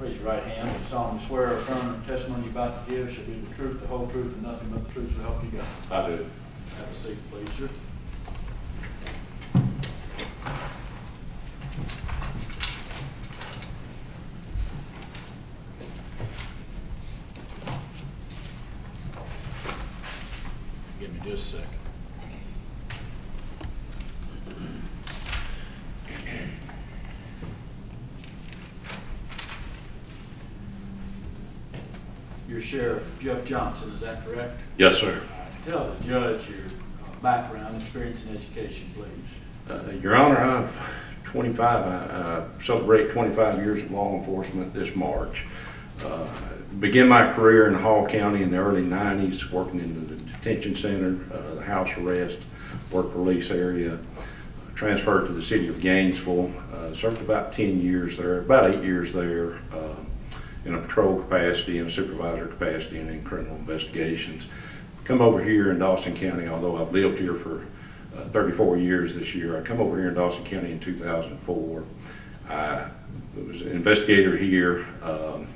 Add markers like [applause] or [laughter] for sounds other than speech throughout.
Raise your right hand. You solemnly swear or affirm the testimony you're about to give shall be the truth, the whole truth, and nothing but the truth, so help you God. I do. Have a seat, please, sir. Give me just a second. You're Sheriff Jeff Johnson, is that correct? Yes, sir. Tell the judge your uh, background, experience, and education, please. Uh, Your Honor, I'm 25, I uh, celebrate 25 years of law enforcement this March. Uh, Began my career in Hall County in the early 90s, working in the detention center, uh, the house arrest, work release area. Transferred to the city of Gainesville, uh, served about 10 years there, about eight years there, uh, in a patrol capacity, in a supervisor capacity, and in criminal investigations. Come over here in Dawson County, although I've lived here for uh, 34 years this year. I come over here in Dawson County in 2004. I was an investigator here. Um,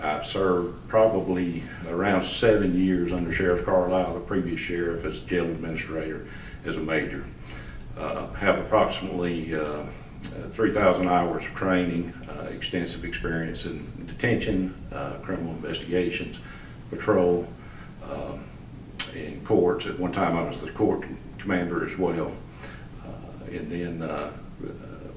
I've served probably around seven years under Sheriff Carlisle, the previous sheriff, as jail administrator, as a major. Uh, Have approximately uh, 3,000 hours of training, uh, extensive experience in detention, uh, criminal investigations, patrol, um, in courts. At one time, I was the court commander as well. Uh, And then uh, uh,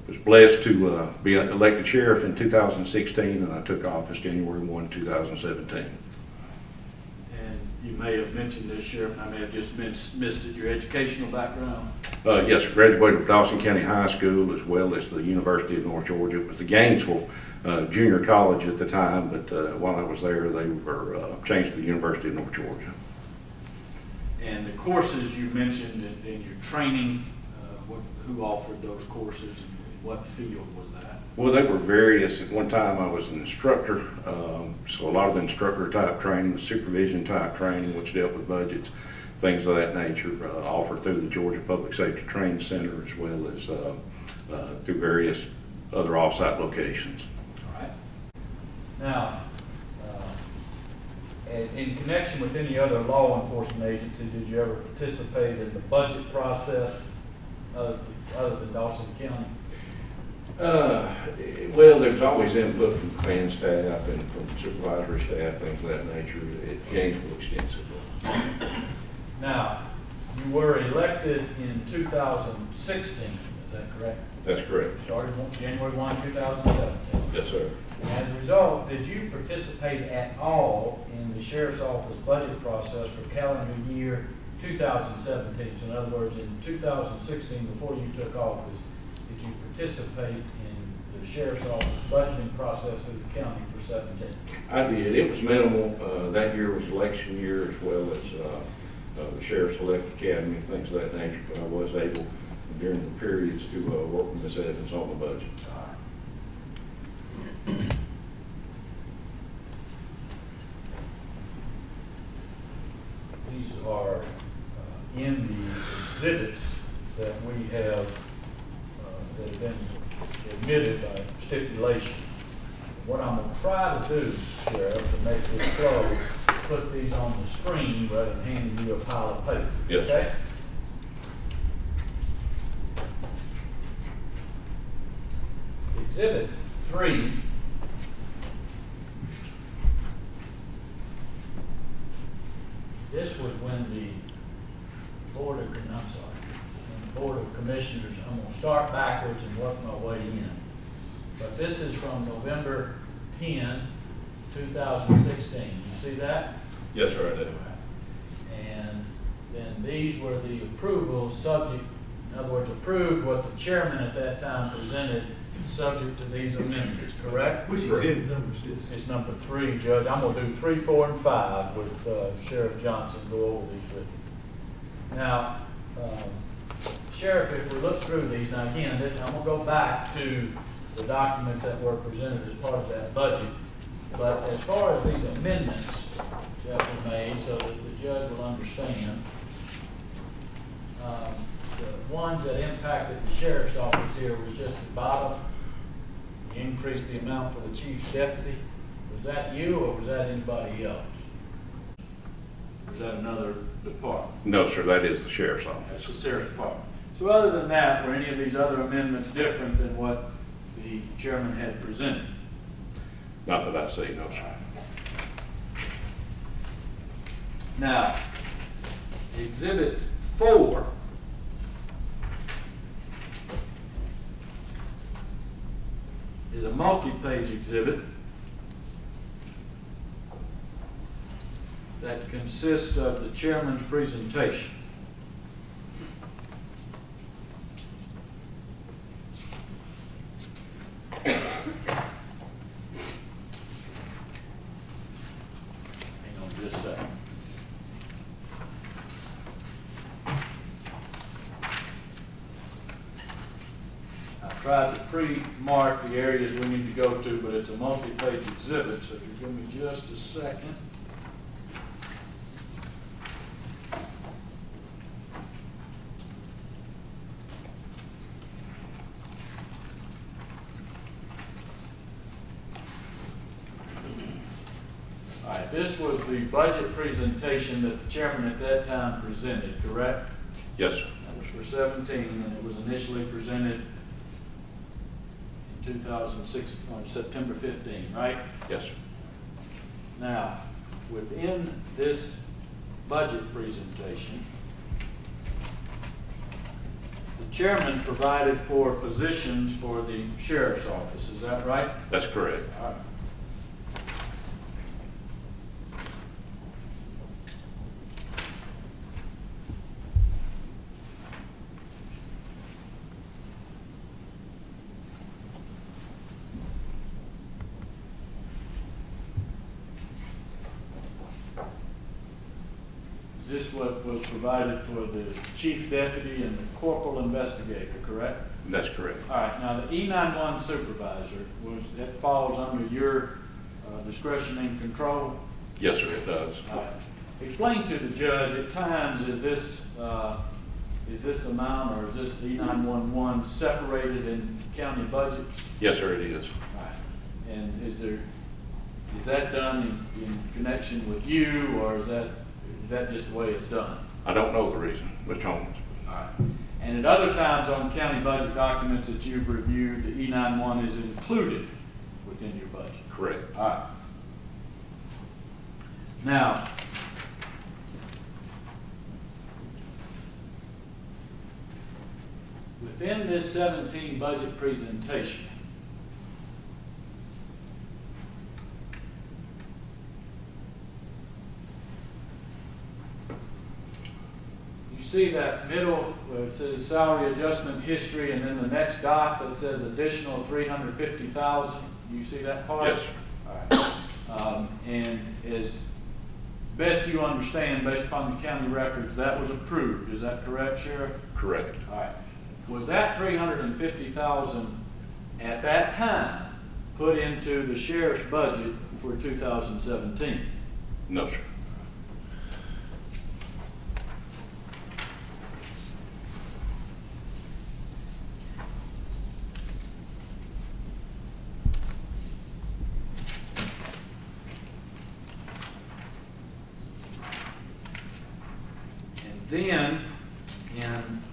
was blessed to uh, be elected sheriff in 2016, and I took office January 1, 2017. And you may have mentioned this, Sheriff, and I may have just missed missed it, your educational background. Uh, Yes, graduated from Dawson County High School as well as the University of North Georgia. It was the Gainesville uh, Junior College at the time, but uh, while I was there, they were uh, changed to the University of North Georgia. And the courses you mentioned in, in your training, uh, what, who offered those courses and what field was that? Well, they were various. At one time, I was an instructor, um, so a lot of instructor type training, supervision type training, which dealt with budgets, things of that nature, uh, offered through the Georgia Public Safety Training Center as well as uh, uh, through various other offsite locations. Now, uh, in, connection with any other law enforcement agency, did you ever participate in the budget process other, other than Dawson County? Uh, well, there's always input from staff and from supervisory staff, things of that nature. It Gainesville extensively. Now, you were elected in 2016, is that correct? That's correct. Started January 1, 2017. Yes, sir. And As a result, did you participate at all in the sheriff's office budget process for calendar year 2017? So in other words, in 2016, before you took office, did you participate in the sheriff's office budgeting process through the county for 17? I did. It was minimal. Uh, That year was election year as well as uh, uh, the Sheriff's Select Academy and things of that nature. But I was able during the periods to uh, work with Ms. Evans on the budget. These are uh, in the exhibits that we have, uh, that have been admitted by stipulation. What I'm gonna try to do, Sheriff, to make this flow, put these on the screen rather than handing you a pile of paper. Yes, okay? Exhibit three This was when the Board of, I'm sorry, when the Board of Commissioners, I'm gonna start backwards and work my way in. But this is from November 10, 2016. You see that? Yes, sir, I did. And then these were the approvals subject, in other words, approved what the chairman at that time presented, subject to these amendments, correct? Which exhibit numbers is? It's number three, Judge. I'm gonna do three, four, and five with uh, Sheriff Johnson, go over these with you. Now, um, Sheriff, if we look through these, now again, this, I'm gonna go back to the documents that were presented as part of that budget. But as far as these amendments that were made, so that the judge will understand, um, the ones that impacted the sheriff's office here was just the bottom you increased the amount for the chief deputy. Was that you or was that anybody else? Was that another department? No, sir, that is the sheriff's office. That's the sheriff's department. So other than that, were any of these other amendments different than what the chairman had presented? Not that I see, no, sir. Now, exhibit four. Is a multi-page exhibit that consists of the chairman's presentation. Hang on just a second. I tried to pre-mark the areas we need to go to, but it's a multi-page exhibit, so if you give me just a second. All right, this was the budget presentation that the chairman at that time presented, correct? Yes, sir. That was for seventeen, and it was initially presented in two thousand six, on September fifteen, right? Yes, sir. Now, within this budget presentation, the chairman provided for positions for the sheriff's office, is that right? That's correct. All right. Is this what was provided for the chief deputy and the corporal investigator, correct? That's correct. All right, now the E nine-one supervisor, was, that falls under your uh, discretion and control? Yes, sir, it does. All right. Explain to the judge, at times, is this, uh, is this amount, or is this E nine-one-one separated in county budgets? Yes, sir, it is. All right. And is there, is that done in, in connection with you, or is that, is that just the way it's done? I don't know the reason, Mr. Homans. And at other times on county budget documents that you've reviewed, the E nine-one is included within your budget. Correct. All right. Now, within this seventeen budget presentation, you see that middle, where it says salary adjustment history, and then the next dot that says additional three hundred fifty thousand, you see that part? Yes. All right. Um, and as best you understand, based upon the county records, that was approved, is that correct, Sheriff? Correct. All right. Was that three hundred and fifty thousand at that time put into the sheriff's budget for two thousand seventeen? No, sir. And then, in,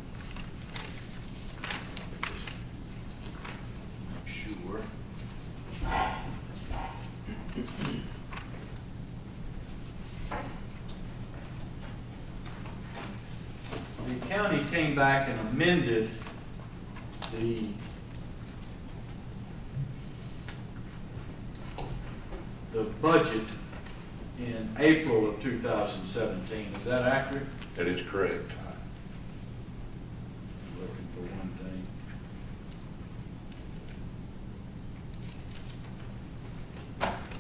sure. The county came back and amended the the budget in April of two thousand seventeen. Is that accurate? That is correct. Looking for one thing.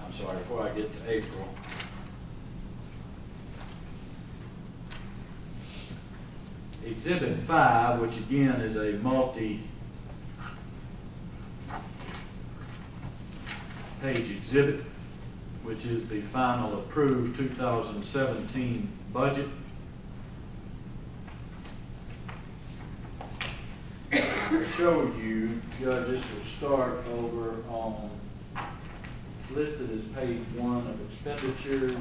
I'm sorry, before I get to April. Exhibit five, which again is a multi page exhibit, which is the final approved two thousand seventeen budget. Show you, Judge, this will start over on, it's listed as page one of expenditures.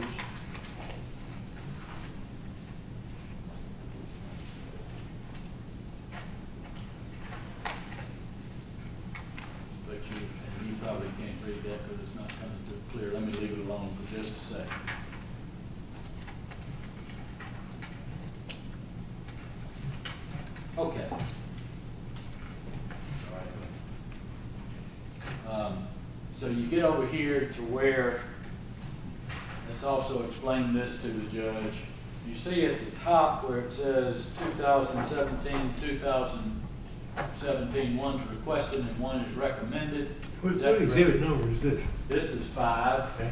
But you, and you probably can't read that because it's not coming through clear. Let me leave it alone for just a second. Okay. Um, So you get over here to where, let's also explain this to the judge. You see at the top where it says 2017, 2017, one's requested and one is recommended. What Is that what correct? exhibit number is this? This is five. Okay.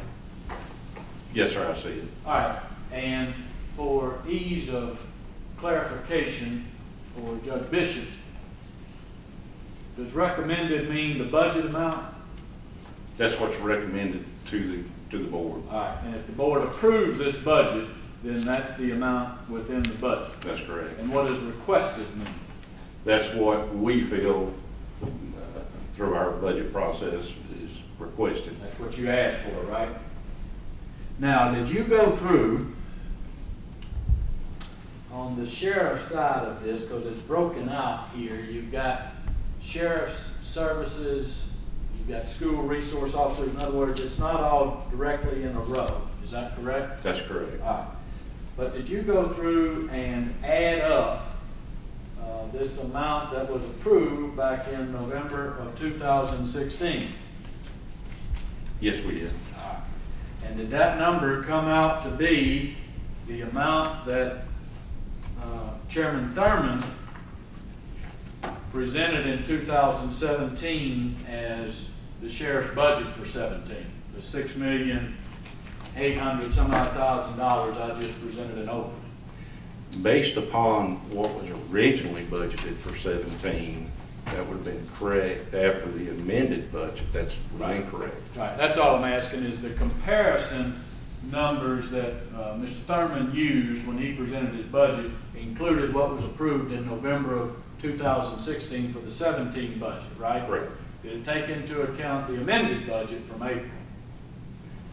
Yes, sir, I see it. All right, and for ease of clarification for Judge Bishop, does recommended mean the budget amount? That's what's recommended to the, to the board. All right, and if the board approves this budget, then that's the amount within the budget. That's correct. And what does requested mean? That's what we feel uh, through our budget process is requested. That's what you asked for, right? Now, did you go through on the sheriff's side of this, because it's broken out here, you've got sheriff's services, you've got school resource officers, in other words, it's not all directly in a row, is that correct? That's correct. All right. But did you go through and add up uh, this amount that was approved back in November of 2016? Yes, we did. And did that number come out to be the amount that uh, Chairman Thurmond presented in 2017 as the sheriff's budget for 17? The six million, eight hundred some odd thousand dollars I just presented an opening. Based upon what was originally budgeted for seventeen, that would have been correct. After the amended budget, that's incorrect. Right, that's all I'm asking is the comparison numbers that uh, Mr. Thurmond used when he presented his budget included what was approved in November of 2016 for the 17 budget, right? Correct. Did it take into account the amended budget from April?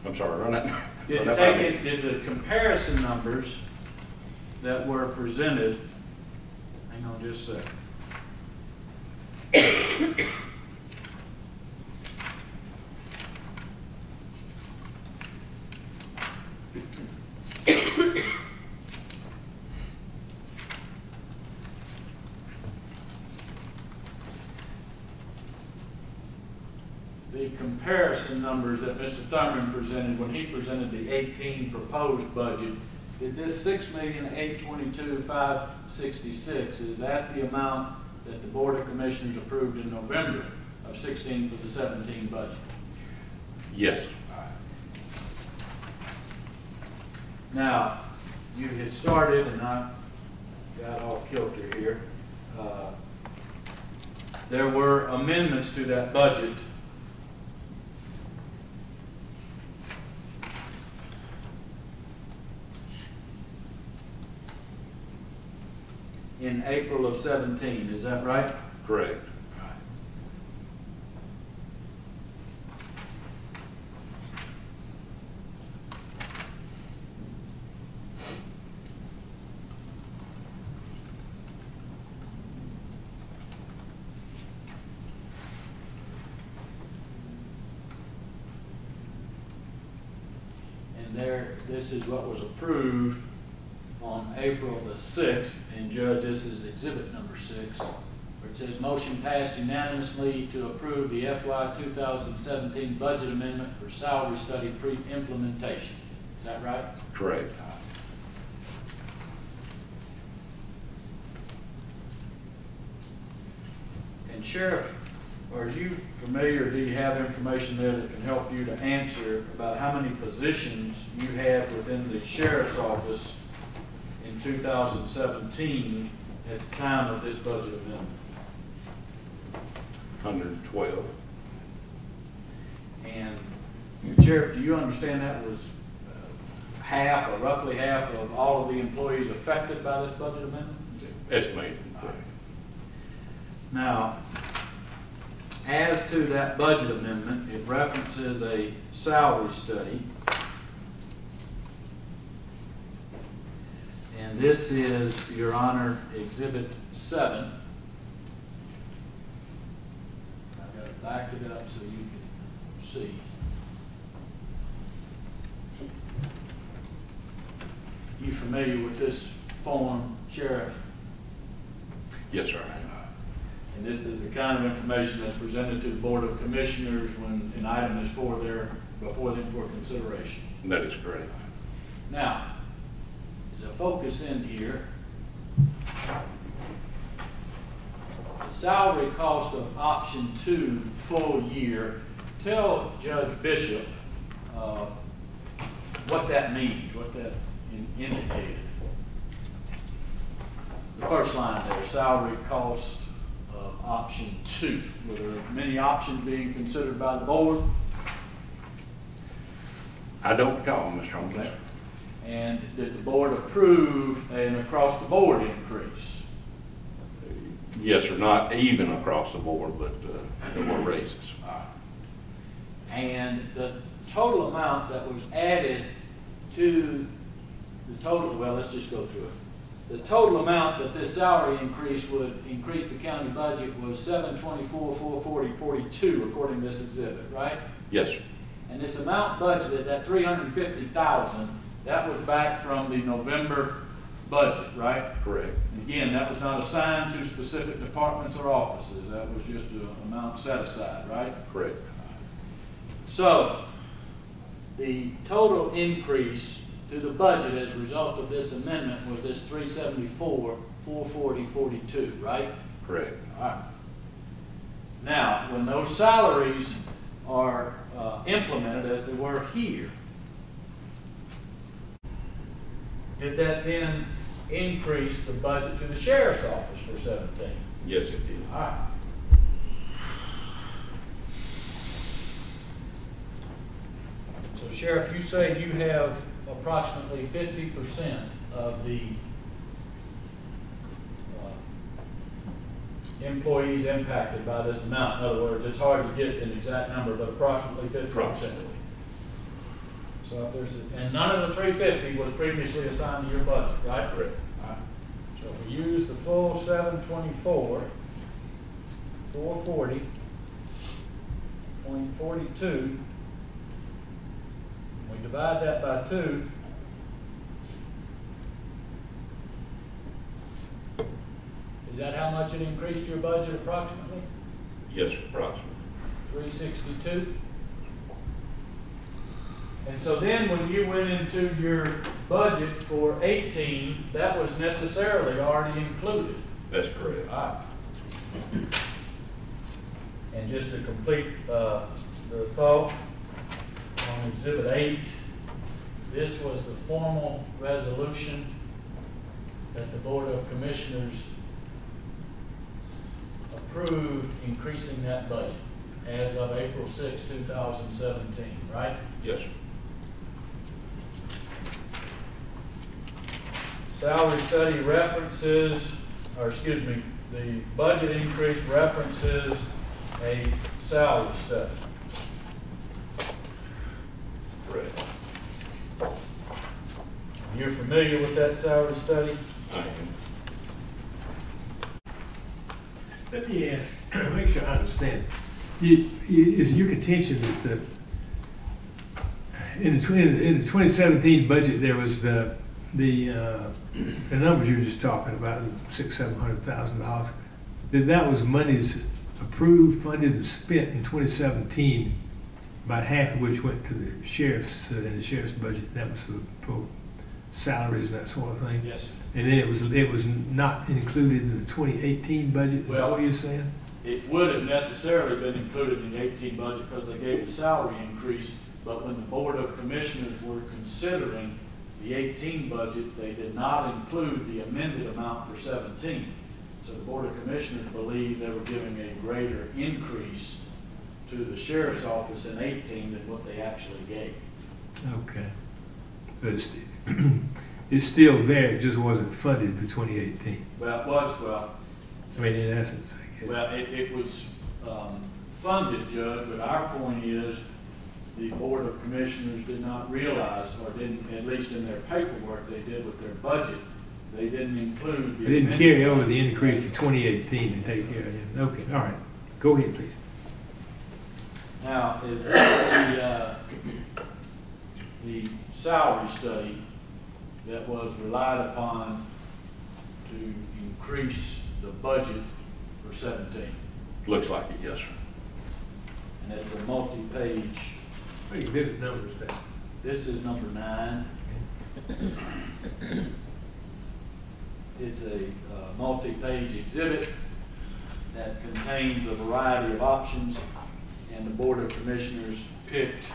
I'm sorry, run that. Did run it that take, it- did the comparison numbers that were presented, hang on just a second. the comparison numbers that Mr. Thurmond presented when he presented the eighteen proposed budget, did this six million, eight twenty-two, five sixty-six, is that the amount that the Board of Commissioners approved in November of sixteen for the seventeen budget? Yes, Now, you had started, and I got off kilter here. uh, There were amendments to that budget. In April of seventeen, is that right? correct. And there, this is what was approved on April the sixth, and Judge, this is exhibit number six, where it says, motion passed unanimously to approve the FY two thousand seventeen budget amendment for salary study pre-implementation. Is that right? Correct. And Sheriff, are you familiar, do you have information there that can help you to answer about how many positions you had within the sheriff's office in two thousand seventeen at the time of this budget amendment? 112. And Sheriff, do you understand that was uh, half or roughly half of all of the employees affected by this budget amendment? Estimated. Right. Now, as to that budget amendment, it references a salary study. And this is, Your Honor, Exhibit 7. Back it up so you can see. You familiar with this form, Sheriff? Yes, sir. And this is the kind of information that's presented to the Board of Commissioners when an item is for their, before them for consideration. That is correct. Now, there's a focus in here. The salary cost of option two, full year. Tell Judge Bishop, uh, what that means, what that in- indicated. The first line there, salary cost of option two. Were there many options being considered by the board? I don't recall, Mr. Homans. And did the board approve an across-the-board increase? Yes, or not even across the board, but uh, there were raises. And the total amount that was added to the total, well, let's just go through it. The total amount that this salary increase would increase the county budget was seven twenty-four, four forty, forty-two, according to this exhibit, right? Yes, sir. And this amount budgeted, that three hundred and fifty thousand, that was back from the November budget, right? correct. And Again, that was not assigned to specific departments or offices, that was just an amount set aside, right? Correct. So, the total increase to the budget as a result of this amendment was this 374, 440, 42, right? Correct. Alright. Now, when those salaries are uh, implemented as they were here, did that then increase the budget to the sheriff's office for seventeen? Yes, it did. Alright. So Sheriff, you say you have approximately fifty percent of the uh, employees impacted by this amount. In other words, it's hard to get an exact number, but approximately fifty percent. Approximately. So if there's, a- and none of the three fifty was previously assigned to your budget, right? Correct. Alright. So if we use the full seven twenty-four, four forty, point forty-two, we divide that by two, is that how much it increased your budget approximately? Yes, approximately. Three sixty-two? And so then when you went into your budget for eighteen, that was necessarily already included. That's correct. Alright. And just to complete, uh, the thought on exhibit eight, this was the formal resolution that the Board of Commissioners approved increasing that budget as of April 6, two thousand seventeen, right? Yes, sir. Salary study references, or excuse me, the budget increase references a salary study. Correct. You're familiar with that salary study? I am. Let me ask, [clears throat] make sure I understand. You, you, is your contention that the, in the in the twenty seventeen budget, there was the, the, uh, the numbers you were just talking about, six, seven hundred thousand dollars, that that was monies approved, funded, and spent in twenty seventeen, about half of which went to the sheriff's, uh, in the sheriff's budget, that was for, salaries, that sort of thing? Yes. And then it was, it was not included in the twenty eighteen budget, is that Well- what you're saying? It would have necessarily been included in the eighteen budget because they gave the salary increase, but when the Board of Commissioners were considering the eighteen budget, they did not include the amended amount for seventeen. So the Board of Commissioners believed they were giving a greater increase to the sheriff's office in eighteen than what they actually gave. Okay. But it's, [clears throat] it's still there, it just wasn't funded for twenty eighteen. Well, it was, well, I mean, in essence, I guess. Well, it, it was, um, funded, Judge, but our point is, the Board of Commissioners did not realize, or didn't, at least in their paperwork they did with their budget, they didn't include the. They didn't carry over the increase to 2018 and take care of it. Okay, all right. Go ahead, please. Now, is this the, uh, the salary study that was relied upon to increase the budget for seventeen? Looks like it, yes, sir. And it's a multi-page, What exhibit number is that? this is number nine. It's a uh, multi-page exhibit that contains a variety of options, and the Board of Commissioners picked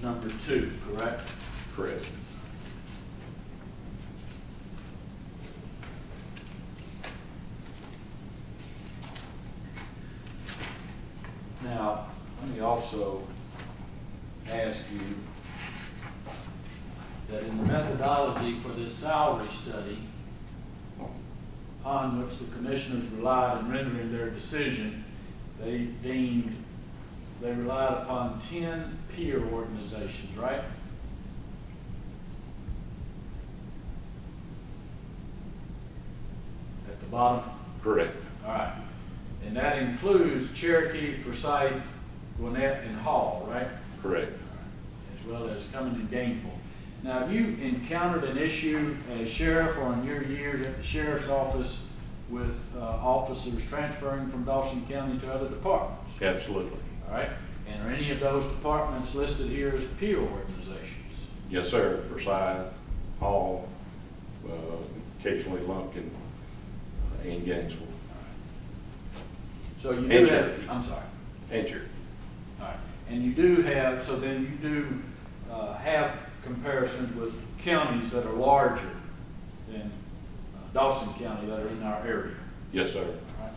number two, correct? Correct. Now, let me also ask you that in the methodology for this salary study, upon which the commissioners relied in rendering their decision, they deemed, they relied upon ten peer organizations, right? At the bottom? Correct. All right. And that includes Cherokee, Forsyth, Gwinnett, and Hall, right? Correct. As well as Cumming in Gainesville. Now, have you encountered an issue as sheriff or in your years at the sheriff's office with uh, officers transferring from Dawson County to other departments? Absolutely. All right? And are any of those departments listed here as peer organizations? Yes, sir. Forsyth, Hall, uh, occasionally Lumpkin, uh, and Gainesville. So you And do have, I'm sorry. And Cherokee. And you do have, so then you do uh, have comparisons with counties that are larger than uh, Dawson County that are in our area. Yes, sir. right?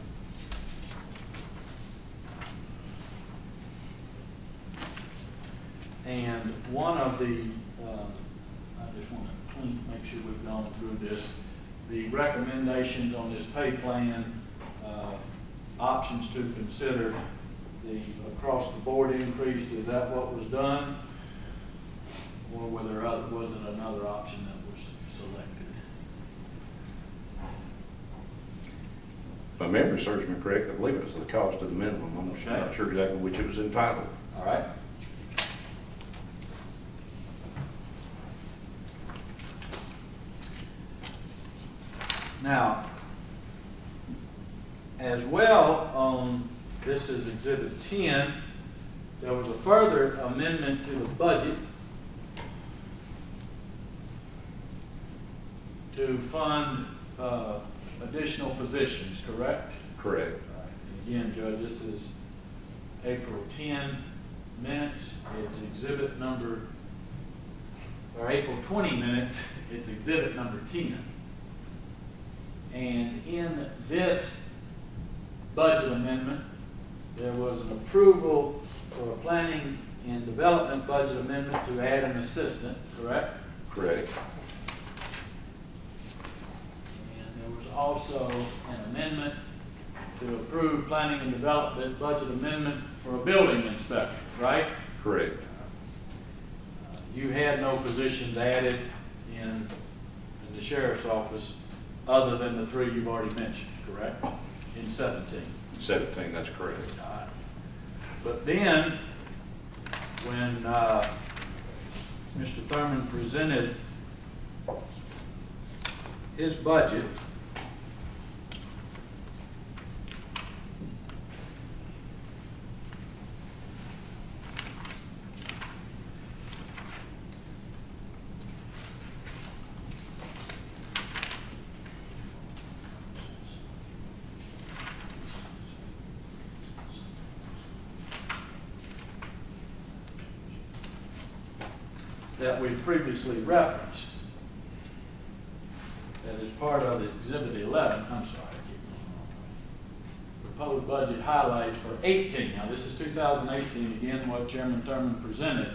And one of the, uh, I just want to clean, make sure we've gone through this, the recommendations on this pay plan, uh, options to consider, the across-the-board increase, is that what was done? Or were there other, was it another option that was selected? If my memory serves me correct, I believe it was the cost of the minimum. I'm not sure- Okay. not sure exactly which it was entitled. All right? Now, as well on, this is exhibit ten, there was a further amendment to the budget to fund, uh, additional positions, correct? Correct. Again, Judge, this is April 10 minutes, it's exhibit number, or April 20 minutes, it's exhibit number 10. And in this budget amendment, there was an approval for a planning and development budget amendment to add an assistant, correct? Correct. And there was also an amendment to approve planning and development budget amendment for a building inspector, right? Correct. Uh, You had no positions added in, in the sheriff's office other than the three you've already mentioned, correct? In seventeen. Seventeen, that's correct. Right. But then, when, uh, Mr. Thurmond presented his budget, that we previously referenced, that is part of Exhibit 11, I'm sorry. I keep going wrong. Proposed budget highlights for 18, now this is 2018, again, what Chairman Thurmond presented.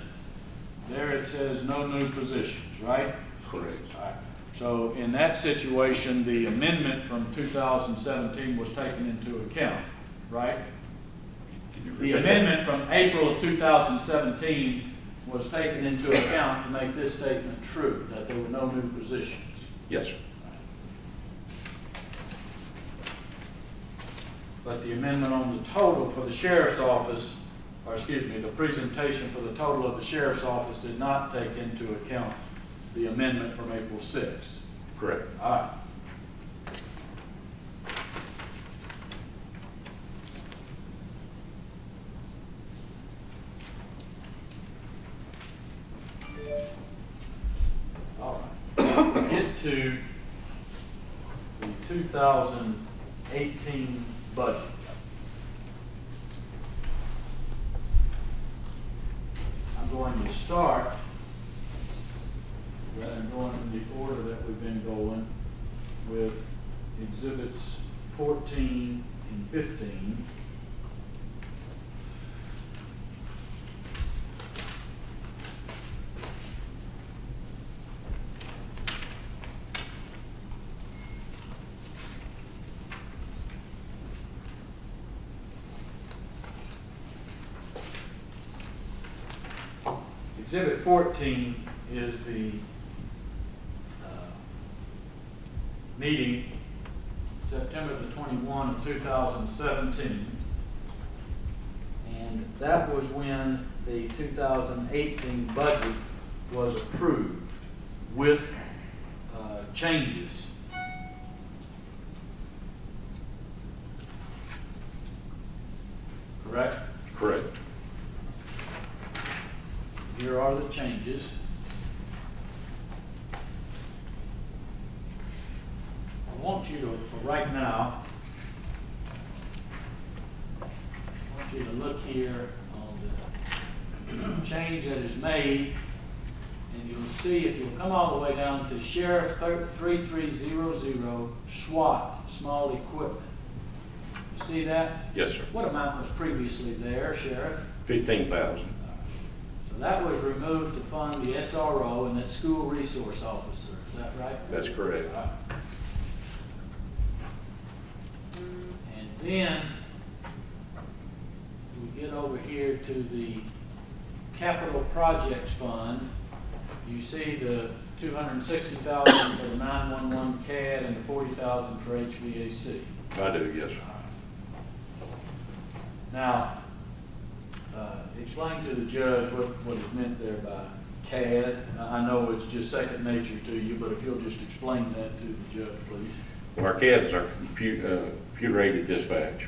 There it says no new positions, right? Correct. Right. So in that situation, the amendment from 2017 was taken into account, right? The amendment from April of 2017 was taken into account to make this statement true, that there were no new positions. Yes, sir. But the amendment on the total for the sheriff's office, or excuse me, the presentation for the total of the sheriff's office did not take into account the amendment from April 6th. Correct. All right. All right. Get to the 2018 budget. I'm going to start rather than going in the order that we've been going with exhibits fourteen and fifteen. Exhibit fourteen is the uh, meeting September the 21 of 2017. And that was when the 2018 budget was approved with uh, changes. Correct? Correct. Here are the changes. I want you to, for right now, I want you to look here on the change that is made, and you'll see, if you'll come all the way down to Sheriff three three zero zero SWAT, small equipment. You see that? Yes, sir. What amount was previously there, Sheriff? Fifteen thousand. So that was removed to fund the SRO and that school resource officer, is that right? That's correct. And then we get over here to the capital projects fund. You see the two hundred and sixty thousand for the nine-one-one CAD and the forty thousand for HVAC. I do, yes, sir. Now, explain to the judge what, what is meant there by CAD. I know it's just second nature to you, but if you'll just explain that to the judge, please. Well, our CAD is our compu- uh, computer-aided dispatch.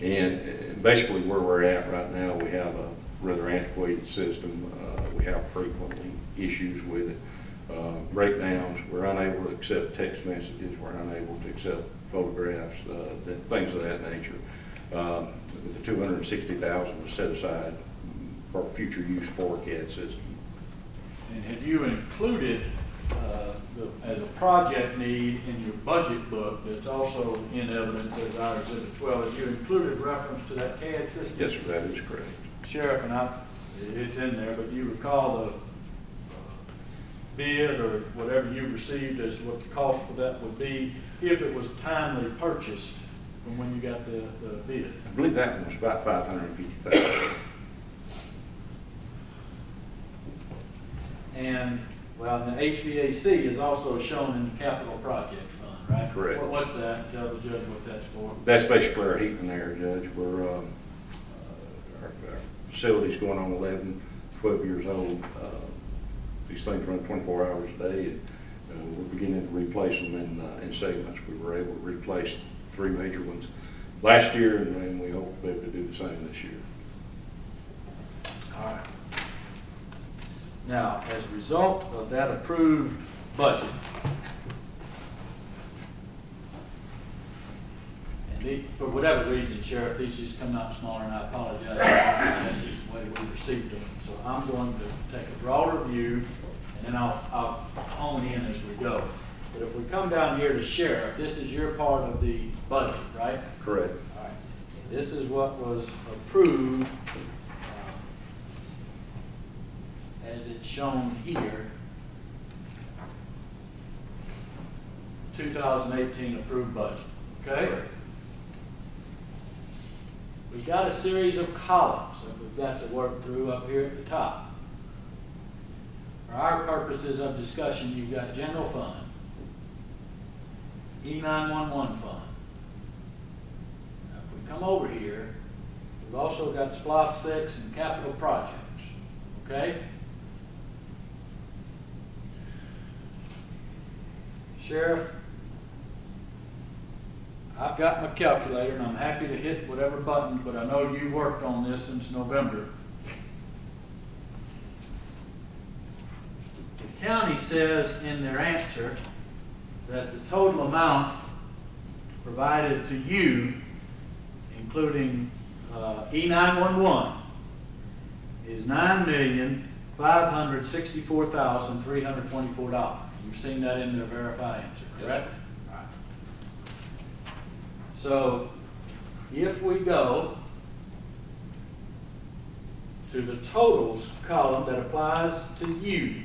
And uh, basically where we're at right now, we have a rather antiquated system. Uh, We have frequently issues with it. Uh, Breakdowns, we're unable to accept text messages, we're unable to accept photographs, uh, things of that nature. Um, The two hundred and sixty thousand was set aside for future use for a CAD system. And have you included uh, the, as a project need in your budget book that's also in evidence as ours Exhibit 12, have you included reference to that CAD system? Yes, sir, that is correct. Sheriff, and I, it's in there, but you recall the uh, bid or whatever you received as to what the cost for that would be if it was timely purchased from when you got the, the bid? I believe that one was about 550000 and fifty thousand. And, well, and the HVAC is also shown in the capital project fund, right? Correct. What- What's that? Tell the judge what that's for. That's basically our heat and air, Judge. We're, um, uh, our, our facility's going on 11, 12 years old. Uh, These things run twenty-four hours a day, and, uh, we're beginning to replace them in, uh, in segments. We were able to replace three major ones last year, and, and we hope to be able to do the same this year. All right. Now, as a result of that approved budget, and for whatever reason, Sheriff, these just come out smaller, and I apologize. That's just the way we received them. So I'm going to take a broader view, and then I'll, I'll hone in as we go. But if we come down here to Sheriff, this is your part of the budget, right? Correct. All right. This is what was approved as it's shown here. 2018 approved budget, okay? we've got a series of columns that we've got to work through up here at the top. For our purposes of discussion, you've got general fund, E nine-one-one fund. Now, if we come over here, we've also got SPLOST six and capital projects, okay? Sheriff, I've got my calculator and I'm happy to hit whatever button, but I know you worked on this since November. The county says in their answer that the total amount provided to you, including uh, E911, is $9,564,324. You've seen that in their verified answer, correct? Right. So if we go to the totals column that applies to you,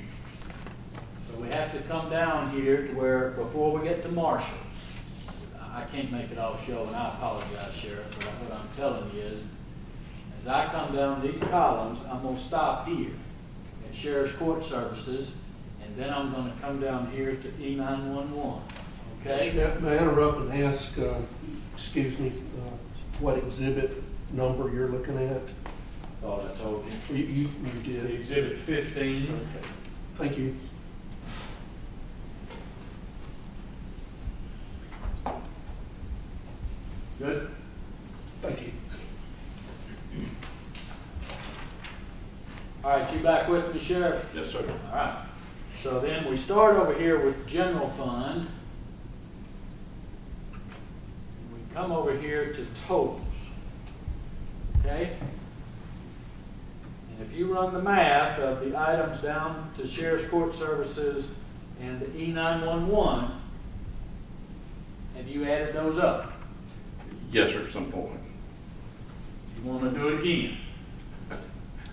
so we have to come down here to where, before we get to Marshall, I can't make it all show, and I apologize, Sheriff, but what I'm telling you is, as I come down these columns, I'm gonna stop here at Sheriff's Court Services, and then I'm gonna come down here to E nine-one-one, okay? May may I interrupt and ask, uh, excuse me, uh, what exhibit number you're looking at? Thought I told you. You, you you did. Exhibit fifteen. Okay. Thank you. Good? Thank you. All right, you back with me, Sheriff? Yes, sir. All right. So then we start over here with general fund. We come over here to totals. Okay? And if you run the math of the items down to sheriff's court services and the E nine-one-one, have you added those up? Yes, sir, at some point. You wanna do it again?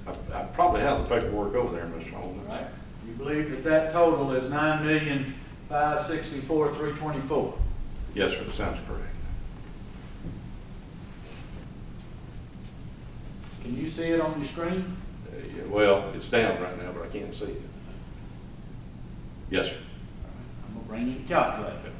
I, I probably have the paperwork over there, Mr. Homans. Right? Believe that that total is nine million, five sixty-four, three twenty-four? Yes, sir, that sounds correct. Can you see it on your screen? Uh, yeah, Well, it's down right now, but I can't see it. Yes, sir. I'm gonna bring you the calculator.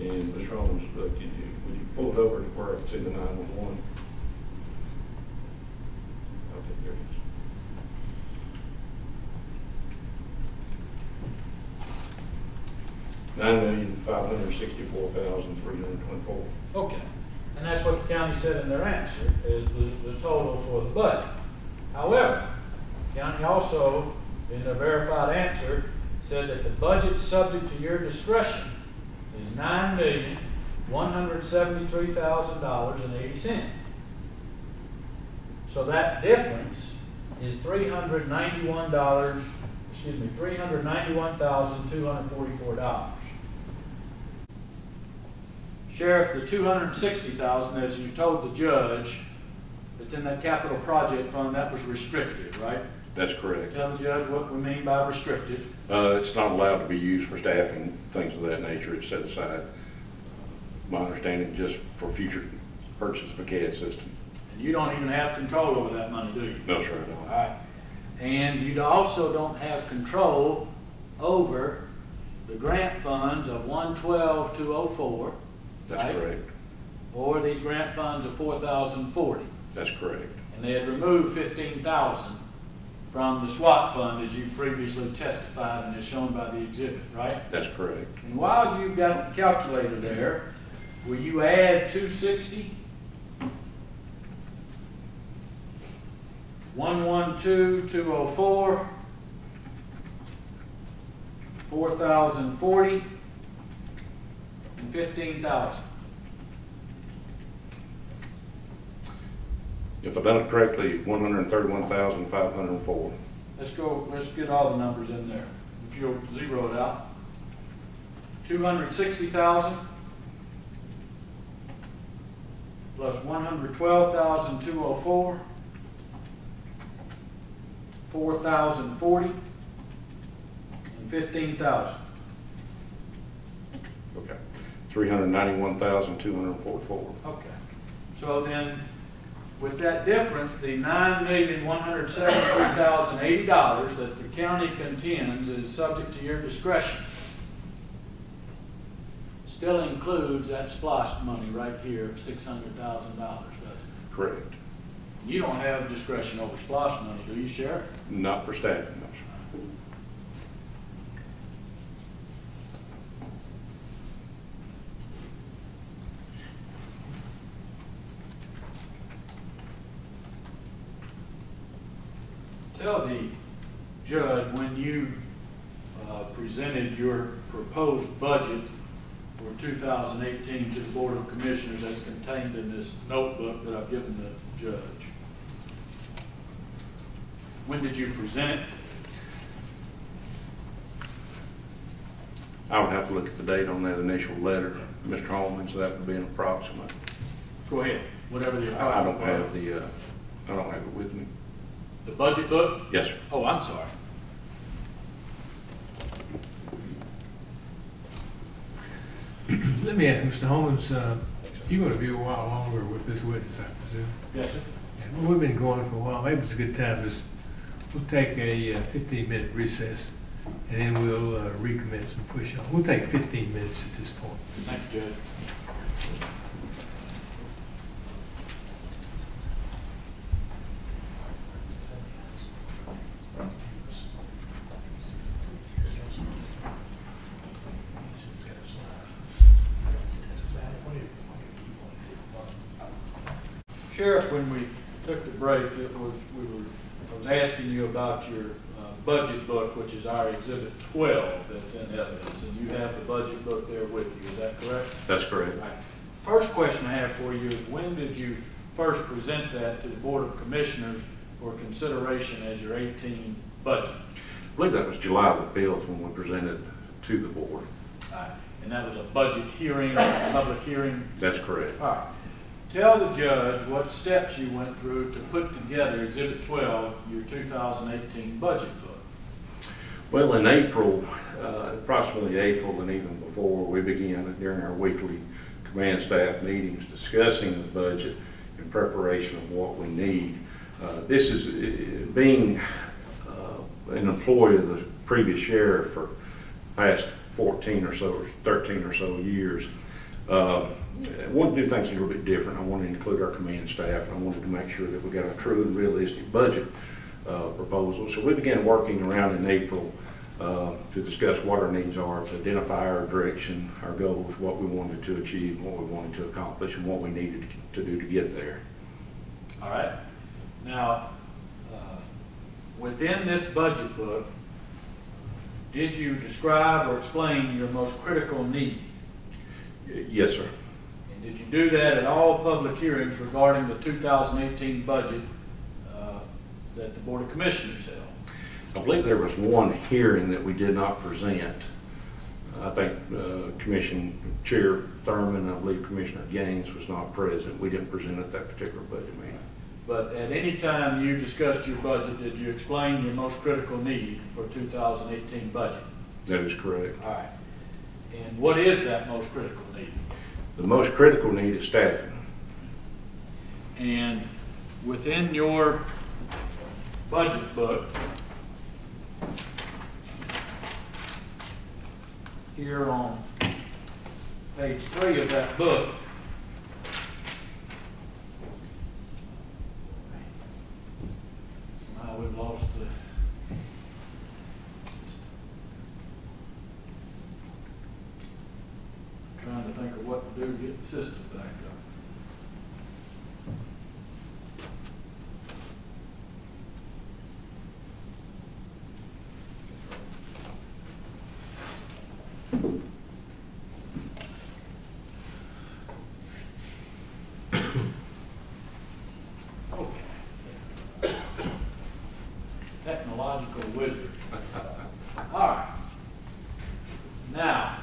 And Mr. Homans, uh, could you, would you pull it over to where I can see the nine-one-one? Okay, there it is. Nine million, five sixty-four thousand, three hundred twenty-four. Okay. And that's what the county said in their answer, is the, the total for the budget. However, the county also, in their verified answer, said that the budget subject to your discretion is nine million, one hundred seventy-three thousand dollars and eighty cents. So that difference is three hundred ninety-one dollars, excuse me, three hundred ninety-one thousand, two hundred forty-four dollars. Sheriff, the two hundred and sixty thousand, as you told the judge, that's in that capital project fund, that was restricted, right? That's correct. Tell the judge what we mean by restricted. Uh, it's not allowed to be used for staffing, things of that nature, it's set aside. My understanding, just for future purchase of a CAD system. And you don't even have control over that money, do you? No, sir, I don't. right. And you also don't have control over the grant funds of one twelve, two oh four, That's Right. correct. or these grant funds of four thousand forty. That's correct. And they had removed fifteen thousand from the SWAT fund, as you previously testified and as shown by the exhibit, right? That's correct. And while you've got the calculator there, will you add two sixty? One one two, two oh four, four thousand forty, and fifteen thousand. If I've done it correctly, one hundred and thirty-one thousand, five hundred and four. Let's go, let's get all the numbers in there. If you'll zero it out. 260,000 plus 112,204, 4,040, and fifteen thousand. Okay. Three hundred ninety-one thousand, two hundred and forty-four. Okay. So then, with that difference, the nine million, one hundred seventy-three thousand, eighty dollars that the county contends is subject to your discretion still includes that SPLOST money right here of six hundred thousand dollars, doesn't it? Correct. You don't have discretion over SPLOST money, do you, Sheriff? Not for staffing, no, sir. Tell the judge when you uh, presented your proposed budget for 2018 to the Board of Commissioners as contained in this notebook that I've given the judge. When did you present it? I would have to look at the date on that initial letter, Mr. Homans, so that would be an approximate. Go ahead, whatever the. I don't have the, uh, I don't have it with me. The budget book? Yes, sir. Oh, I'm sorry. Let me ask Mr. Homans, uh, you're gonna be a while longer with this witness, I presume? Yes, sir. And We've been going for a while, maybe it's a good time, just, we'll take a uh, fifteen-minute recess, and then we'll uh, recommence and push on. We'll take fifteen minutes at this point. Thank you, Judge. Sheriff, when we took the break, it was, we were, I was asking you about your uh, budget book, which is our exhibit twelve that's in evidence, and you the there with you, is that correct? That's correct. Right. First question I have for you is when did you first present that to the Board of Commissioners for consideration as your eighteen budget? I believe that was July of the fifth when we presented to the board. Right. And that was a budget hearing, a public hearing? That's correct. All right. Tell the judge what steps you went through to put together Exhibit twelve, your two thousand eighteen budget book. Well, in April, uh, approximately April and even before, we began during our weekly command staff meetings discussing the budget in preparation of what we need. Uh, This is, being uh, an employee of the previous sheriff for past 14 or so, or 13 or so years, uh, I wanted to do things a little bit different. I wanted to include our command staff. I wanted to make sure that we got a true and realistic budget uh, proposal. So we began working around in April uh, to discuss what our needs are, to identify our direction, our goals, what we wanted to achieve, what we wanted to accomplish, and what we needed to do to get there. All right? Now, uh, within this budget book, did you describe or explain your most critical need? Yes, sir. And did you do that at all public hearings regarding the 2018 budget uh, that the Board of Commissioners held? I believe there was one hearing that we did not present. I think uh, Commission Chair Thurmond, I believe Commissioner Gaines was not present. We didn't present at that particular budget meeting. But at any time you discussed your budget, did you explain your most critical need for 2018 budget? That is correct. All right. And what is that most critical need? The most critical need is staffing. And within your budget book, here on page three of that book, now we've lost the system. trying to think of what to do to get the system back Technological wizard. All right. Now,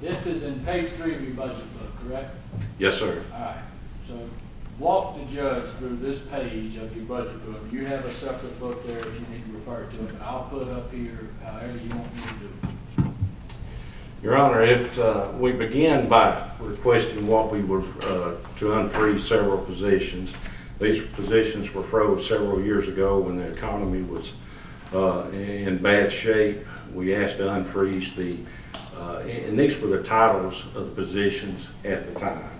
this is in page three of your budget book, correct? Yes, sir. All right. So walk the judge through this page of your budget book. You have a separate book there if you need to refer to it. I'll put up here however you want me to do it. Your Honor, it, uh, we began by requesting what we were, uh, to unfreeze several positions. These positions were froze several years ago when the economy was uh, in bad shape. We asked to unfreeze the, uh, and these were the titles of the positions at the time.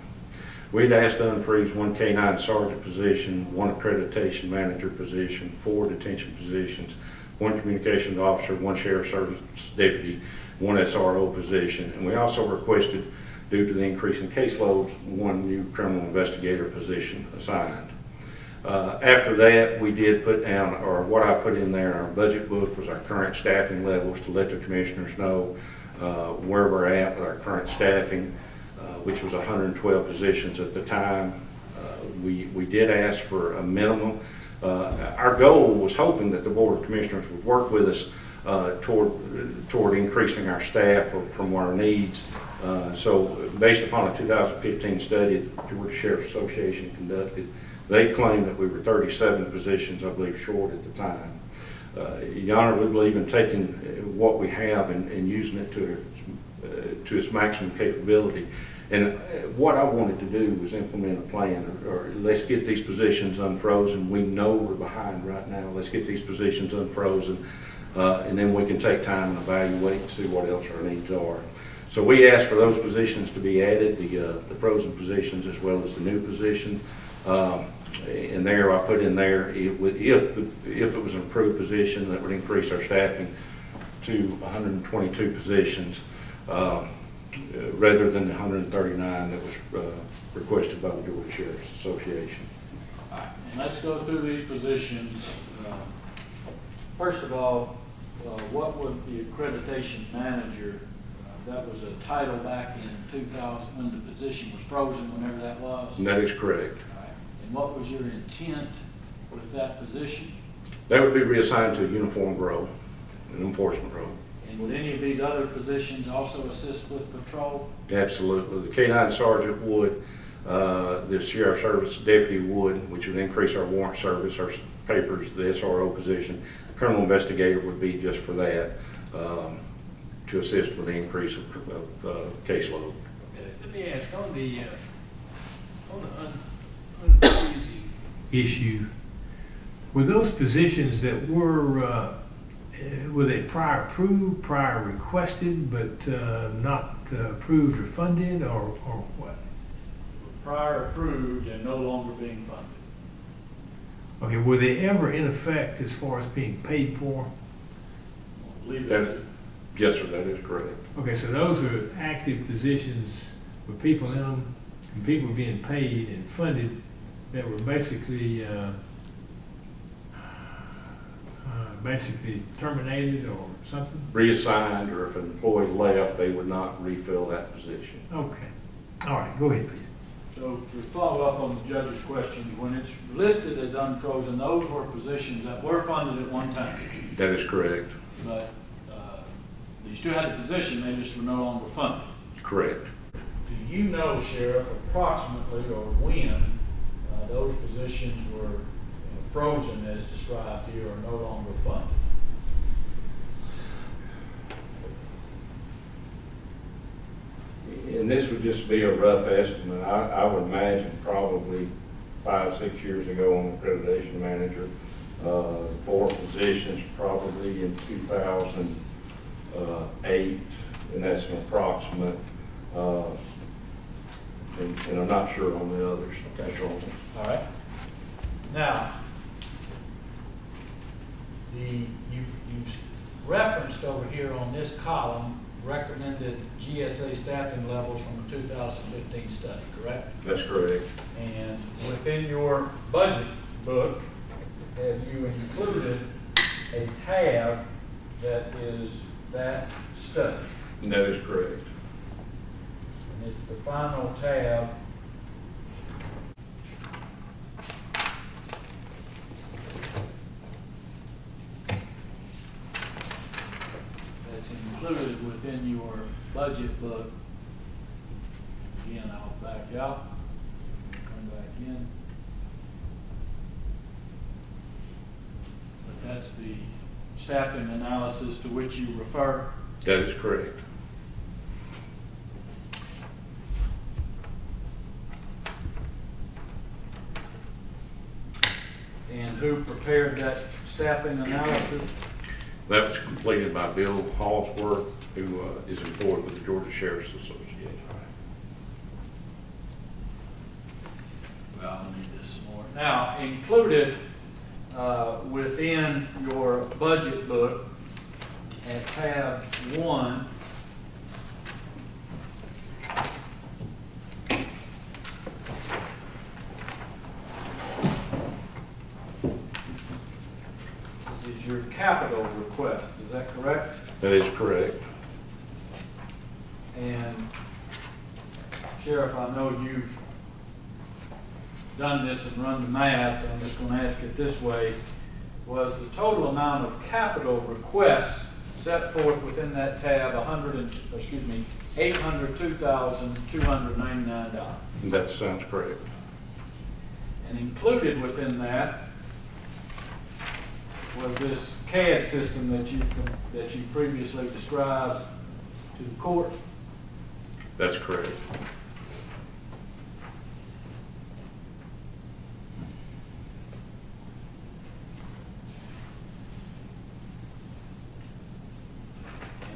We'd asked to unfreeze one K-9 sergeant position, one accreditation manager position, four detention positions, one communications officer, one sheriff's service deputy, one SRO position. And we also requested, due to the increase in caseloads, one new criminal investigator position assigned. Uh, After that, we did put down, or what I put in there in our budget book was our current staffing levels to let the commissioners know uh, where we're at with our current staffing, uh, which was 112 positions at the time. Uh, We, we did ask for a minimum. Uh, Our goal was hoping that the Board of Commissioners would work with us uh, toward, toward increasing our staff or from our needs. Uh, So based upon a 2015 study that the Georgia Sheriff's Association conducted, they claimed that we were 37 positions, I believe, short at the time. Uh, Your Honor, we believe in taking what we have and, and using it to, uh, to its maximum capability. And what I wanted to do was implement a plan, or, or let's get these positions unfrozen. We know we're behind right now. Let's get these positions unfrozen, uh, and then we can take time and evaluate and see what else our needs are. So we asked for those positions to be added, the, uh, the frozen positions as well as the new position. Um, And there, I put in there, would, if, if it was an approved position, that would increase our staffing to 122 positions, um, rather than the 139 that was uh, requested by the Georgia Sheriff's Association. All right, and let's go through these positions. Uh, First of all, uh, what would the accreditation manager, uh, that was a title back in 2000, when the position was frozen, whenever that was? That is correct. Right, And what was your intent with that position? That would be reassigned to a uniform role, an enforcement role. And would any of these other positions also assist with patrol? Absolutely. The K-9 sergeant would, uh, the sheriff's service deputy would, which would increase our warrant service, our papers, the SRO position. The Criminal investigator would be just for that, um, to assist with the increase of of, uh, caseload. Let me ask, on the, uh, on the un- unfreezing issue, were those positions that were, uh, were they prior approved, prior requested, but uh, not uh, approved or funded, or, or what? Prior approved and no longer being funded. Okay, were they ever in effect as far as being paid for? Leave That- that, Yes, sir, that is correct. Okay, so those are active positions with people in them, and people being paid and funded that were basically, uh, uh, basically terminated or something? Reassigned, or if an employee left, they would not refill that position. Okay, all right, go ahead, please. So to follow up on the judge's questions, when it's listed as unfrozen, those were positions that were funded at one time. That is correct. But uh, you still had the position, they just were no longer funded. Correct. Do you know, Sheriff, approximately or when uh, those positions were you know, frozen as described here are no longer funded? And this would just be a rough estimate. I, I would imagine probably five, six years ago on accreditation manager, uh, four positions probably in two thousand eight, and that's an approximate. uh, And, and I'm not sure on the others. Wrong. All right. Now, the, you've, you've referenced over here on this column recommended GSA staffing levels from the 2015 study, correct? That's correct. And within your budget book, have you included a tab that is that study? That is correct. And it's the final tab. That's included within your budget book again, I'll back out, come back in. But that's the staffing analysis to which you refer. That is correct. And who prepared that staffing analysis? That was completed by Bill Hallsworth, who uh, is employed with the Georgia Sheriff's Association. Well, I need this more. Now, included uh, within your budget book at tab one is your capital request, is that correct? That is correct. And Sheriff, I know you've done this and run the math, so I'm just gonna ask it this way. Was the total amount of capital requests set forth within that tab hundred and, excuse me, eight hundred two thousand two hundred ninety-nine dollars? That sounds correct. And included within that was this CAD system that you, that you previously described to the court? That's correct.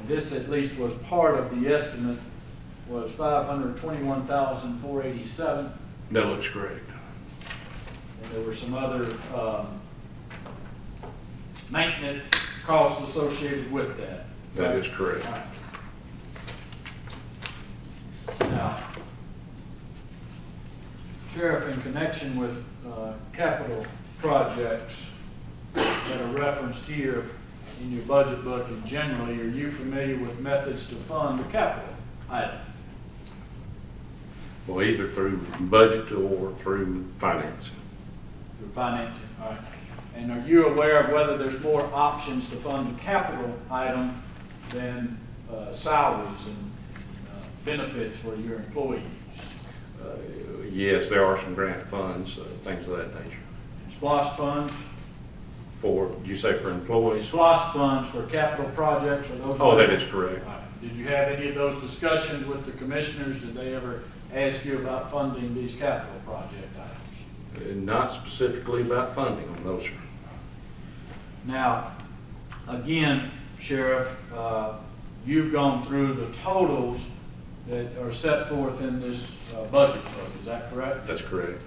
And this at least was part of the estimate, was five hundred twenty-one thousand four eighty-seven. That looks correct. And there were some other, um, maintenance costs associated with that. That is correct. Right. Now, Sheriff, in connection with, uh, capital projects that are referenced here in your budget book and generally, are you familiar with methods to fund the capital item? Well, either through budget or through financing. Through financing, all right. And are you aware of whether there's more options to fund a capital item than uh, salaries and uh, benefits for your employees? Uh, Yes, there are some grant funds, uh, things of that nature. SPLOST funds, For, you say for employees? SPLOST funds for capital projects, or those? Oh, that is correct. Right. Did you have any of those discussions with the commissioners? Did they ever ask you about funding these capital project items? Uh, Not specifically about funding on those, sir. Now, again, Sheriff, uh, you've gone through the totals that are set forth in this uh, budget book, is that correct? That's correct.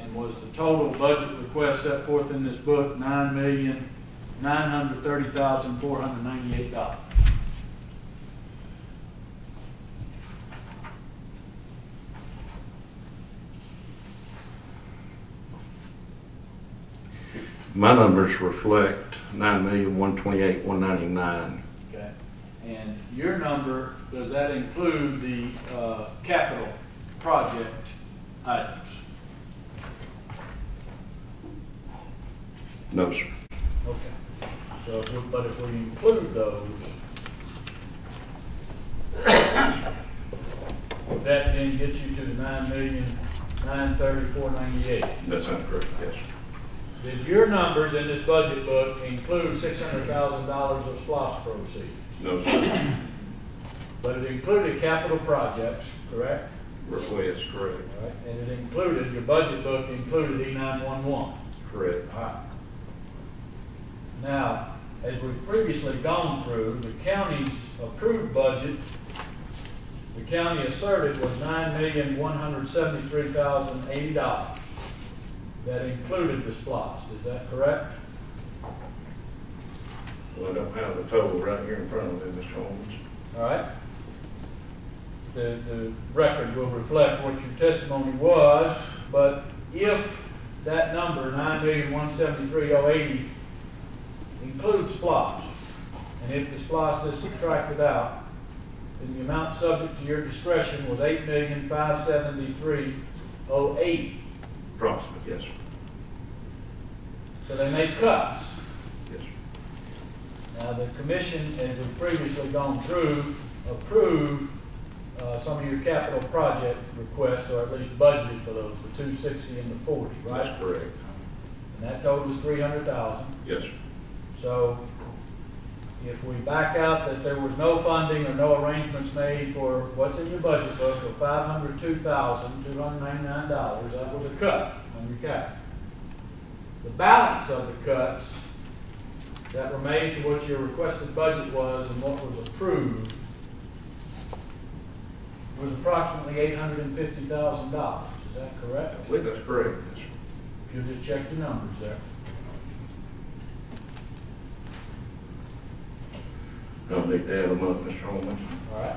And was the total budget request set forth in this book nine million, nine hundred thirty thousand, four hundred ninety-eight dollars? My numbers reflect nine million, one twenty-eight, one ninety-nine. Okay. And your number, does that include the uh, capital project items? No, sir. Okay. So, if we- but if we include those, that then gets you to the nine million, nine thirty-four ninety-eight. That's sounds correct, yes, sir. Did your numbers in this budget book include six hundred thousand dollars of SPLOST proceeds? No, sir. But it included capital projects, correct? Yes, correct. All right, And it included, your budget book included E nine-one-one. Correct. All right. Now, as we've previously gone through, the county's approved budget, the county asserted was nine million, one hundred seventy-three thousand, eighty dollars that included the SPLOST. Is that correct? Well, I don't have the total right here in front of me, Mr. Homans. All right. The, the record will reflect what your testimony was, but if that number, 9,173,080, includes SPLOST, and if the SPLOST is subtracted out, then the amount subject to your discretion was 8,573,080. Approximate, yes. So they made cuts. Yes. Now the commission, as we've previously gone through, approved uh, some of your capital project requests, or at least budgeted for those, the 260 and the 40, right? That's correct. And that total was 300,000. Yes. So if we back out that there was no funding or no arrangements made for what's in your budget book of five hundred two thousand, two hundred ninety-nine dollars, that was a cut on your cap. The balance of the cuts that were made to what your requested budget was and what was approved was approximately eight hundred and fifty thousand dollars. Is that correct? I believe that's correct. You'll just check the numbers there. Need to add a month, Mr. Homans. All right?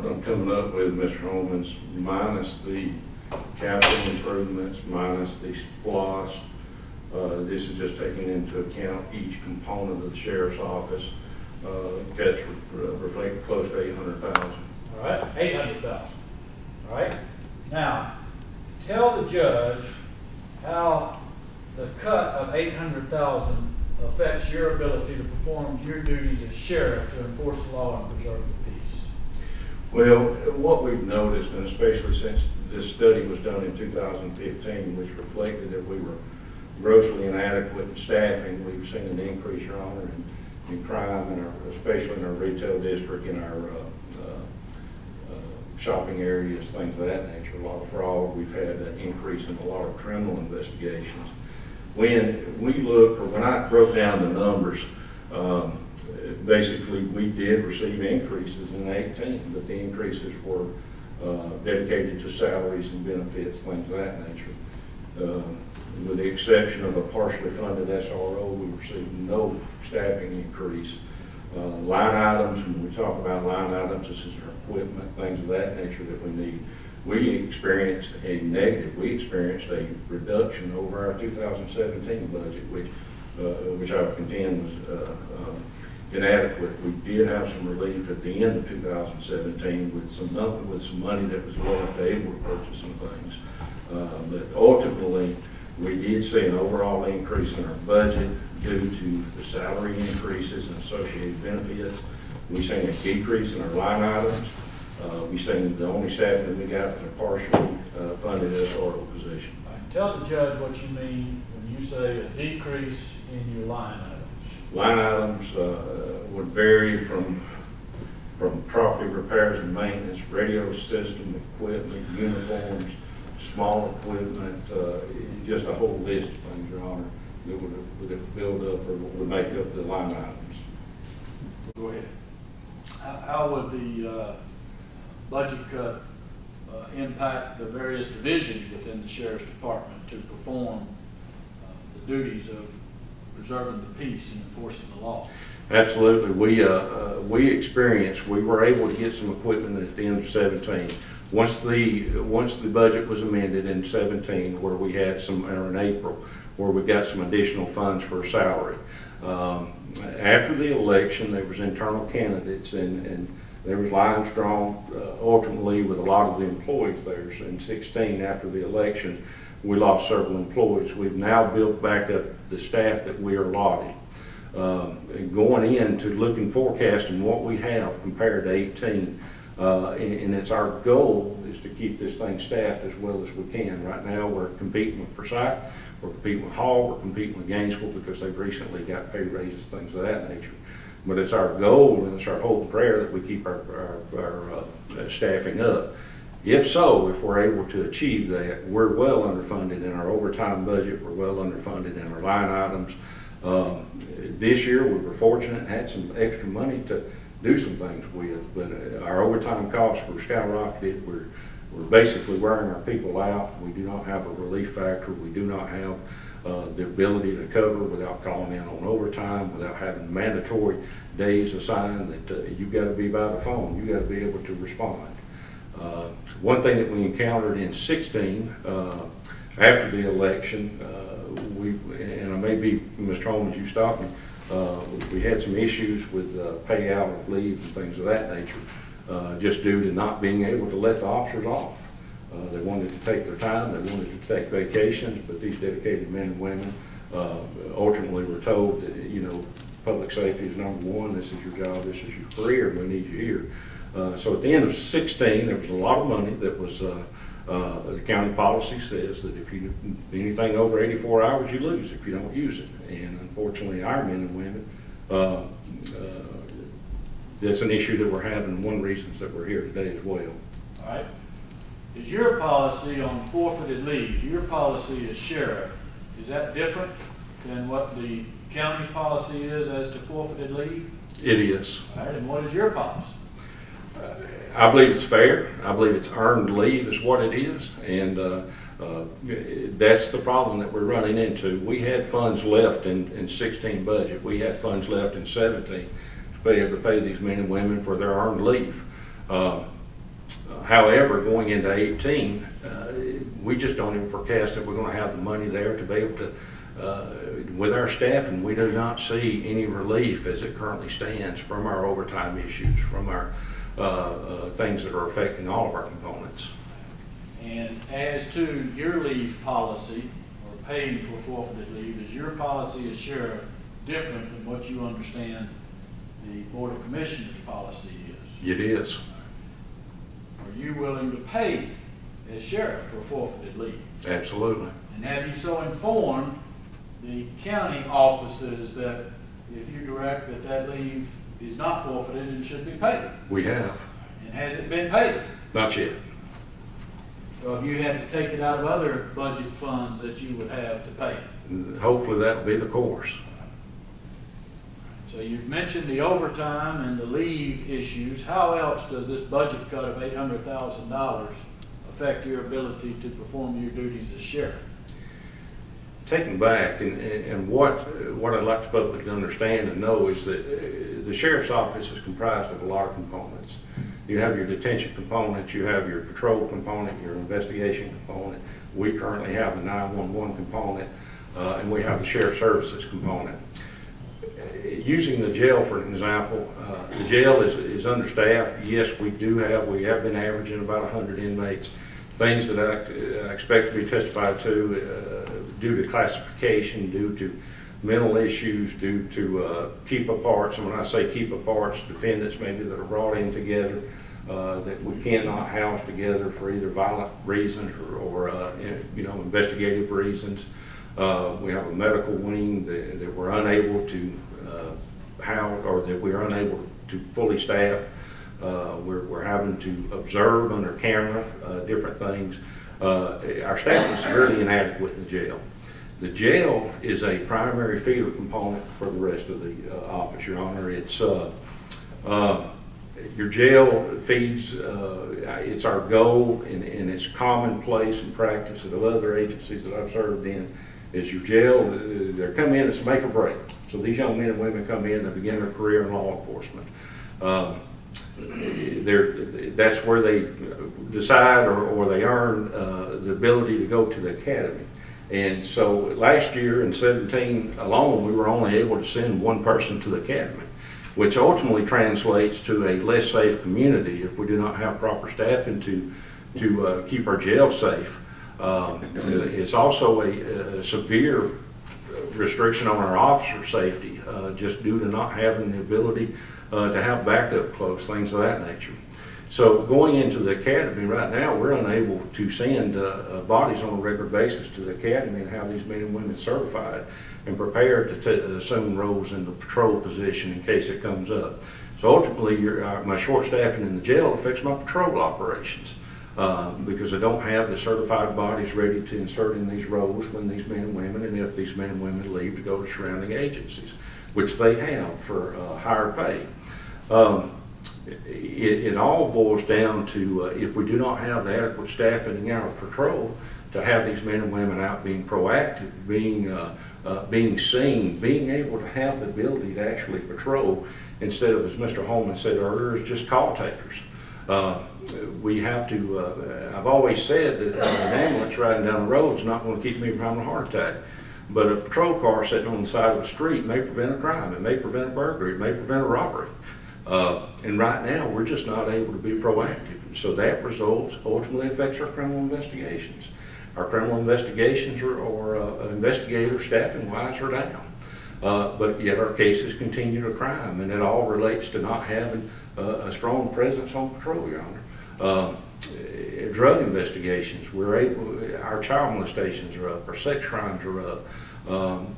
What I'm coming up with, Mr. Homans minus the capital improvements, minus the SPLOST. Uh, this is just taking into account each component of the sheriff's office. Uh, cuts re- reflect close to eight hundred thousand. All right, eight hundred thousand. All right? Now, tell the judge how the cut of eight hundred thousand affects your ability to perform your duties as sheriff to enforce the law and preserve the peace. Well, what we've noticed, and especially since this study was done in 2015, which reflected that we were grossly inadequate in staffing, we've seen an increase, Your Honor, in, in crime, in our, especially in our retail district, in our uh, uh, shopping areas, things of that nature, a lot of fraud. We've had an increase in a lot of criminal investigations. When we look, or when I broke down the numbers, um, basically, we did receive increases in 18, but the increases were uh, dedicated to salaries and benefits, things of that nature. Uh, With the exception of a partially funded SRO, we received no staffing increase. Uh, Line items, when we talk about line items, this is our equipment, things of that nature that we need. We experienced a negative, we experienced a reduction over our 2017 budget, which, uh, which I would contend was uh, um, inadequate. We did have some relief at the end of 2017 with some, with some money that was left able to purchase some things. Uh, But ultimately, we did see an overall increase in our budget due to the salary increases and associated benefits. We seen a decrease in our line items. Uh, We seen the only staff that we got was a partially uh, funded SRO position. Tell the judge what you mean when you say a decrease in your line items. Line items uh, would vary from, from property repairs and maintenance, radio system, equipment, uniforms, small equipment, uh, just a whole list of things, Your Honor, that would, would built up or would make up the line items. Go ahead. How, how would the, uh, budget cut, uh, impact the various divisions within the sheriff's department to perform, uh, the duties of preserving the peace and enforcing the law? Absolutely. We, uh, uh, we experienced, we were able to get some equipment at the end of seventeen. Once the, once the budget was amended in seventeen, where we had some, or in April, where we got some additional funds for salary. Um, After the election, there was internal candidates and, and there was lines drawn uh, ultimately with a lot of the employees there. In sixteen, after the election, we lost several employees. We've now built back up the staff that we are allotted um, going into looking forecasting what we have compared to 18. Uh, and, and it's our goal is to keep this thing staffed as well as we can. Right now, we're competing with Forsyth, we're competing with Hall, we're competing with Gainesville because they've recently got pay raises, things of that nature. But it's our goal and it's our hope and prayer that we keep our, our, our uh, staffing up. If so, if we're able to achieve that, we're well underfunded in our overtime budget, we're well underfunded in our line items. Um, This year, we were fortunate, had some extra money to do some things with, but uh, our overtime costs were skyrocketed. We're, we're basically wearing our people out. We do not have a relief factor. We do not have uh, the ability to cover without calling in on overtime, without having mandatory days assigned that uh, you gotta be by the phone. You've gotta be able to respond. Uh, One thing that we encountered in 16, uh, after the election, uh, we, and I may be, Mr. Homans, you stop me, uh, we had some issues with uh, payout of leave and things of that nature, uh, just due to not being able to let the officers off. Uh, They wanted to take their time, they wanted to take vacations, but these dedicated men and women ultimately were told that, you know, public safety is number one, this is your job, this is your career, we need you here. Uh, So at the end of 16, there was a lot of money that was, uh, uh, the county policy says that if you, anything over 84 hours, you lose if you don't use it. And unfortunately, our men and women, uh, uh, that's an issue that we're having, one of the reasons that we're here today as well. All right? Is your policy on forfeited leave, your policy as sheriff, is that different than what the county's policy is as to forfeited leave? It is. All right, and what is your policy? I believe it's fair. I believe it's earned leave is what it is. And uh, uh, that's the problem that we're running into. We had funds left in, in 16 budget. We had funds left in 17 to be able to pay these men and women for their earned leave. Uh, However, going into 18, uh, we just don't even forecast that we're going to have the money there to be able to, uh, with our staffing, we do not see any relief as it currently stands from our overtime issues, from our Uh, uh, things that are affecting all of our components. And as to your leave policy, or paying for forfeited leave, is your policy as sheriff different than what you understand the Board of Commissioners policy is? It is. Are you willing to pay as sheriff for forfeited leave? Absolutely. And have you so informed the county offices that if you direct that that leave is not forfeited and should be paid? We have. And has it been paid? Not yet. So have you had to take it out of other budget funds that you would have to pay? Hopefully that'll be the course. So you've mentioned the overtime and the leave issues. How else does this budget cut of eight hundred thousand dollars affect your ability to perform your duties as sheriff? Taking back, and, and what, what I'd like the public to understand and know is that uh, the sheriff's office is comprised of a lot of components. You have your detention component, you have your patrol component, your investigation component. We currently have the 911 component, uh, and we have the sheriff services component. Using the jail for an example, uh, the jail is, is understaffed. Yes, we do have, we have been averaging about 100 inmates. Things that I I expect to be testified to uh, due to classification, due to mental issues, due to uh, keep aparts. And when I say keep aparts, defendants maybe that are brought in together uh, that we cannot house together for either violent reasons or, or uh, you know, investigative reasons. Uh, We have a medical wing that, that we're unable to uh, house, or that we're unable to fully staff. Uh, We're, we're having to observe under camera, uh, different things. Uh, Our staff is severely inadequate in the jail. The jail is a primary feeder component for the rest of the uh, office, Your Honor. It's, uh, uh, your jail feeds, uh, it's our goal and, and it's commonplace and practice at other agencies that I've served in, is your jail, uh, they're coming in, it's make or break. So these young men and women come in, they begin their career in law enforcement. Um, they're, that's where they decide or, or they earn, the ability to go to the academy. And so last year in seventeen alone, we were only able to send one person to the academy, which ultimately translates to a less safe community if we do not have proper staffing to, to, uh, keep our jail safe. Um, it's also a, a severe restriction on our officer safety, uh, just due to not having the ability, uh, to have backup close, things of that nature. So going into the academy right now, we're unable to send uh, uh, bodies on a regular basis to the academy and have these men and women certified and prepared to ta- assume roles in the patrol position in case it comes up. So ultimately, uh, my short staffing in the jail affects my patrol operations. uh, because I don't have the certified bodies ready to insert in these roles when these men and women, and if these men and women leave to go to surrounding agencies, which they have for uh, higher pay. Um, it, it all boils down to, uh, if we do not have the adequate staffing in our patrol, to have these men and women out being proactive, being, uh, uh, being seen, being able to have the ability to actually patrol, instead of, as Mr. Homans said earlier, just call takers. Uh, we have to, uh, I've always said that an ambulance riding down the road is not gonna keep me from having a heart attack. But a patrol car sitting on the side of the street may prevent a crime, it may prevent a burglary, it may prevent a robbery. Uh, and right now, we're just not able to be proactive. So that results, ultimately affects our criminal investigations. Our criminal investigations are, or uh, investigator staffing wise are down. Uh, but yet our cases continue to crime, and it all relates to not having uh, a strong presence on patrol, Your Honor. Uh, drug investigations, we're able, our child molestations are up, our sex crimes are up. Um,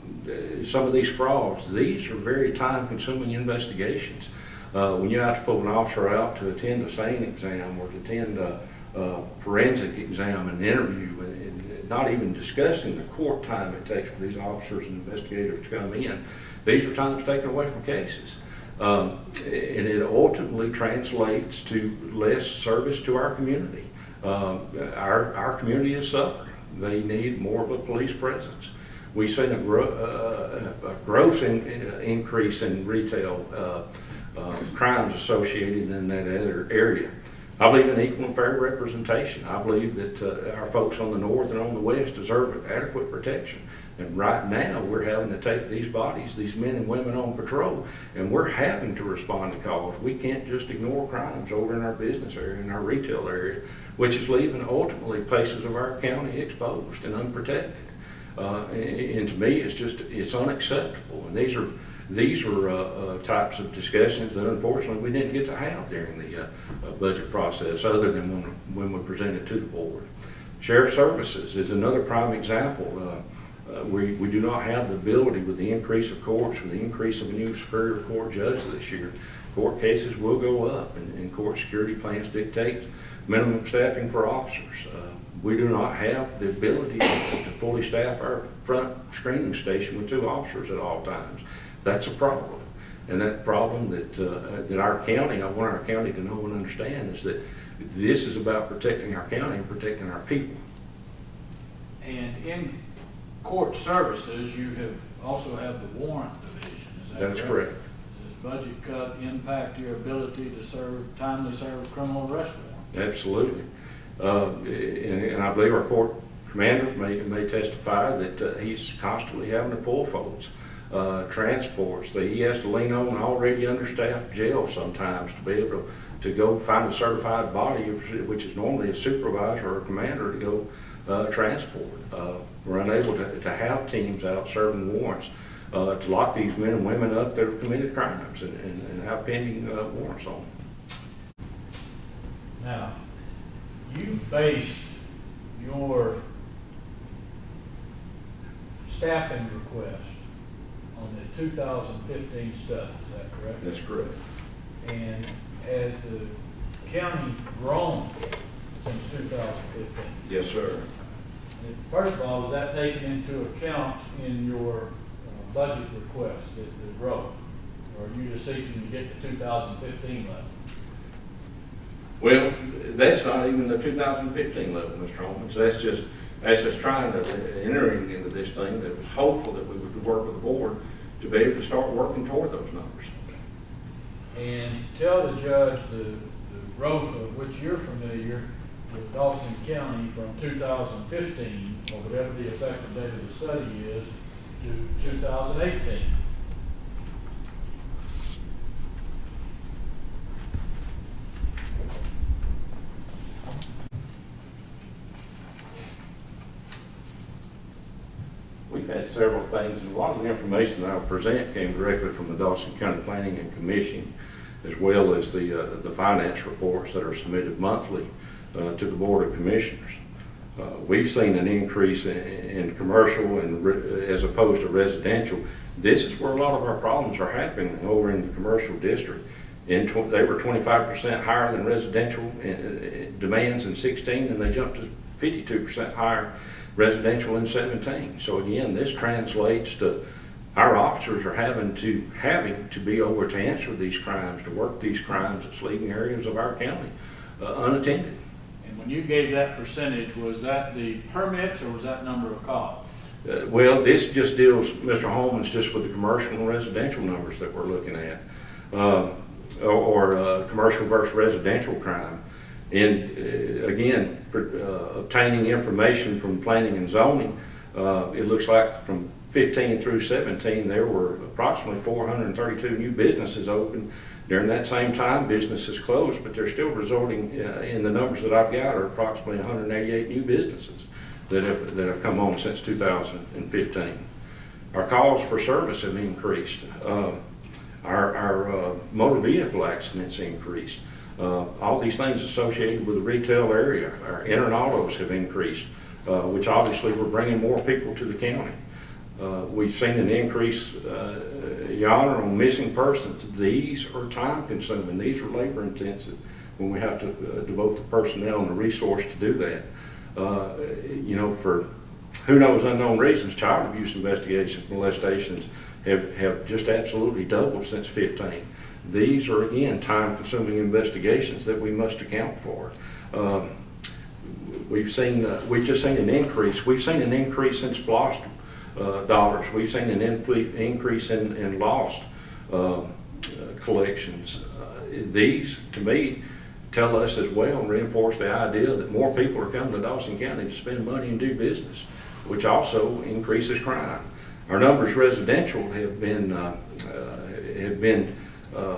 some of these frauds, these are very time-consuming investigations. Uh, when you have to pull an officer out to attend a SANE exam or to attend a, a forensic exam and interview, and, and not even discussing the court time it takes for these officers and investigators to come in, these are times taken away from cases. Um, and it ultimately translates to less service to our community. Uh, our, our community is suffering. They need more of a police presence. We've seen a, gro uh, a gross in, uh, increase in retail uh, crimes associated in that other area. I believe in equal and fair representation. I believe that uh, our folks on the north and on the west deserve adequate protection. And right now, we're having to take these bodies, these men and women on patrol, and we're having to respond to calls. We can't just ignore crimes over in our business area, in our retail area, which is leaving ultimately places of our county exposed and unprotected. Uh, and, and to me, it's just, it's unacceptable. And these are, these are uh, uh, types of discussions that unfortunately we didn't get to have during the uh, uh, budget process, other than when, when we presented to the board. Sheriff Services is another prime example. Uh, we, we do not have the ability with the increase of courts, with the increase of a new Superior Court judge this year, court cases will go up and, and court security plans dictate minimum staffing for officers. Uh, we do not have the ability to fully staff our front screening station with two officers at all times. That's a problem. And that problem that, uh, that our county, I want our county to know and understand is that this is about protecting our county and protecting our people. And in court services, you have, also have the warrant division, is that correct? That's correct. Does budget cut impact your ability to serve, timely serve criminal arrest warrants? Absolutely. Uh, and, and I believe our court commander may, may testify that uh, he's constantly having to pull folks, uh, transports, that he has to lean on already understaffed jail sometimes to be able to, to go find a certified body, which is normally a supervisor or a commander to go uh, transport. Uh, we're unable to, to have teams out serving warrants uh, to lock these men and women up that have committed crimes and, and, and have pending uh, warrants on them. Now, you based your staffing request on the 2015 study, is that correct? That's correct. And has the county grown since 2015? Yes, sir. First of all, is that taken into account in your uh, budget request, the the growth? Or are you just seeking to get to 2015 level? Well, that's not even the 2015 level, Mr. Homans, so that's just, that's just trying to, entering into this thing that was hopeful that we would work with the board to be able to start working toward those numbers. And tell the judge the, the growth of which you're familiar with Dawson County from 2015, or whatever the effective date of the study is, to 2018. We've had several things, a lot of the information that I'll present came directly from the Dawson County Planning and Commission, as well as the, uh, the finance reports that are submitted monthly uh, to the Board of Commissioners. Uh, We've seen an increase in, in commercial and as opposed to residential. This is where a lot of our problems are happening over in the commercial district. In, they were twenty-five percent higher than residential uh, uh, demands in sixteen, and they jumped to fifty-two percent higher residential in seventeen. So again, this translates to our officers are having to, having to be over to answer these crimes, to work these crimes at sleeping areas of our county uh, unattended. And when you gave that percentage, was that the permits or was that number of calls? Uh, Well, this just deals, Mr. Homans just with the commercial and residential numbers that we're looking at. Uh, Or, or, uh, commercial versus residential crime. And, uh, again, uh, obtaining information from planning and zoning, uh, it looks like from fifteen through seventeen, there were approximately four hundred and thirty-two new businesses open. During that same time, businesses closed, but they're still resorting, uh, in the numbers that I've got, are approximately hundred and eighty-eight new businesses that have, that have come on since 2015. Our calls for service have increased. Uh, Our, our uh, motor vehicle accidents increased. Uh, All these things associated with the retail area, our inter autos have increased, uh, which obviously we're bringing more people to the county. Uh, We've seen an increase, uh, Your Honor, on missing persons. These are time consuming, these are labor intensive when we have to uh, devote the personnel and the resource to do that. Uh, You know, for who knows unknown reasons, child abuse investigations, molestations have, have just absolutely doubled since 15. These are, again, time-consuming investigations that we must account for. Um, We've seen, uh, we've just seen an increase, we've seen an increase in lost uh, dollars, we've seen an incre- increase in, in lost uh, uh, collections. These, to me, tell us as well and reinforce the idea that more people are coming to Dawson County to spend money and do business, which also increases crime. Our numbers residential have been, uh, uh, have been, uh,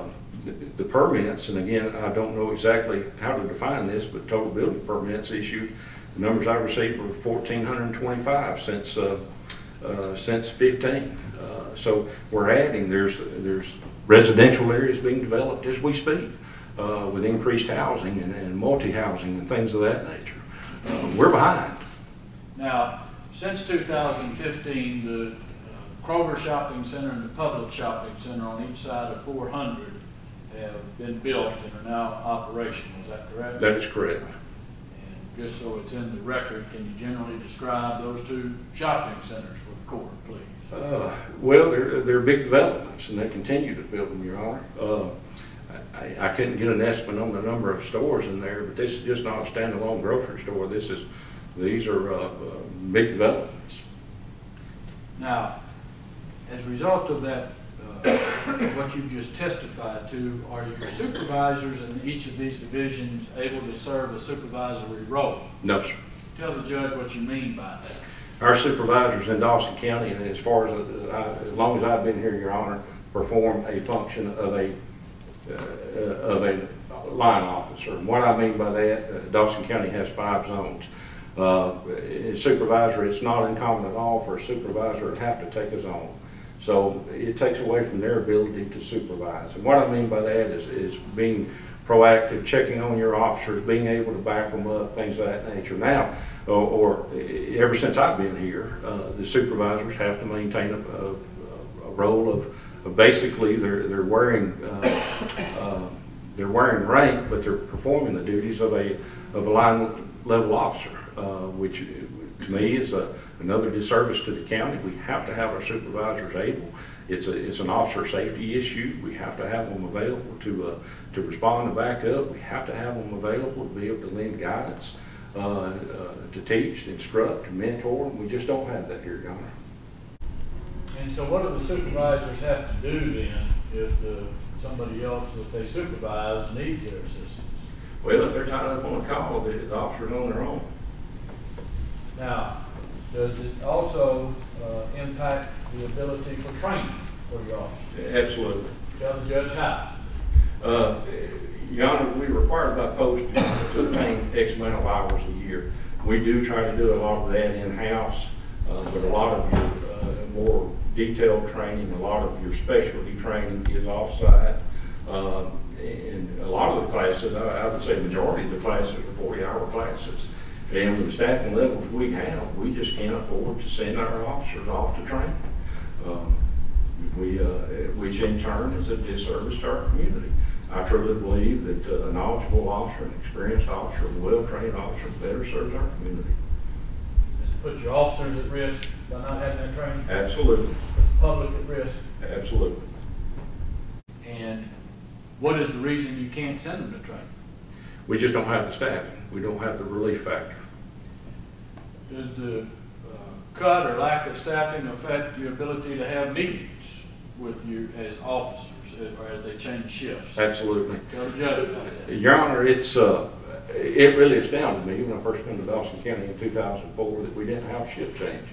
the- permits, and again, I don't know exactly how to define this, but total building permits issued, the numbers I received were fourteen hundred and twenty-five since, uh, uh, since fifteen. Uh, So we're adding, there's, there's residential areas being developed as we speak, uh, with increased housing and, and multi-housing and things of that nature. Uh, We're behind. Now, since 2015, the Kroger Shopping Center and the Publix Shopping Center on each side of 400 have been built and are now operational, is that correct? That is correct. And just so it's in the record, can you generally describe those two shopping centers for the court, please? Uh, Well, they're, they're big developments, and they continue to build them, Your Honor. Uh, I, I couldn't get an estimate on the number of stores in there, but this is just not a standalone grocery store. This is, these are, uh, uh, big developments. Now, as a result of that, uh, what you just testified to, are your supervisors in each of these divisions able to serve a supervisory role? No, sir. Tell the judge what you mean by that. Our supervisors in Dawson County, and as far as, uh, I- as long as I've been here, Your Honor, perform a function of a, uh, of a line officer. And what I mean by that, uh, Dawson County has five zones. Uh, Supervisor, it's not uncommon at all for a supervisor to have to take a zone. So it takes away from their ability to supervise. And what I mean by that is, is being proactive, checking on your officers, being able to back them up, things of that nature. Now, or, or ever since I've been here, uh, the supervisors have to maintain a, a, a role of, of basically they're, they're wearing, uh, uh, they're wearing rank, but they're performing the duties of a, of a line level officer, uh, which to me is a, another disservice to the county. We have to have our supervisors able. It's a, it's an officer safety issue. We have to have them available to, uh, to respond and back up. We have to have them available to be able to lend guidance, uh, uh, to teach, instruct, to mentor. We just don't have that here, Governor. And so what do the supervisors have to do then if the, somebody else that they supervise needs their assistance? Well, if they're tied up on a call, the, the officer's on their own. Now, does it also uh, impact the ability for training for your officers? Absolutely. Tell the judge how. Uh, Your Honor, we require by post to obtain X amount of hours a year. We do try to do a lot of that in-house, uh, but a lot of your uh, more detailed training, a lot of your specialty training is off-site. Uh, And a lot of the classes, I I would say majority of the classes are forty-hour classes. And with the staffing levels we have, we just can't afford to send our officers off to train. Um, we, uh, which in turn is a disservice to our community. I truly believe that uh, a knowledgeable officer, an experienced officer, a well-trained officer better serves our community. Just put your officers at risk by not having that training, Absolutely, put the public at risk. absolutely. And what is the reason you can't send them to training? We just don't have the staffing. We don't have the relief factor. Does the uh, cut or lack of staffing affect your ability to have meetings with you as officers uh, or as they change shifts? Absolutely. Tell the judge about that. Your Honor, it's, uh, it really astounded me when I first came to Dawson County in 2004 that we didn't have shift change.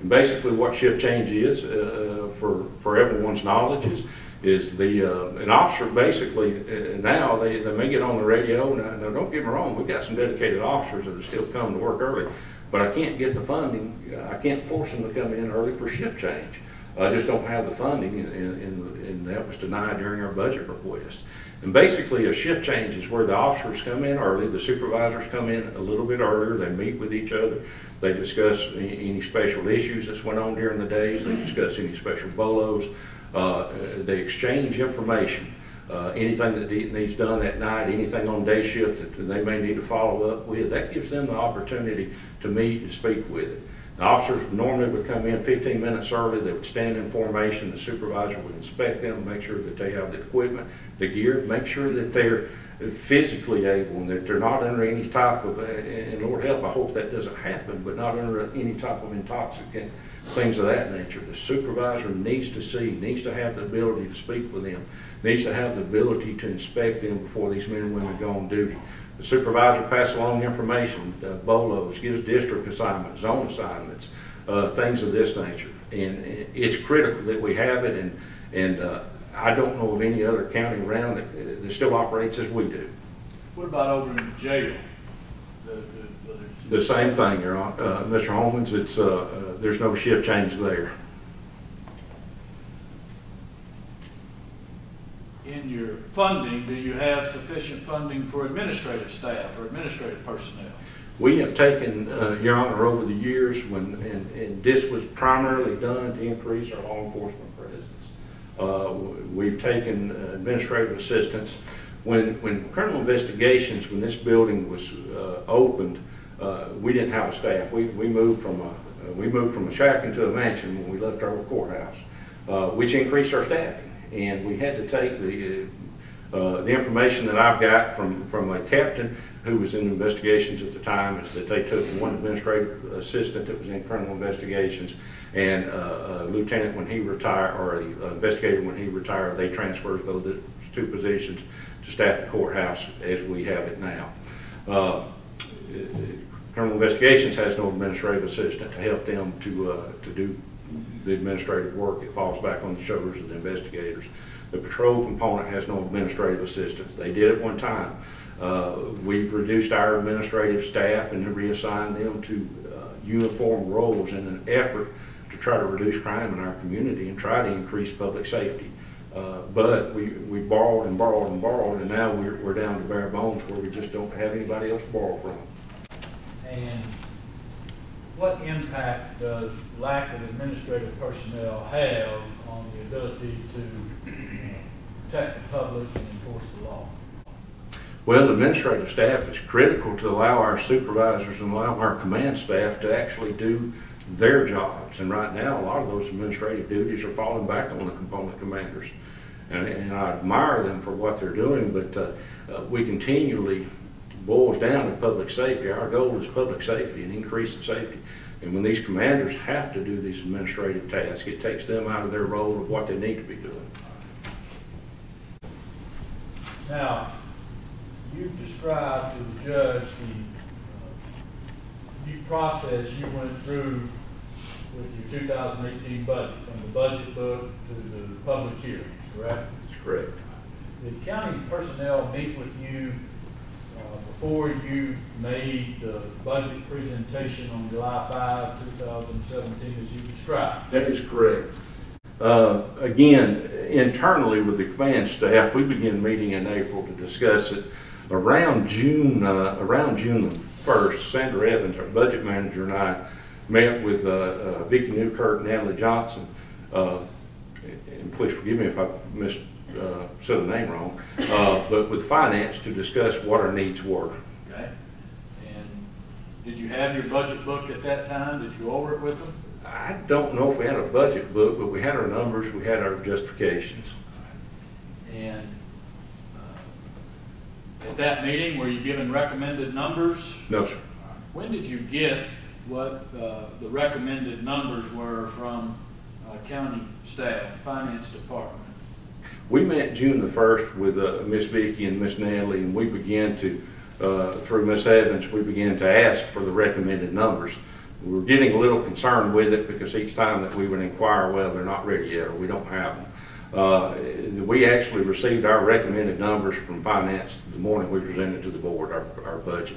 And basically what shift change is, uh, for, for everyone's knowledge, is, is the, uh, an officer basically, uh, now, they, they may get on the radio, now, now don't get me wrong, we've got some dedicated officers that are still come to work early, but I can't get the funding, I can't force them to come in early for shift change. I just don't have the funding, and, and, and that was denied during our budget request. And basically, a shift change is where the officers come in early, the supervisors come in a little bit earlier, they meet with each other, they discuss any, special issues that's went on during the days, they discuss any special bolos, uh, they exchange information. Uh, anything that needs done at night, anything on day shift that they may need to follow up with, that gives them the opportunity to meet and speak with it. The officers normally would come in 15 minutes early, they would stand in formation, the supervisor would inspect them, make sure that they have the equipment, the gear, make sure that they're physically able and that they're not under any type of, and Lord help, I hope that doesn't happen, but not under any type of intoxicant, things of that nature. The supervisor needs to see, needs to have the ability to speak with them, needs to have the ability to inspect them before these men and women go on duty. The supervisor passes along information, uh, bolos, gives district assignments, zone assignments, uh, things of this nature. And uh, it's critical that we have it, and, and uh, I don't know of any other county around that, that still operates as we do. What about over in jail? The, the, The same thing, Your Honor. Uh, Mr. Homans, it's, uh, uh, there's no shift change there. In your funding, do you have sufficient funding for administrative staff or administrative personnel? We have taken, uh, Your Honor, over the years, when, and, and this was primarily done to increase our law enforcement presence. Uh, We've taken uh, administrative assistants. When, when criminal investigations, when this building was uh, opened, uh, we didn't have a staff. We, we moved from a, we moved from a shack into a mansion when we left our courthouse, uh, which increased our staffing. And we had to take the, uh, the information that I've got from, from a captain who was in investigations at the time, is that they took one administrative assistant that was in criminal investigations, and uh, a lieutenant when he retired, or uh, investigator when he retired, they transferred those two positions to staff the courthouse as we have it now. Uh, Criminal investigations has no administrative assistant to help them to, uh, to do the administrative work. It falls back on the shoulders of the investigators. The patrol component has no administrative assistant. They did it one time. Uh, We've reduced our administrative staff and reassigned them to uh, uniform roles in an effort to try to reduce crime in our community and try to increase public safety. Uh, But we, we borrowed and borrowed and borrowed, and now we're, we're down to bare bones where we just don't have anybody else to borrow from. And what impact does lack of administrative personnel have on the ability to uh, protect the public and enforce the law? Well, the administrative staff is critical to allow our supervisors and allow our command staff to actually do their jobs. And right now, a lot of those administrative duties are falling back on the component commanders. And, and I admire them for what they're doing, but, uh, uh, we continually boils down to public safety. Our goal is public safety and increasing safety. And when these commanders have to do these administrative tasks, it takes them out of their role of what they need to be doing. Now, you've described to the judge the uh, new process you went through with your 2018 budget, from the budget book to the public hearings, correct? That's correct. Did county personnel meet with you uh, before you made the budget presentation on July 5, 2017, as you described? That is correct. Uh, Again, internally with the command staff, we began meeting in April to discuss it. Around June, uh, around June the 1st, Sandra Evans, our budget manager, and I met with uh, uh, Vickie Neikirk and Natalie Johnson. Uh, And please forgive me if I uh, said the name wrong, uh, but with finance to discuss what our needs were. Okay? And did you have your budget book at that time? Did you go over it with them? I don't know if we had a budget book, but we had our numbers, we had our justifications. And uh, at that meeting, were you given recommended numbers? No, sir. When did you get what uh, the recommended numbers were from uh, county staff, finance department? We met June the first with uh, Miss Vickie and Miss Natalie, and we began to, uh, through Miss Evans, we began to ask for the recommended numbers. We were getting a little concerned with it because each time that we would inquire, well, they're not ready yet, or we don't have them. Uh, We actually received our recommended numbers from finance the morning we presented to the board, our, our budget.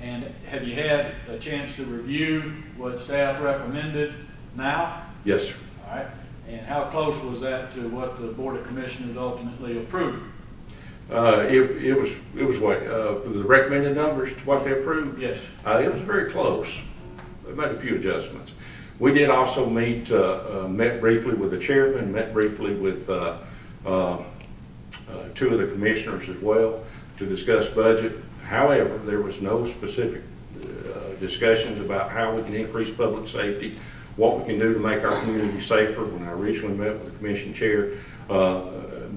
And have you had a chance to review what staff recommended now? Yes, sir. All right, and how close was that to what the Board of Commissioners ultimately approved? Uh, It, it was, it was what, uh, the recommended numbers to what they approved? Yes. Uh, it was very close. We made a few adjustments. We did also meet, uh, uh, met briefly with the chairman, met briefly with, uh, uh, uh, two of the commissioners as well to discuss budget. However, there was no specific, uh, discussions about how we can increase public safety, what we can do to make our community safer. When I originally met with the commission chair, uh,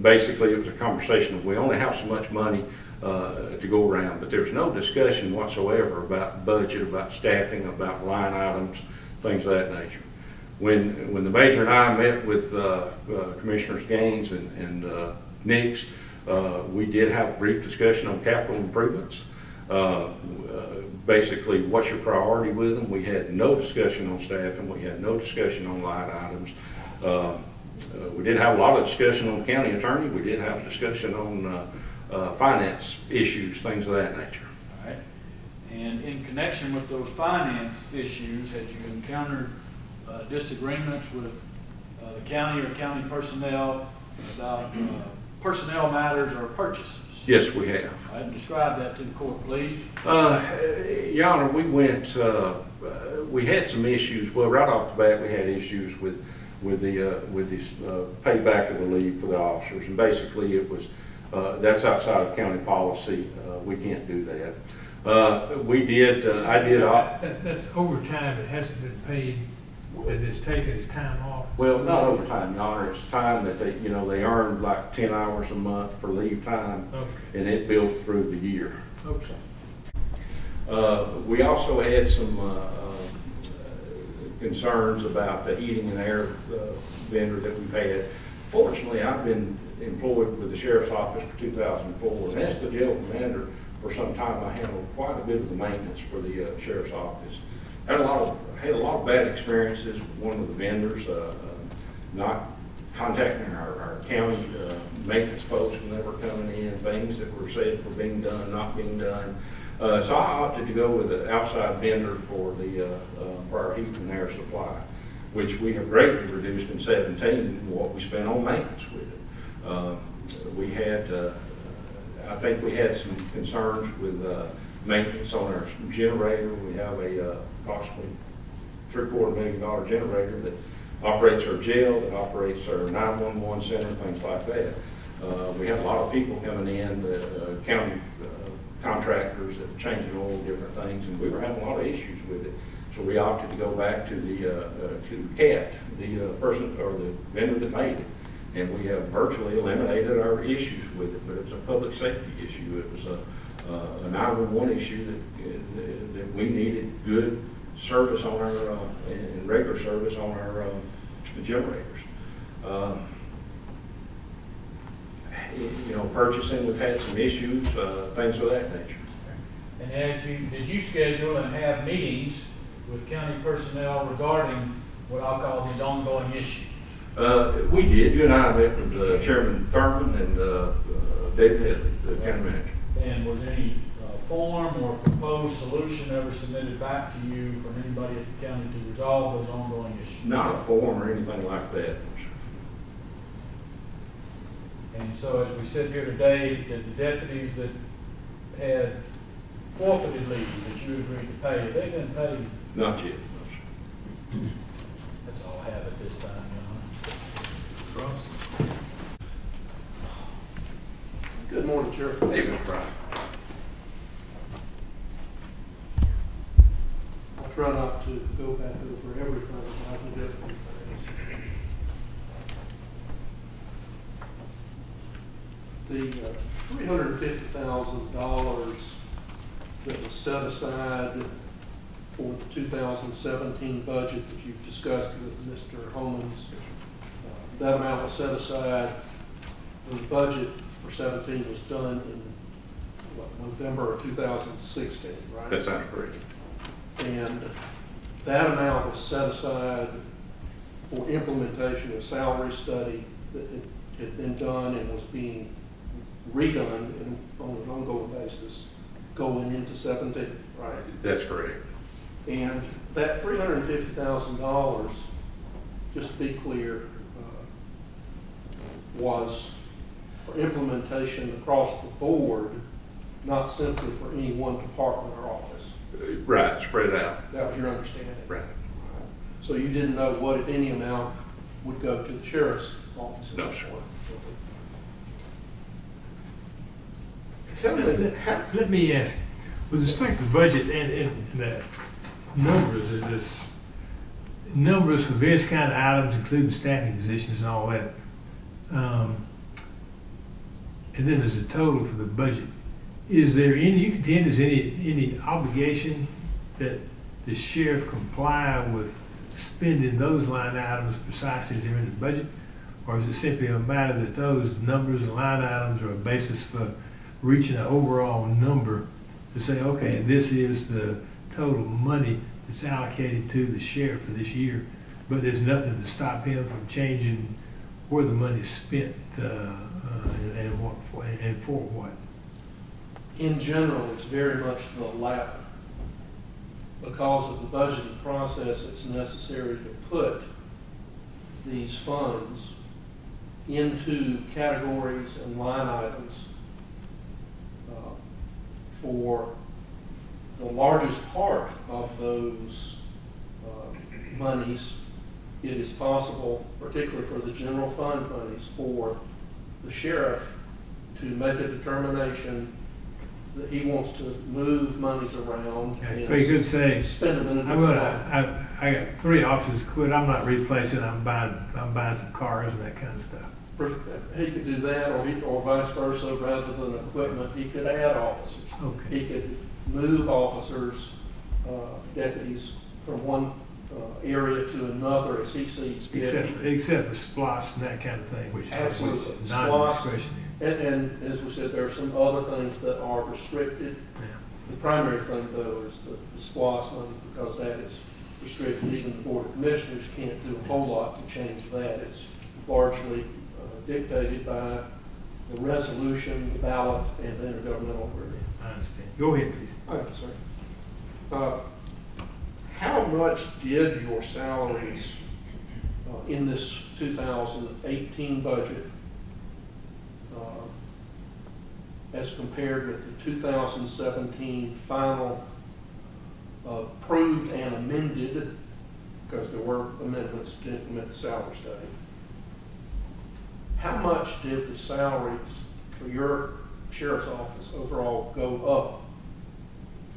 basically it was a conversation of we only have so much money, uh, to go around, but there's no discussion whatsoever about budget, about staffing, about line items, things of that nature. When, when the major and I met with uh, uh, Commissioners Gaines and, and uh, Nix, uh, we did have a brief discussion on capital improvements. Uh, uh, Basically, what's your priority with them? We had no discussion on staffing, we had no discussion on line items. Uh, uh, We did have a lot of discussion on county attorney, we did have discussion on uh, uh, finance issues, things of that nature. All right, and in connection with those finance issues, had you encountered uh, disagreements with uh, the county or county personnel about personnel matters or purchases? Yes, we have. Right, describe that to the court, please. Uh, Your Honor, we went, uh, uh, we had some issues, well, right off the bat, we had issues with, with the, uh, with this uh, payback of the leave for the officers. And basically, it was, uh, that's outside of county policy, Uh, we can't do that. Uh, We did, uh, I did, op- That, [laughs] that's overtime that hasn't been paid, that it's taken as time off. well, not overtime, Your Honor, it's time that they, you know, they earned like 10 hours a month for leave time, Okay, and it builds through the year. okay. Uh, We also had some uh, uh, concerns about the heating and air uh, vendor that we've had. Fortunately, I've been employed with the sheriff's office for 2004, and as the jail commander for some time, I handled quite a bit of the maintenance for the uh, sheriff's office. Had a lot of, had a lot of bad experiences with one of the vendors, uh, uh, not contacting our, our county uh, maintenance folks when they were coming in, things that were said were being done, not being done. Uh, So I opted to go with an outside vendor for the, uh, uh, for our heat and air supply, which we have greatly reduced in seventeen, what we spent on maintenance with it. Uh, We had, uh, I think we had some concerns with uh, maintenance on our generator. We have a uh, approximately three-quarter million dollar generator that operates our jail, that operates our 911 center, things like that. Uh, We have a lot of people coming in, uh, county uh, contractors that are changing oil, different things, and we were having a lot of issues with it. So we opted to go back to the, uh, uh, to CAT, the uh, person, or the vendor that made it. And we have virtually eliminated our issues with it, but it's a public safety issue. It was a, uh, a 911 issue that, uh, that we needed good service on our, uh, and regular service on our uh, generators. Uh, You know, purchasing, we've had some issues, uh, things of that nature. And had you, did you schedule and have meetings with county personnel regarding what I'll call these ongoing issues? Uh, We did, you and I met with uh, Chairman Thurmond and uh, uh, David Headley, the county manager. And was any form or proposed solution ever submitted back to you from anybody at the county to resolve those ongoing issues? Not a form or anything like that. And so as we sit here today, did the deputies that had forfeited leave that you agreed to pay, have they been paid? Not yet, no, sir. That's all I have at this time, Your Honor. Ross? Sheriff. Hey, Mr. Brown. I'll try not to go back over everything, I can things. The uh, three hundred and fifty thousand dollars that was set aside for the two thousand seventeen budget that you've discussed with Mr. Homans, uh, that amount was set aside, when the budget for seventeen was done in, what, November of two thousand sixteen, right? That sounds correct. And that amount was set aside for implementation of salary study that had- been done and was being redone on an ongoing basis going into seventeen, right? That's correct. And that three hundred and fifty thousand dollars, just to be clear, uh, was for implementation across the board, not simply for any one department or office. Right, spread out. That was your understanding? Right. So you didn't know what, if any, amount would go to the sheriff's office? at No, sir. Tell me, Let how- let me ask, with respect to budget and, and the numbers, is this, numbers for various kind of items, including staffing positions and all that. Um, And then there's a total for the budget. Is there any, you contend there's any, any obligation that the sheriff comply with spending those line items precisely as they're in the budget? Or is it simply a matter that those numbers and line items are a basis for reaching an overall number to say, okay, this is the total money that's allocated to the sheriff for this year, but there's nothing to stop him from changing where the money's spent, uh, uh, and- what, and for what? In general, it's very much the latter. Because of the budgeting process, it's necessary to put these funds into categories and line items uh, for the largest part of those uh, monies. It is possible, particularly for the general fund monies, for the sheriff to make a determination he wants to move monies around Okay, So you could say, spend them in a I'm different gonna. I, I got three officers quit, I'm not replacing, I'm buying, I'm buying some cars and that kind of stuff. He could do that, or he, or vice versa, rather than equipment, he could add officers. Okay. He could move officers, uh, deputies from one, uh, area to another as he sees fit. Except, except for SPLOST and that kind of thing, which is Absolutely. non-discretionary. And, and as we said, there are some other things that are restricted. Yeah. The primary thing, though, is the, the SPLOST money, because that is restricted, even the Board of Commissioners can't do a whole lot to change that. It's largely uh, dictated by the resolution, the ballot, and the intergovernmental agreement. I understand. Go ahead, please. Thank you, sir. Uh, How much did your salaries uh, in this 2018 budget uh, as compared with the 2017 final uh, approved and amended, because there were amendments to implement the salary study. How much did the salaries for your sheriff's office overall go up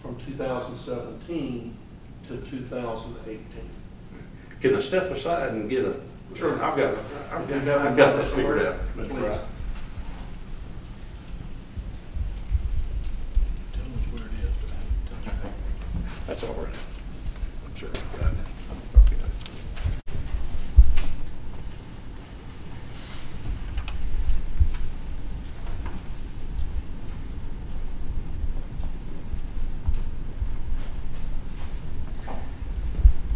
from 2017 to 2018? Can I step aside and get a? Sure. I've got, I've You got, have a I've got this figured out, Mr. Please. Wright. Tell us where it is. That's all right. I'm sure.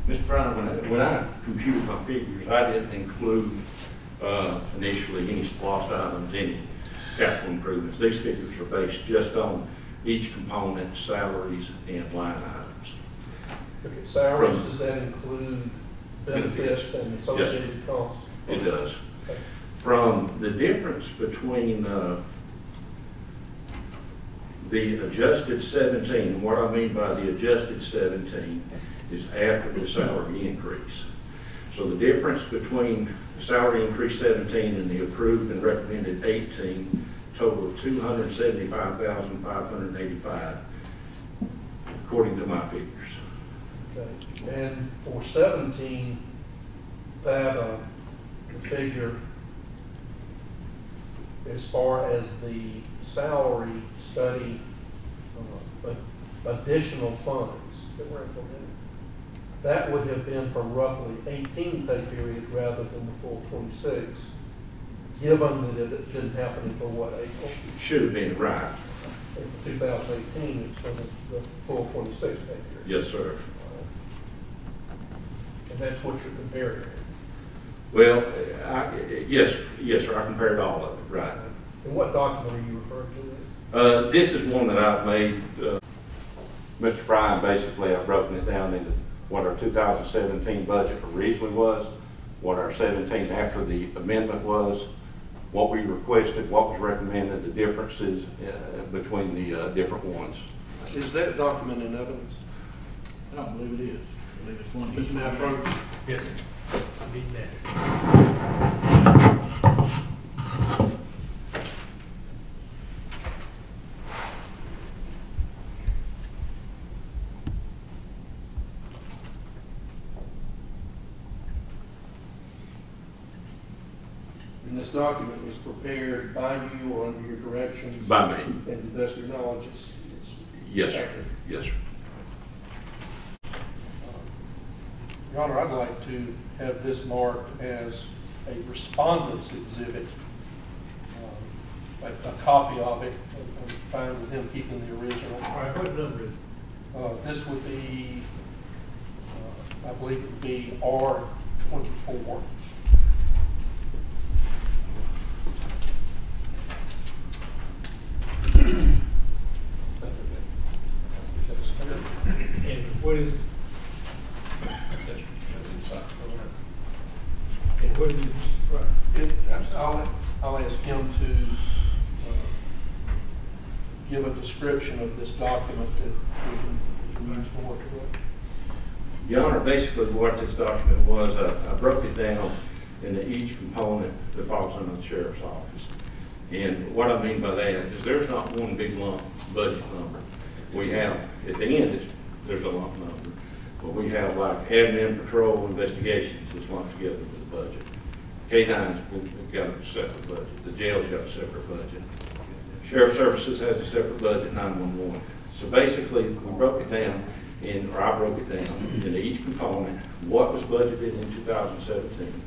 Mr. Brown, when I, when I computed my figures, I didn't include, uh, initially any SPLOST items, any capital improvements. These figures are based just on each component, salaries and line items. Okay, Salaries, does that include Benefits. and Yes. associated costs? It does. Okay. From the difference between uh, the adjusted 17, what I mean by the adjusted 17 is after the salary increase. So the difference between the salary increase 17 and the approved and recommended 18 total of two hundred seventy-five thousand, five hundred eighty-five, according to my figures. Okay. And for seventeen, that, uh, the figure, as far as the salary study, uh, additional funds that were implemented, that would have been for roughly eighteen pay periods rather than the full twenty-six, given that it didn't happen until what, April? Should have been right. Two thousand eighteen, it's for the, the full twenty-six pay period. Yes, sir. And that's what you're comparing. Well, I, yes, yes, sir, I compared all of it, right. And what document are you referring to? Uh, this is one that I've made, uh, Mr. Frey, basically, I've broken it down into what our 2017 budget originally was, what our 17 after the amendment was, what we requested, what was recommended, the differences uh, between the uh, different ones. Is that document in evidence? I don't believe it is. I believe it's one. Mr. Matt Yes, sir. I'll. And this document was prepared by you or under your directions? By me, And to the best of your knowledge, it's, it's. yes, sir, accurate. yes, sir. have this marked as a respondent's exhibit, um, a, a, copy of it. I'm fine with him keeping the original. All right, what number is it? Uh, this would be, uh, I believe it would be R24. What this document was, I I broke it down into each component that falls under the sheriff's office. And what I mean by that is there's not one big lump budget number. We have, at the end, there's a lump number. But we have like admin, patrol, investigations is lumped together with the budget. K-9's we've got a separate budget, the jail's got a separate budget. Sheriff Services has a separate budget, 911. So basically, we broke it down, and, or I broke it down into each component, what was budgeted in 2017.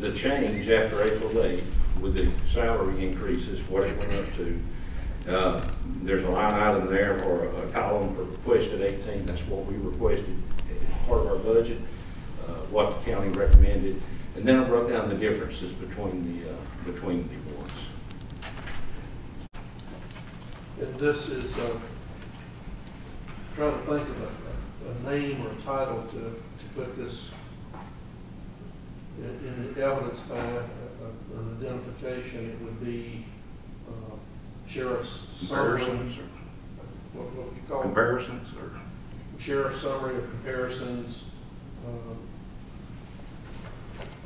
The change after April 8th with the salary increases, what it went up to. Uh, There's a line item there or a column for requested 18, that's what we requested as part of our budget, uh, what the county recommended. And then I broke down the differences between the, uh, between the ones. And this is, uh, trying to think of a, a name or a title to, to put this in, in the evidence by, uh, an identification, it would be, uh, sheriff's summary. Comparisons or What, what you call it? comparisons or? Sheriff's summary of comparisons, um,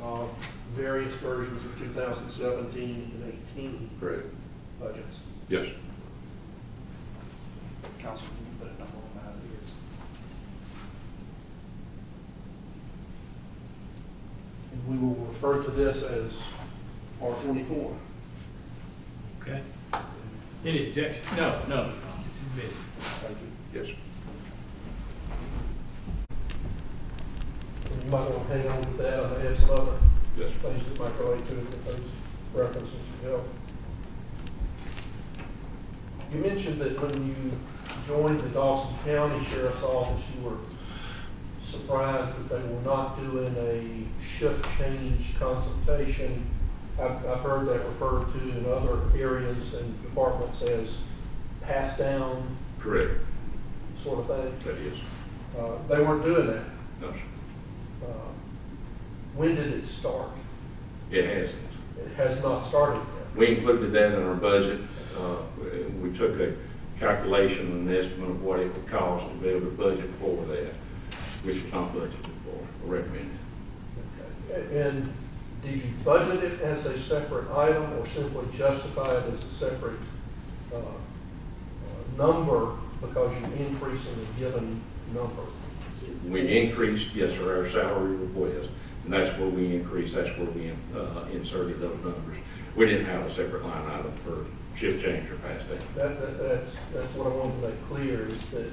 of various versions of two thousand seventeen and eighteen Correct. budgets. Yes. Counsel, can you put a number on that? It is And we will refer to this as R twenty-four. Okay. Any objection? No, no. It's admitted. Thank you. Yes. You might want to hang on with that, I may have some other Yes. things that might relate to it, that those references would help. You mentioned that when you joined the Dawson County Sheriff's Office, you were surprised that they were not doing a shift change consultation. I've, I've heard that referred to in other areas and departments as pass down Correct. sort of thing. That is. Uh, they weren't doing that. No, sir. Uh, When did it start? It hasn't. It has not started yet. We included that in our budget. Uh, We took a calculation and an estimate of what it would cost to be able to budget for that, which budgeted for or recommended. And did you budget it as a separate item or simply justify it as a separate uh, uh, number because you're increasing a given number? We increased, yes, sir, our salary request, and that's where we increased, that's where we uh, inserted those numbers. We didn't have a separate line item for shift change or past day. That, that, that's, that's what I wanted to make clear, is that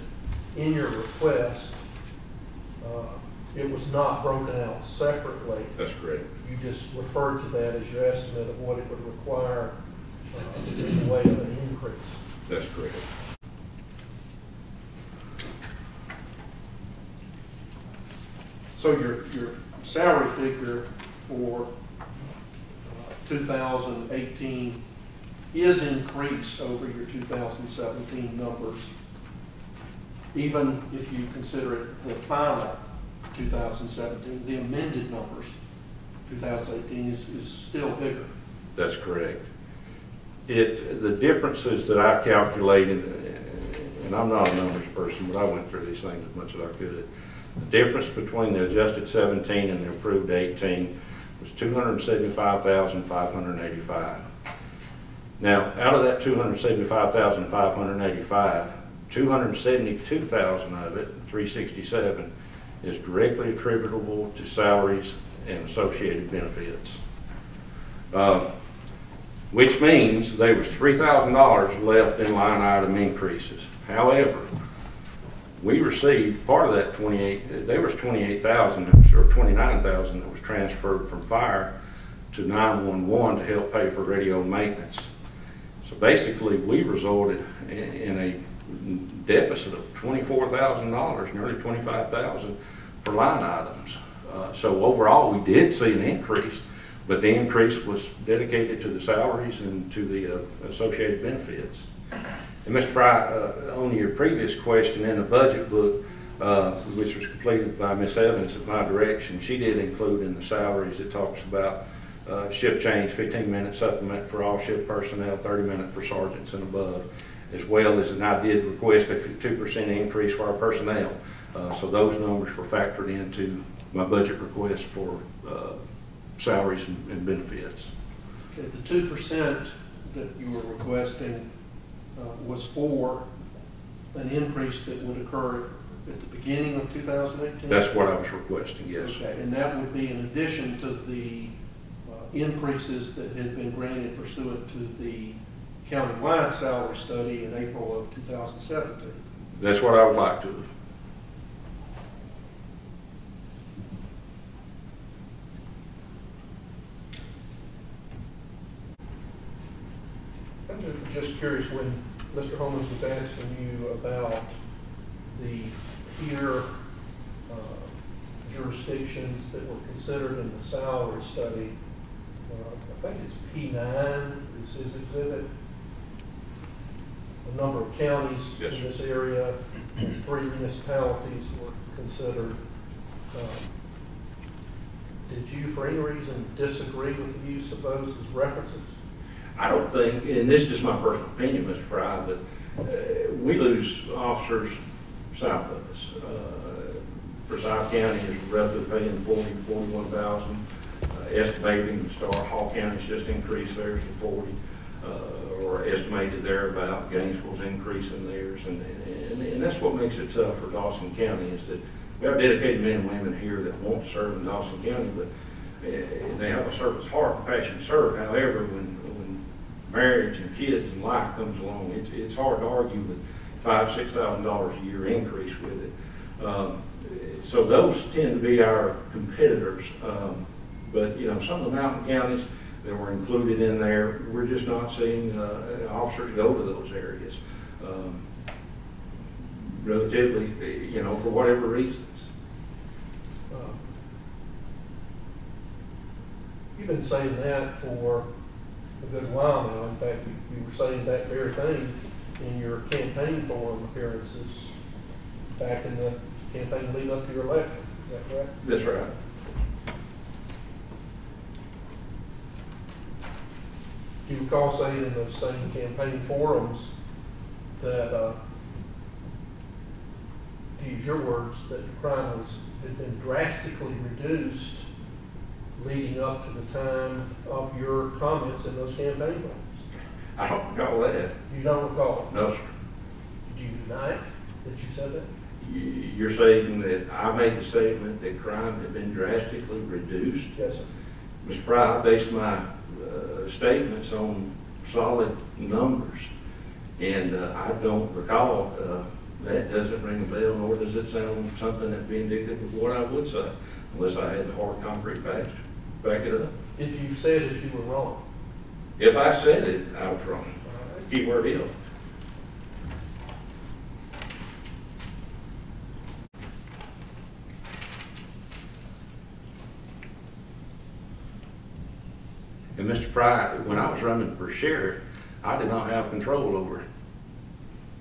in your request, uh, it was not broken out separately. That's correct. You just referred to that as your estimate of what it would require uh, in the way of an increase. That's correct. So your, your salary figure for uh, 2018 is increased over your 2017 numbers, even if you consider it the final 2017, the amended numbers, 2018 is, is still bigger. That's correct. It, the differences that I calculated, and I'm not a numbers person, but I went through these things as much as I could. The difference between the adjusted seventeen and the approved eighteen was two hundred and seventy-five thousand, five hundred and eighty-five. Now, out of that two hundred and seventy-five thousand, five hundred and eighty-five, two hundred and seventy-two thousand of it, three sixty-seven, is directly attributable to salaries and associated benefits. Uh, which means there was three thousand dollars left in line item increases. However, we received part of that twenty-eight, there was twenty-eight thousand, or twenty-nine thousand that was transferred from fire to nine-one-one to help pay for radio maintenance. So basically, we resulted in, in a deficit of twenty-four thousand dollars, nearly twenty-five thousand for line items. Uh, so overall, we did see an increase, but the increase was dedicated to the salaries and to the uh, associated benefits. And Mr. Frey, uh, on your previous question in the budget book, uh, which was completed by Ms. Evans at my direction, she did include in the salaries, it talks about uh, shift change, 15-minute supplement for all shift personnel, 30-minute for sergeants and above, as well as, and I did request a 2% increase for our personnel. Uh, So those numbers were factored into my budget request for uh, salaries and and benefits. Okay, the two percent that you were requesting uh, was for an increase that would occur at the beginning of two thousand eighteen? That's what I was requesting, yes. Okay, and that would be in addition to the uh, increases that had been granted pursuant to the countywide salary study in April of 2017. That's what I would like to. I'm ju- just curious, when Mr. Homans was asking you about the peer uh, jurisdictions that were considered in the salary study, uh, I think it's P nine is his exhibit. A number of counties Yes, in this area, three municipalities were considered. Um, Did you, for any reason, disagree with the use of those as references? I don't think, and this is just my personal opinion, Mr. Frey, but uh, we lose officers south of us. Uh, Forsyth County is roughly paying forty, forty-one thousand. Uh, Estimating, the Star Hall County's just increased theirs to forty, uh, or estimated thereabout. Gainesville's increasing theirs, and, and, and that's what makes it tough for Dawson County, is that we have dedicated men and women here that want to serve in Dawson County, but uh, they have a service heart passion to serve. However, when, when marriage and kids and life comes along, it's, it's hard to argue with five, six thousand dollars a year increase with it. Um, So those tend to be our competitors. Um, But, you know, some of the mountain counties that were included in there, we're just not seeing uh, officers go to those areas. um, Relatively, you know, for whatever reasons. Uh, You've been saying that for a good while now. In fact, you- you were saying that very thing in your campaign forum appearances back in the campaign lead up to your election. Is that correct? That's right. You recall saying in those same campaign forums that, uh, to use your words, that the crime was, had been drastically reduced leading up to the time of your comments in those campaign forums? I don't recall that. You don't recall? No, sir. Do you deny it, that you said that? You- You're saying that I made the statement that crime had been drastically reduced? Yes, sir. Mr. Frey, I based my statements on solid numbers, and uh, I don't recall, uh, that doesn't ring a bell, nor does it sound something that'd be indicative of what I would say, unless I had the hard concrete facts to back it up. If you said it, you were wrong. If I said it, I was wrong. Right. Keyword if. And Mr. Frey, when I was running for sheriff, I did not have control over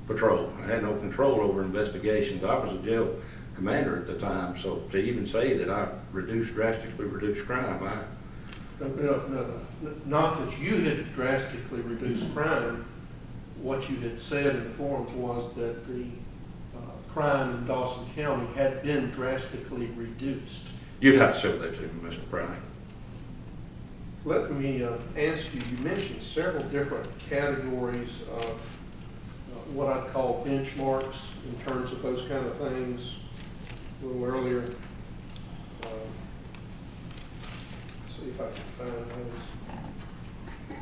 patrol. I had no control over investigations. I was a jail commander at the time, so to even say that I reduced, drastically reduced crime, I, No, no, no, no. Not that you had drastically reduced crime. What you had said in the forums was that the uh, crime in Dawson County had been drastically reduced. you'd have to show that to me, Mr. Frey. Let me uh, ask you, you mentioned several different categories of uh, what I'd call benchmarks in terms of those kind of things a little earlier. Um, See if I can find those.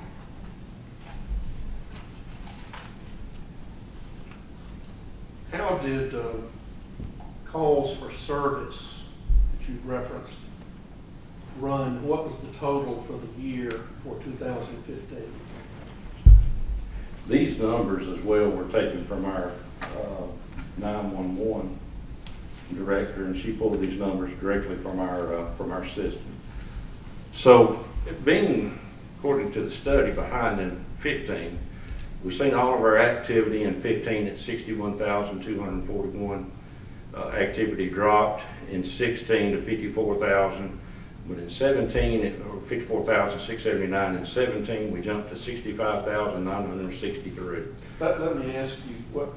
How did uh, calls for service that you referenced run, what was the total for the year for 2015? These numbers as well were taken from our uh, 911 director, and she pulled these numbers directly from our, uh, from our system. So being, according to the study behind in 15, we've seen all of our activity in 15 at 61,241. Uh, Activity dropped in 16 to 54,000, but in 17, it- or 54,679. In 17, we jumped to 65,963. Let, let me ask you, what,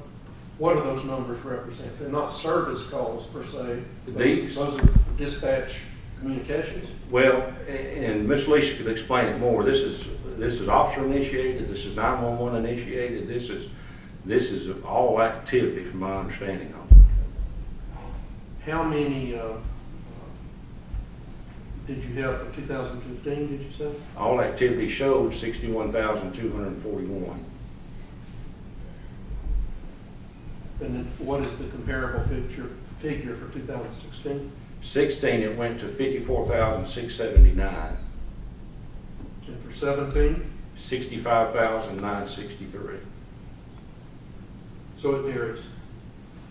what do those numbers represent? They're not service calls per se. Those- These- Those are dispatch communications? Well, a- and Ms. Lisa could explain it more. This is, this is officer initiated, this is 911 initiated, this is, this is all activity from my understanding of it. How many, uh, did you have for 2015, did you say? All activity showed 61,241. And then what is the comparable figure, figure for 2016? 16, it went to 54,679, And for 17? 65,963. So it varies.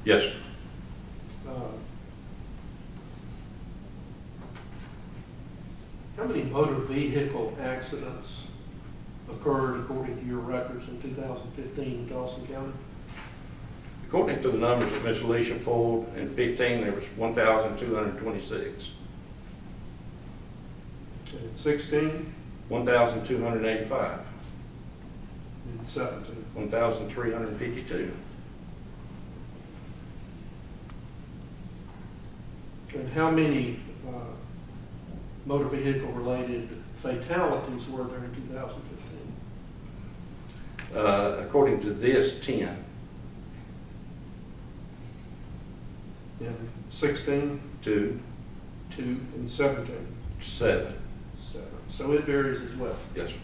Yes. Uh, How many motor vehicle accidents occurred according to your records in 2015 in Dawson County? According to the numbers that Ms. Aleisha pulled, in 15, there was 1,226, And in 16 1,285, and 17? 1,352. And how many uh, motor vehicle-related fatalities were there in 2015? Uh, According to this, 10, In 16, to 2, and 17? 7. Seven. So it varies as well. Yes, sir.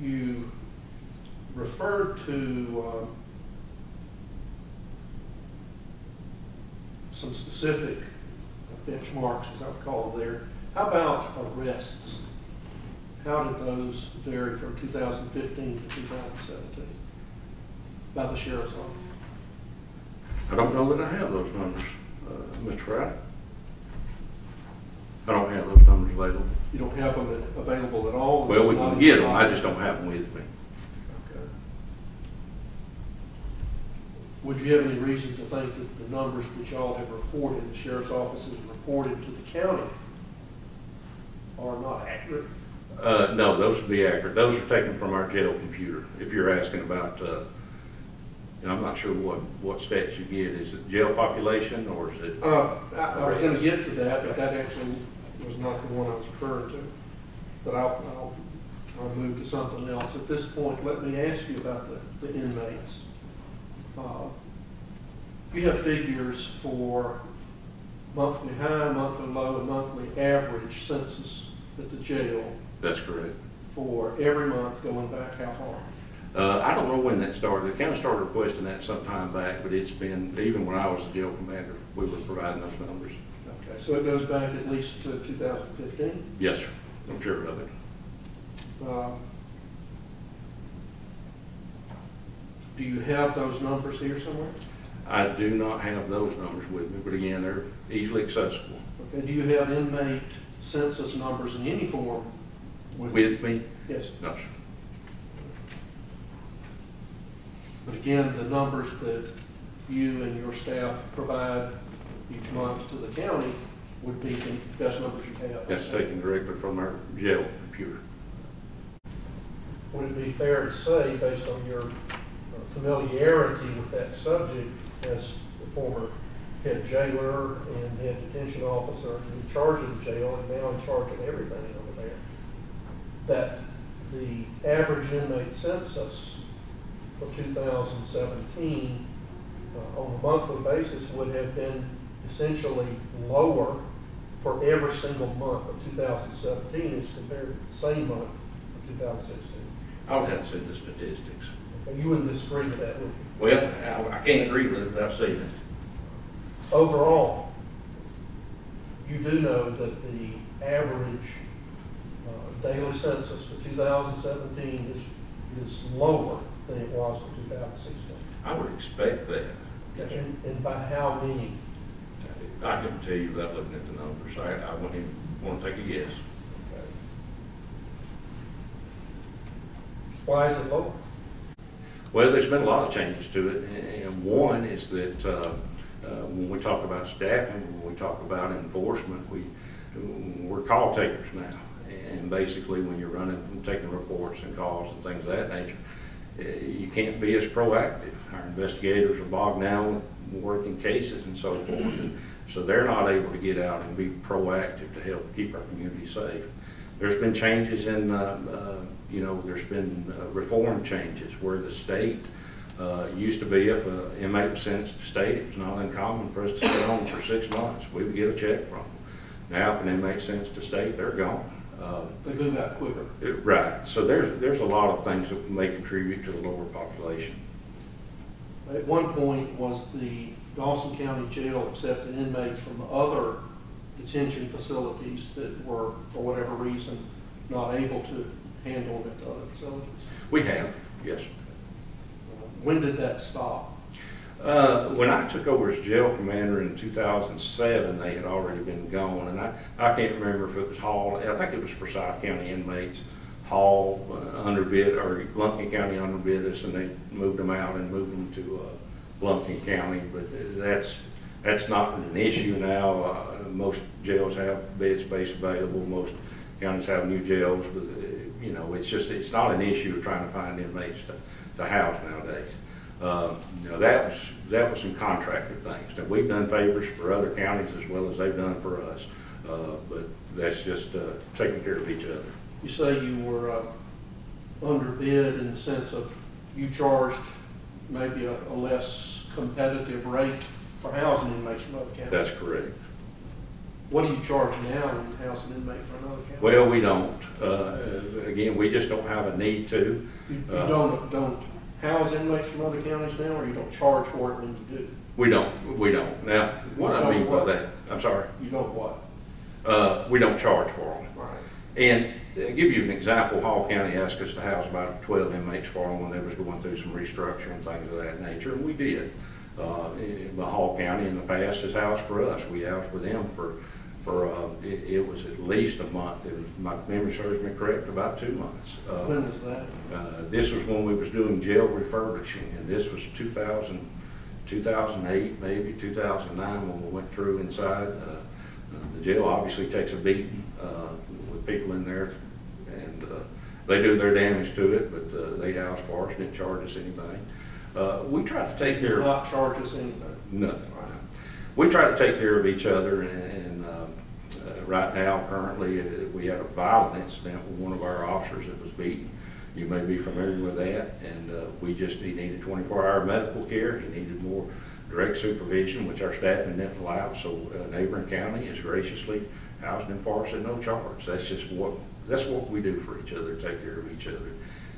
You referred to some specific benchmarks, as I would call them there. How about arrests? How did those vary from 2015 to 2017 by the sheriff's office? I don't know that I have those numbers, uh, Mr. Frey. I don't have those numbers available. You don't have them available at all? Well, we can get them, I just don't have them with me. Okay. Would you have any reason to think that the numbers that y'all have reported, the sheriff's office has reported to the county are not accurate? Uh, no, those would be accurate. Those are taken from our jail computer, if you're asking about, uh, And I'm not sure what, what stats you get. Is it jail population or is it? Uh, I, I was gonna get to that, but that actually was not the one I was referring to. But I'll, I'll, I'll move to something else. At this point, let me ask you about the, the inmates. Uh, You have figures for monthly high, monthly low, and monthly average census at the jail That's correct. for every month going back how far? Uh, I don't know when that started. The county started requesting that sometime back, but it's been, even when I was a jail commander, we were providing those numbers. Okay, so it goes back at least to 2015? Yes, sir. I'm sure of it. Uh, Do you have those numbers here somewhere? I do not have those numbers with me, but again, they're easily accessible. Okay, do you have inmate census numbers in any form? With me? Yes, No, sir. but again, the numbers that you and your staff provide each month to the county would be the best numbers you have. That's taken directly from our jail computer. Would it be fair to say, based on your familiarity with that subject as the former head jailer and head detention officer in charge of the jail and now in charge of everything over there, that the average inmate census for 2017 uh, on a monthly basis would have been essentially lower for every single month of 2017 as compared to the same month of 2016? I would have to say the statistics. Okay, You wouldn't disagree with that, would you? Well, I, I can't agree with it without seeing it. Overall, you do know that the average uh, daily census for 2017 is, is lower than it was for 2016. I would expect that. And, and by how many? I couldn't tell you without looking at the numbers. I, I wouldn't even want to take a guess. Why is it lower? Well, there's been a lot of changes to it, and- one is that, uh, uh, when we talk about staffing, when we talk about enforcement, we, we're call takers now. And basically, when you're running, taking reports and calls and things of that nature, eh, you can't be as proactive. Our investigators are bogged down with working cases and so forth, and so they're not able to get out and be proactive to help keep our community safe. There's been changes in, uh, uh, you know, there's been uh, reform changes where the state, uh, used to be if an inmate was sentenced to state, it was not uncommon for us to stay on for six months. We would get a check from them. Now, if an inmate's sentenced to state, they're gone. Uh, They move out quicker. it- Right, so there's, there's a lot of things that may contribute to the lower population. At one point, was the Dawson County Jail accepting inmates from other detention facilities that were, for whatever reason, not able to handle them at the other facilities? We have, yes. When did that stop? Uh, When I took over as jail commander in 2007, they had already been gone, and I, I can't remember if it was Hall, I think it was Forsyth County inmates, Hall uh, underbid, or Lumpkin County underbid us, and they moved them out and moved them to uh, Lumpkin County, but that's, that's not an issue now. Uh, Most jails have bed space available, most counties have new jails, but, you know, it's just, it's not an issue of trying to find inmates to, to house nowadays. Uh, You know, that was, that was some contracted things. Now, we've done favors for other counties as well as they've done for us, Uh, but that's just uh, taking care of each other. You say you were uh, underbid in the sense of you charged maybe a a less competitive rate for housing inmates from other counties. That's correct. What do you charge now when you house an inmate from another county? Well, we don't. Uh, Again, we just don't have a need to. You you uh, don't, don't house inmates from other counties now, or you don't charge for it when you do? We don't, we don't. Now, what I mean by that, I'm sorry, You don't what? uh, we don't charge for them. Right. And to give you an example, Hall County asked us to house about 12 inmates for them when they was going through some restructuring, things of that nature, and we did. Uh, Hall County in the past has housed for us. We housed with them for, for, uh, it it was at least a month. It was, my memory serves me correct, about two months. Uh, When was that? uh, This was when we was doing jail refurbishing, and this was 2000, 2008, maybe 2009, when we went through inside. Uh, The jail obviously takes a beating uh, with people in there, and uh, they do their damage to it, but uh, they house for us, didn't charge us anything. Uh, we try to take care of. Not charge us anything. Nothing right. We try to take care of each other and, and, right now, currently, uh, we had a violent incident with one of our officers that was beaten. You may be familiar with that, and, uh, we just, he needed twenty-four hour medical care, he needed more direct supervision, which our staff didn't allow, so uh, neighboring county is graciously housing him for us at no charge. That's just what, that's what we do for each other, take care of each other.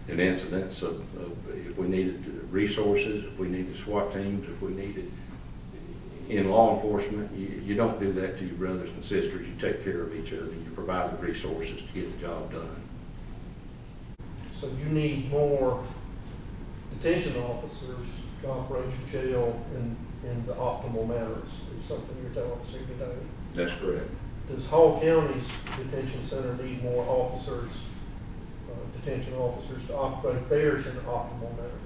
In incidents of, of, if we needed resources, if we needed SWAT teams, if we needed in law enforcement, you, you don't do that to your brothers and sisters. You take care of each other. You provide the resources to get the job done. So you need more detention officers to operate your jail in, in the optimal manners, is something you're telling us here today. That's correct. Does Hall County's detention center need more officers, uh, detention officers to operate theirs in the optimal manner?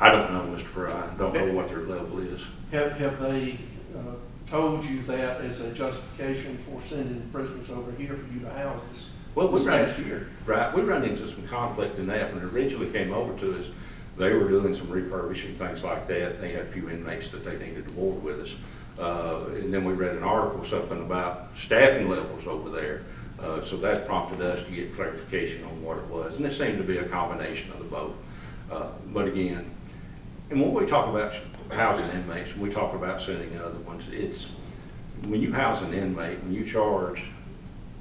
I don't know, Mr. Frey. I don't know what their level is. Have, have they, uh, told you that as a justification for sending prisoners over here for you to house this? Well, we this ran, past year? right, we ran into some conflict in that. When it originally came over to us, they were doing some refurbishing, things like that. They had a few inmates that they needed to board with us. Uh, and then we read an article, something about staffing levels over there. Uh, so that prompted us to get clarification on what it was. And it seemed to be a combination of the both. Uh, but again, and when we talk about housing inmates, when we talk about sending other ones, it's, when you house an inmate, when you charge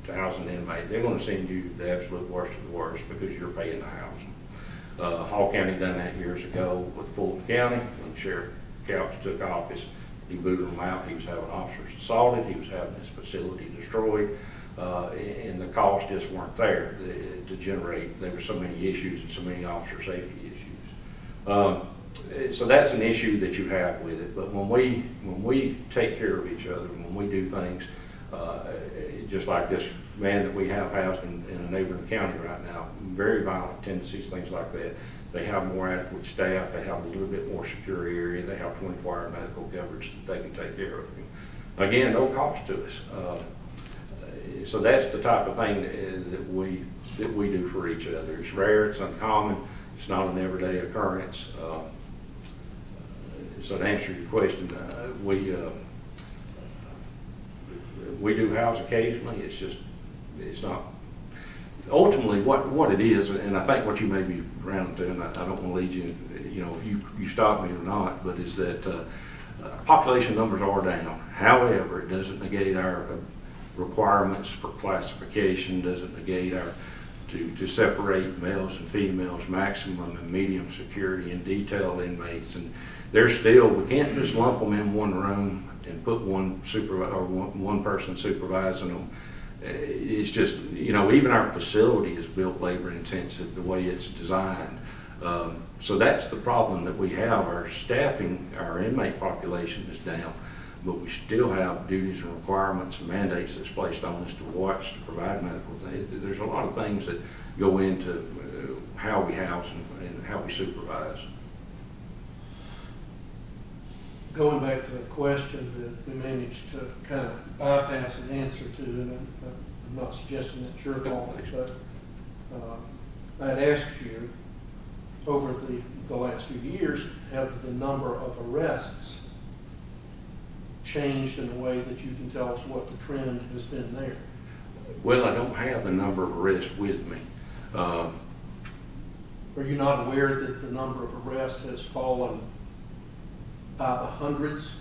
to house an inmate, they're gonna send you the absolute worst of the worst because you're paying the housing. Uh, Hall County done that years ago with Fulton County, when Sheriff Couch took office, he booted them out, he was having officers assaulted, he was having his facility destroyed, uh, and the costs just weren't there to to generate, there were so many issues and so many officer safety issues. Um, So that's an issue that you have with it, but when we, when we take care of each other, when we do things, uh, just like this man that we have housed in, in a neighboring county right now, very violent tendencies, things like that. They have more adequate staff, they have a little bit more secure area, they have twenty-four hour medical coverage that they can take care of. Again, no cost to us. Uh, so that's the type of thing that, that we, that we do for each other. It's rare, it's uncommon, it's not an everyday occurrence. Uh, So to answer your question, uh, we, uh, we do house occasionally, it's just, it's not, ultimately, what, what it is, and I think what you may be around to, and I, I don't want to lead you, you know, if you, you stop me or not, but is that, uh, uh, population numbers are down. However, it doesn't negate our uh, requirements for classification, doesn't negate our, to, to separate males and females, maximum and medium security and detail inmates. And they're still, we can't just lump them in one room and put one supervisor, or one, one person supervising them. Uh, It's just, you know, even our facility is built labor intensive, the way it's designed. Um, So that's the problem that we have. Our staffing, our inmate population is down, but we still have duties and requirements and mandates that's placed on us to watch, to provide medical. things. There's a lot of things that go into uh, how we house and- and how we supervise. Going back to the question that we managed to kind of bypass an answer to, and I'm, I'm not suggesting that's your fault, but, uh, I'd asked you, over the, the last few years, have the number of arrests changed in a way that you can tell us what the trend has been there? Well, I don't have the number of arrests with me. Uh, Are you not aware that the number of arrests has fallen by the hundreds?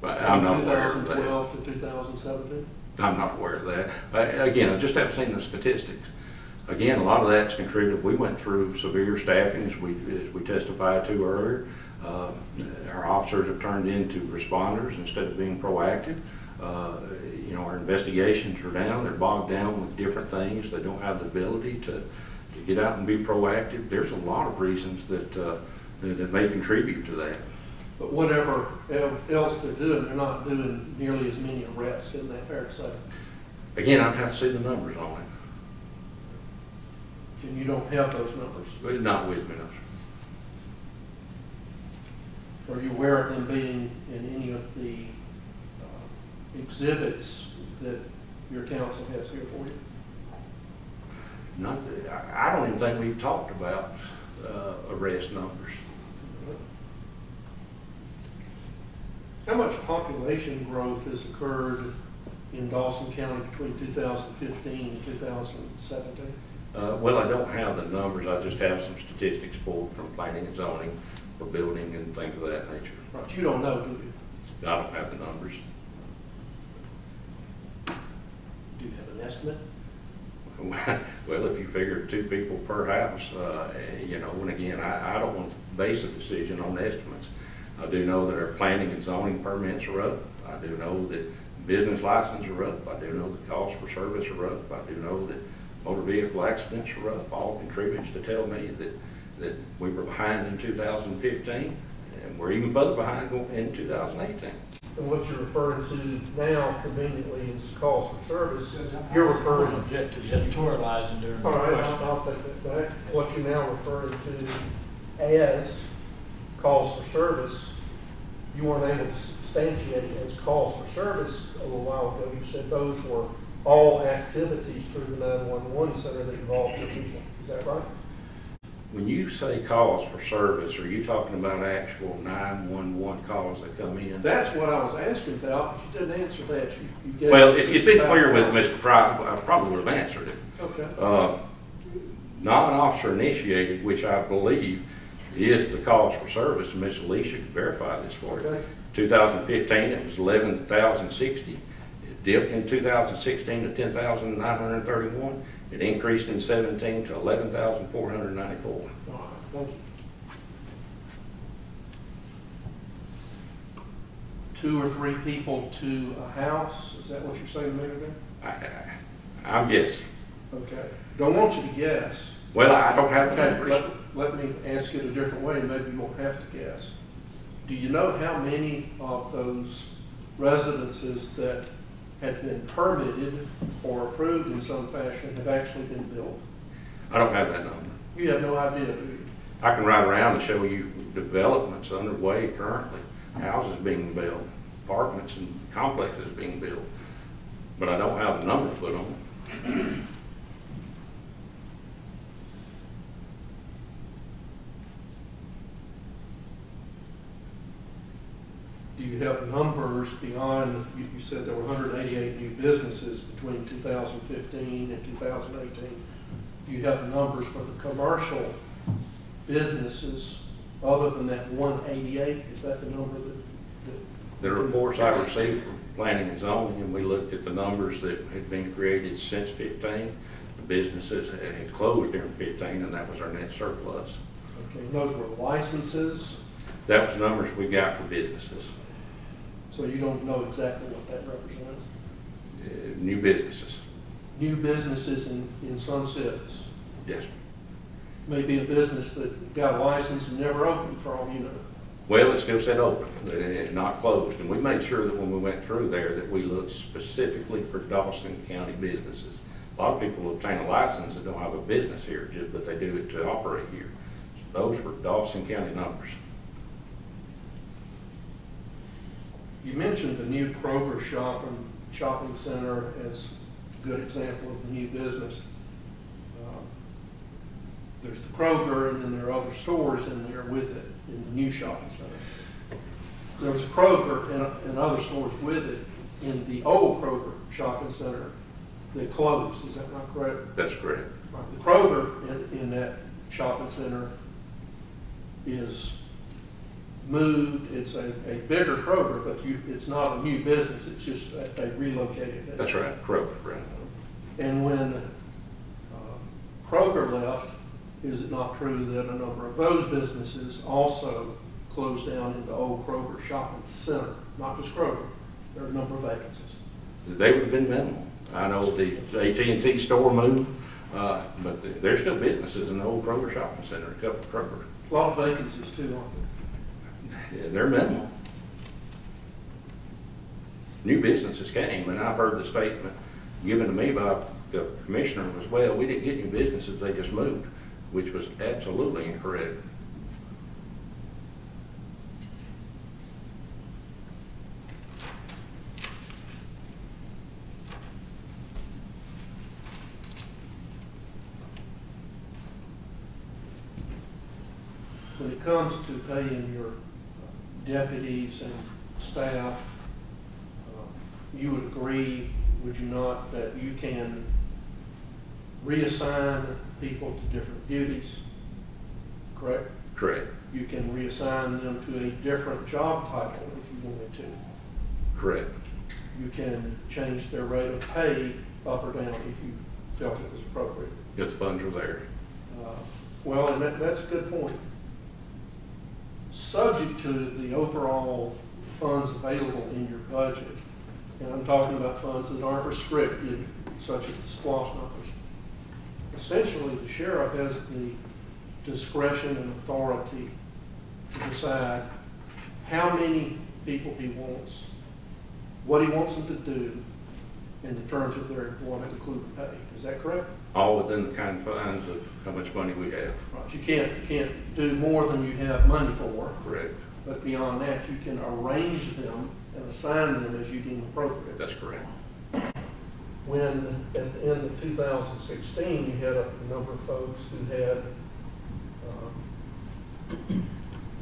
But I'm not From aware of that. 2012 to 2017? I'm not aware of that. Uh, Again, I just haven't seen the statistics. Again, a lot of that's contributed, we went through severe staffing, as we, as we testified to earlier. Uh, Our officers have turned into responders instead of being proactive. Uh, You know, our investigations are down, they're bogged down with different things, they don't have the ability to, to get out and be proactive. There's a lot of reasons that, uh, that that may contribute to that. But whatever else they're doing, they're not doing nearly as many arrests, isn't that fair to say? Again, I'd have to see the numbers on it, And you don't have those numbers. not with me, no, sir. Are you aware of them being in any of the uh, exhibits that your counsel has here for you? Not, I I don't even think we've talked about uh, arrest numbers. How much population growth has occurred in Dawson County between 2015 and 2017? Uh, well, I don't have the numbers, I just have some statistics pulled from planning and zoning for building and things of that nature. Right, you don't know, do you? I don't have the numbers. Do you have an estimate? [laughs] Well, if you figure two people per house, uh, you know, and again, I, I don't want to base a decision on estimates. I do know that our planning and zoning permits are up. I do know that business licenses are up. I do know the cost for service are up. I do know that motor vehicle accidents are up. All contributes to tell me that, that we were behind in two thousand fifteen, and we're even further behind in two thousand eighteen. And what you're referring to now conveniently is calls for service. You're referring, Object to editorializing during the all right, question. I'll, I'll take that back. What you're now referring to as calls for service, you weren't able to substantiate as calls for service a little while ago. You said those were all activities through the 911 center that involved your people. Is that right? When you say calls for service, are you talking about actual nine-one-one calls that come in? That's what I was asking about, but you didn't answer that. You- you gave Well, if you'd been clear with Mr. Price, I probably would have answered it. Okay. Uh, Non-officer initiated, which I believe is the calls for service, and Ms. Aleisha can verify this for you. Okay. 2015, it was 11,060. It dipped in 2016 to 10,931. It increased in 17 to 11,494. All right, thank you. Two or three people to a house, is that what you're saying, Mayor? I- I- I'm guessing. Okay, don't want you to guess. Well, I don't have the Okay, numbers. let, let me ask it a different way, and maybe you won't have to guess. Do you know how many of those residences that had been permitted or approved in some fashion have actually been built? I don't have that number. You have no idea, do you? I can ride around and show you developments underway currently, houses being built, apartments and complexes being built, but I don't have the number put on. it. You have numbers beyond, you, you said there were hundred and eighty-eight new businesses between two thousand fifteen and two thousand eighteen. Do you have numbers for the commercial businesses other than that one eighty-eight? Is that the number that? that- The reports I received from planning and zoning, and we looked at the numbers that had been created since fifteen. The businesses had closed during fifteen, and that was our net surplus. Okay, those were licenses, That was the numbers we got for businesses, so you don't know exactly what that represents. uh, new businesses. New businesses in, in some cities. Yes. Maybe a business that got a license and never opened for all you know. Well, it still said open, but it not closed, and we made sure that when we went through there, that we looked specifically for Dawson County businesses. A lot of people obtain a license that don't have a business here, just, but they do it to operate here. So Those were Dawson County numbers. You mentioned the new Kroger shopping, shopping center as a good example of the new business. Um, There's the Kroger, and then there are other stores in there with it, in the new shopping center. There was a Kroger and, and other stores with it in the old Kroger shopping center that closed, is that not correct? That's correct. Right, The Kroger in, in that shopping center is moved, it's a, a bigger Kroger, but you, it's not a new business, it's just that they relocated it. That's right, Kroger, right. And when uh, Kroger left, is it not true that a number of those businesses also closed down in the old Kroger shopping center? Not just Kroger, there are a number of vacancies. They would have been minimal. I know the AT&T store moved, uh, but there's still businesses in the old Kroger shopping center, a couple of Kroger. A lot of vacancies too, aren't there? Yeah, They're minimal. New businesses came, and I've heard the statement given to me by the commissioner was, well, we didn't get new businesses, they just moved, which was absolutely incorrect. when it comes to paying your deputies and staff, uh, you would agree, would you not, that you can reassign people to different duties? Correct? Correct, You can reassign them to a different job title if you wanted to. correct. You can change their rate of pay up or down if you felt it was appropriate. If funds are there. Uh, Well, and that, that's a good point. Subject to the overall funds available in your budget, and I'm talking about funds that aren't restricted, such as the SPLOST numbers. Essentially, the sheriff has the discretion and authority to decide how many people he wants, what he wants them to do, in the terms of their employment, including pay. Is that correct? All within the confines of how much money we have. Right, you can't, you can't do more than you have money for, Correct. but beyond that, you can arrange them and assign them as you deem appropriate. That's correct. When, at the end of two thousand sixteen, you had a number of folks who had, um,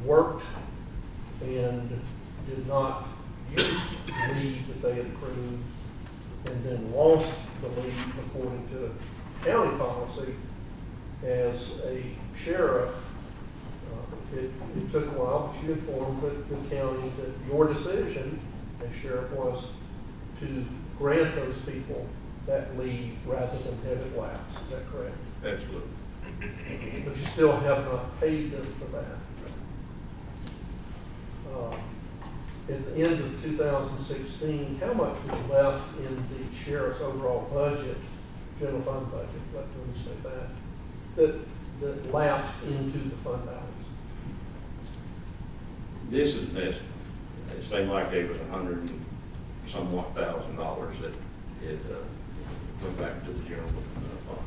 worked and did not use the leave that they had accrued, and then lost the leave according to county policy, as a sheriff, uh, it, it took a while, but you informed the, the county that your decision as sheriff was to grant those people that leave rather than have it lapse. Is that correct? Absolutely. But you still have not paid them for that. Uh, At the end of 2016, how much was left in the sheriff's overall budget, general fund budget, let me say that, that, that lapsed into the fund balance? This is, this, it seemed like it was a hundred and somewhat thousand dollars that it, uh, went back to the general fund.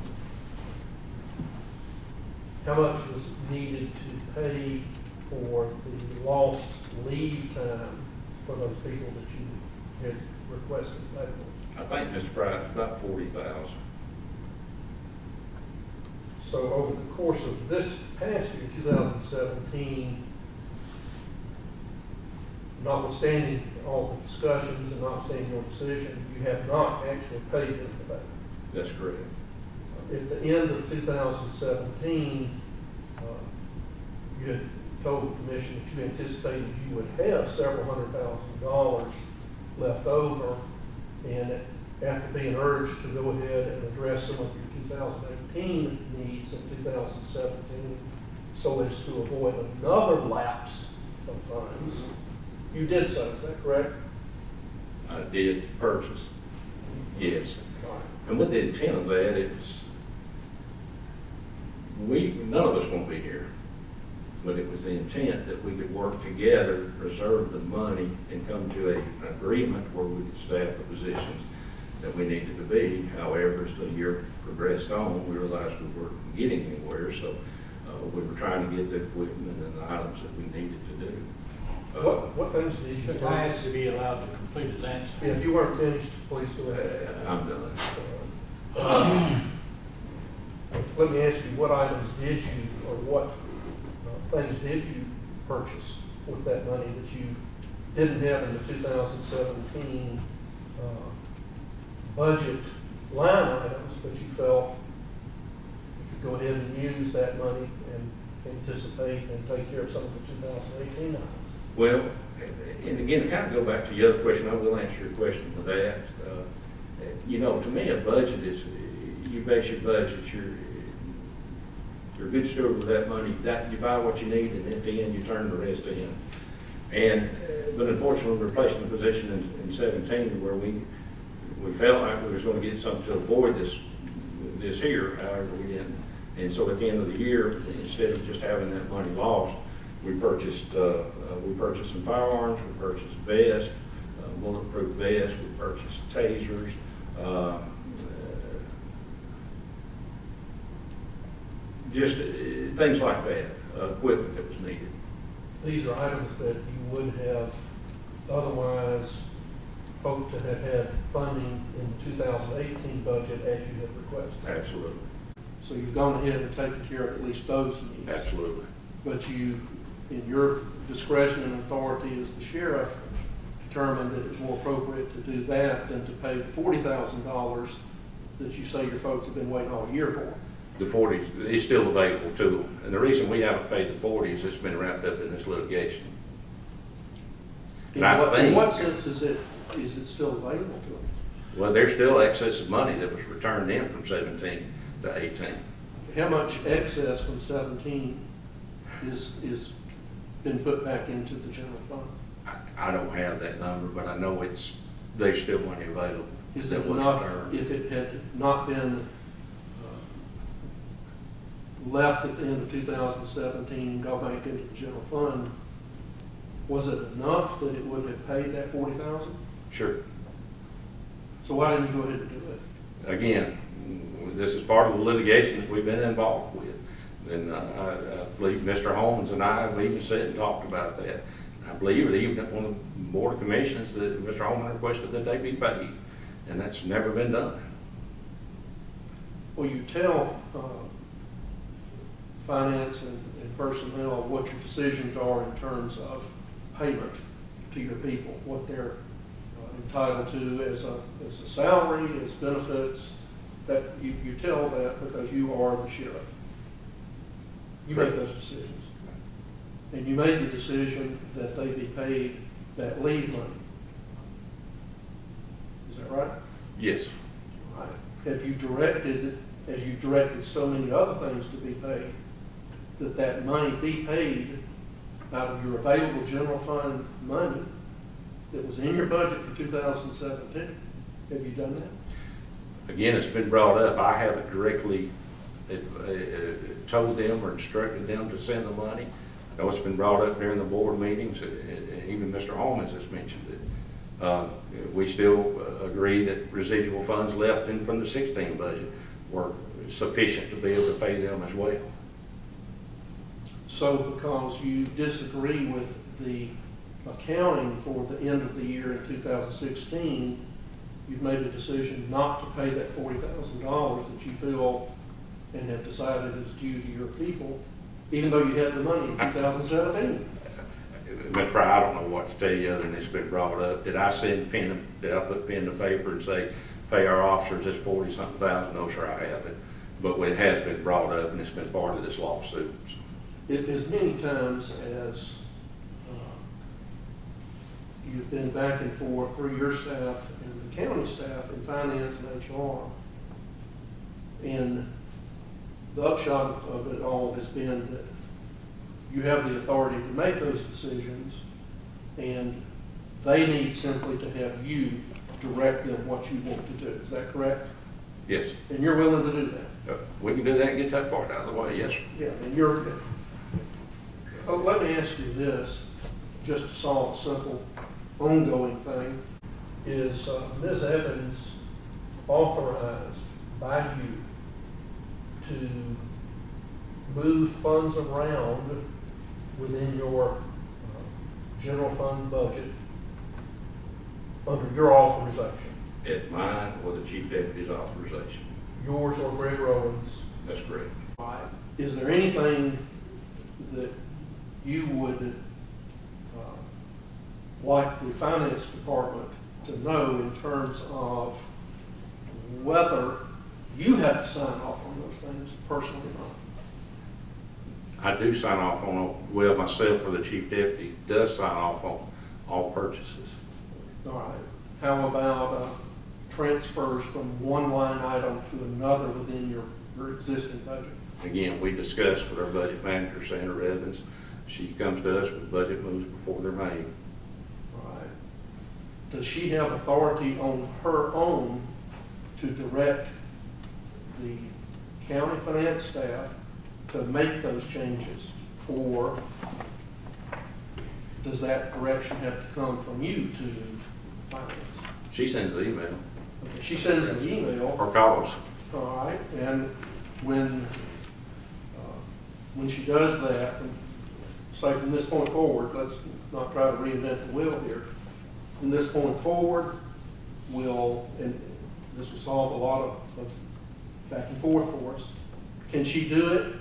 How much was needed to pay for the lost leave time for those people that you had requested pay for? I think, Mr. Price, about forty thousand. So over the course of this past year, 2017, notwithstanding all the discussions and notwithstanding your decision, you have not actually paid them for that. That's correct. At the end of 2017, uh, you had told the commission that you anticipated you would have several hundred thousand dollars left over. And after being urged to go ahead and address some of your 2018 needs in 2017, so as to avoid another lapse of funds, you did so, is that correct? I did purchase, yes. Right. And with the intent of that, it's, we, none of us won't be here. But it was the intent that we could work together, preserve the money, and come to a, an agreement where we could staff the positions that we needed to be. However, as the year progressed on, we realized we weren't getting anywhere, so, uh, we were trying to get the equipment and the items that we needed to do. Uh, What, what things did you? Mr. Bass to be allowed to complete his answer. If you weren't finished, please go ahead. uh, I'm done. Uh, [clears throat] Let me ask you, what items did you, or what uh, things did you purchase with that money that you didn't have in the 2017 uh, budget line items, but you felt you could go ahead and use that money and anticipate and take care of some of the 2018 items? Well, and again, to kind of go back to the other question, I will answer your question with that. Uh, You know, to me, a budget is, you base your budget, you're, you're a good steward with that money, that, you buy what you need, and at the end, you turn the rest in. And, uh, but unfortunately, we're placed in a position in, in seventeen where we, we felt like we was gonna get something to avoid this, this here, however, we didn't. And so at the end of the year, instead of just having that money lost, we purchased, uh, uh, we purchased some firearms, we purchased vests, uh, bulletproof vests, we purchased tasers, uh, just uh, things like that, uh, equipment that was needed. These are items that you would have otherwise hoped to have had funding in the 2018 budget as you have requested. Absolutely, So you've gone ahead and taken care of at least those needs. absolutely. But you, in your discretion and authority as the sheriff, determined that it's more appropriate to do that than to pay the forty thousand dollars that you say your folks have been waiting all year for. The forty is still available to them, and the reason we haven't paid the forty is it's been wrapped up in this litigation. In And I what, in what sense is it, is it still available to them? Well, there's still excess of money that was returned in from seventeen to eighteen. How much excess from seventeen is, is been put back into the general fund? I, I don't have that number, but I know it's, there's still money available. Is it enough, returned. if it had not been uh, left at the end of two thousand seventeen and gone back into the general fund, was it enough that it would have paid that forty thousand? Sure. So why didn't you go ahead and do it? Again, this is part of the litigation that we've been involved with. And uh, I, I believe Mr. Homans and I have even sat and talked about that. I believe that even on the board of commissions that Mr. Homans requested that they be paid, and that's never been done. Well, you tell, uh, finance and, and personnel what your decisions are in terms of payment to your people, what they're uh, entitled to as a, as a salary, as benefits, that, you, you tell that because you are the sheriff. You make those decisions. And you made the decision that they be paid that leave money. Is that right? Yes, Right. Have you directed, as you directed so many other things to be paid, that that money be paid out of your available general fund money that was in your budget for two thousand seventeen? Have you done that? again, it's been brought up, I haven't directly uh, uh, told them or instructed them to send the money. I know it's been brought up during the board meetings, even Mr. Homans has mentioned it. Uh, We still agree that residual funds left in from the sixteen budget were sufficient to be able to pay them as well. So because you disagree with the accounting for the end of the year in two thousand sixteen, you've made a decision not to pay that forty thousand dollars that you feel and have decided is due to your people, even though you had the money in two thousand seventeen. Mr. Frey, I don't know what to tell you other than it's been brought up. Did I send pen, did I put pen to paper and say, pay our officers this forty-something thousand? No, sir, I haven't. But it has been brought up and it's been part of this lawsuit. It, as many times as you've been back and forth through your staff and the county staff and finance and HR, and the upshot of it all has been that you have the authority to make those decisions, and they need simply to have you direct them what you want to do. Is that correct? Yes, And you're willing to do that? Uh, we can do that and get that part out of the way, yes. Yeah, and you're, oh, let me ask you this, just to solve a simple ongoing thing. Is uh, Ms. Evans authorized by you to move funds around within your uh, general fund budget under your authorization? At mine or the chief deputy's authorization. Yours or Greg Rowan's? That's correct. Right. Is there anything that you would like the finance department to know in terms of whether you have to sign off on those things personally or not? I do sign off on, well, myself or the chief deputy does sign off on all purchases. All right. How about uh, transfers from one line item to another within your, your existing budget? Again, we discuss with our budget manager, Sandra Evans. She comes to us with budget moves before they're made. Does she have authority on her own to direct the county finance staff to make those changes? Or does that direction have to come from you to finance? She sends the email Okay, She sends an email, or calls. all right, and when, uh, when she does that, from- say from this point forward, let's not try to reinvent the wheel here. From this point forward, we'll, and this will solve a lot of, of back and forth for us. Can she do it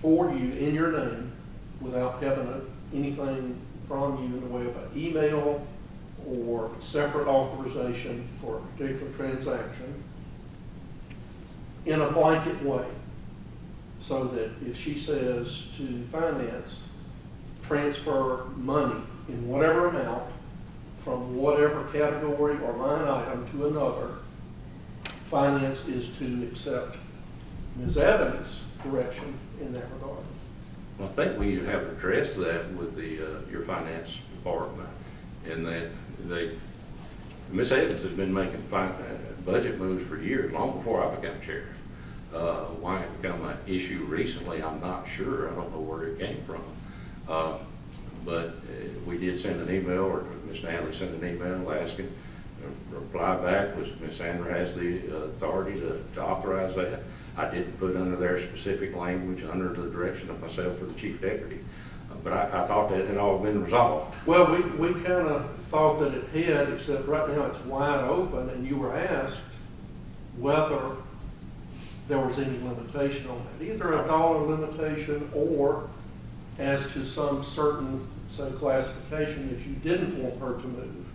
for you in your name without having anything from you in the way of an email or separate authorization for a particular transaction in a blanket way. So that if she says to finance, transfer money in whatever amount from whatever category or line item to another, finance is to accept Ms. Evans' direction in that regard. Well, I think we have addressed that with the, uh, your finance department, and that they, Ms. Evans has been making uh, budget moves for years, long before I became chair. Uh, why it become an issue recently, I'm not sure, I don't know where it came from. Uh, but, uh, we did send an email, or Ms. Natalie sent an email asking, uh, reply back was Ms. Sandra has the uh, authority to to authorize that. I didn't put under there specific language, under the direction of myself or the chief deputy. Uh, But I, I thought that had all been resolved. Well, we, we kind of thought that it had, except right now it's wide open, and you were asked whether there was any limitation on that, either a dollar limitation or as to some certain, say, classification that you didn't want her to move.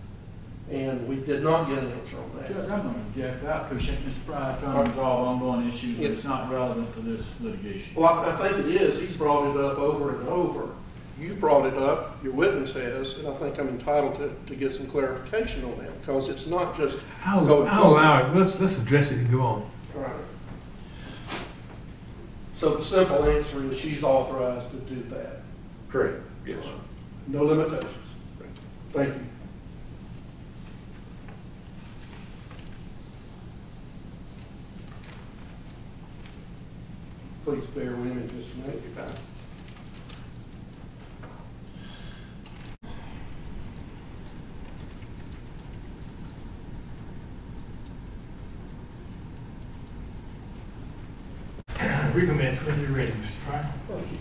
And we did not get an answer on Judge, that. I'm gonna object. I appreciate Mr. Frey trying to resolve ongoing issues, but it's not relevant to this litigation. Well, I, I think it is, he's brought it up over and over. You brought it up, your witness has, and I think I'm entitled to, to get some clarification on that, because it's not just I'll, going I'll forward. allow it, let's, let's address it and go on. Right. So the simple answer is she's authorized to do that. Correct. Yes. No limitations. Thank you. Please bear with me just a minute. Recommence when you're ready, Mr. Frey. Thank you.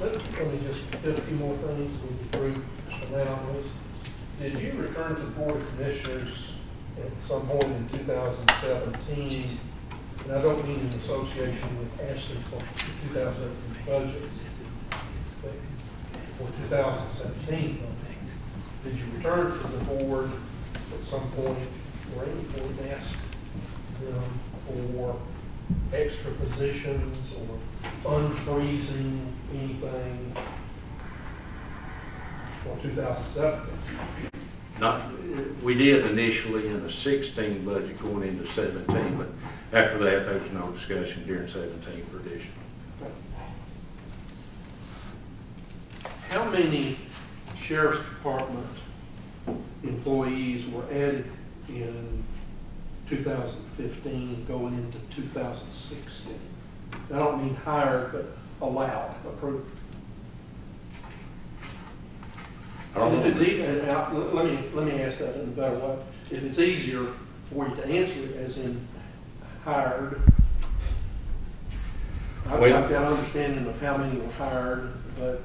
Let let me just hit a with the group anomalies. Did you return to the Board of Commissioners at some point in 2017? And I don't mean in association with Ashley for the 2018 budget, for 2017. Did you return to the board at some point or any point and ask them for extra positions or unfreezing anything for 2017? Not, we did initially in the sixteen budget going into seventeen, but after that, there was no discussion during seventeen for additional. How many sheriff's department employees were added in 2015 going into 2016? I don't mean hired, but allowed, approved. I don't And if it's, e- I- let me, let me ask that in a better way. If it's easier for you to answer it as in hired, I've I've got understanding of how many were hired, but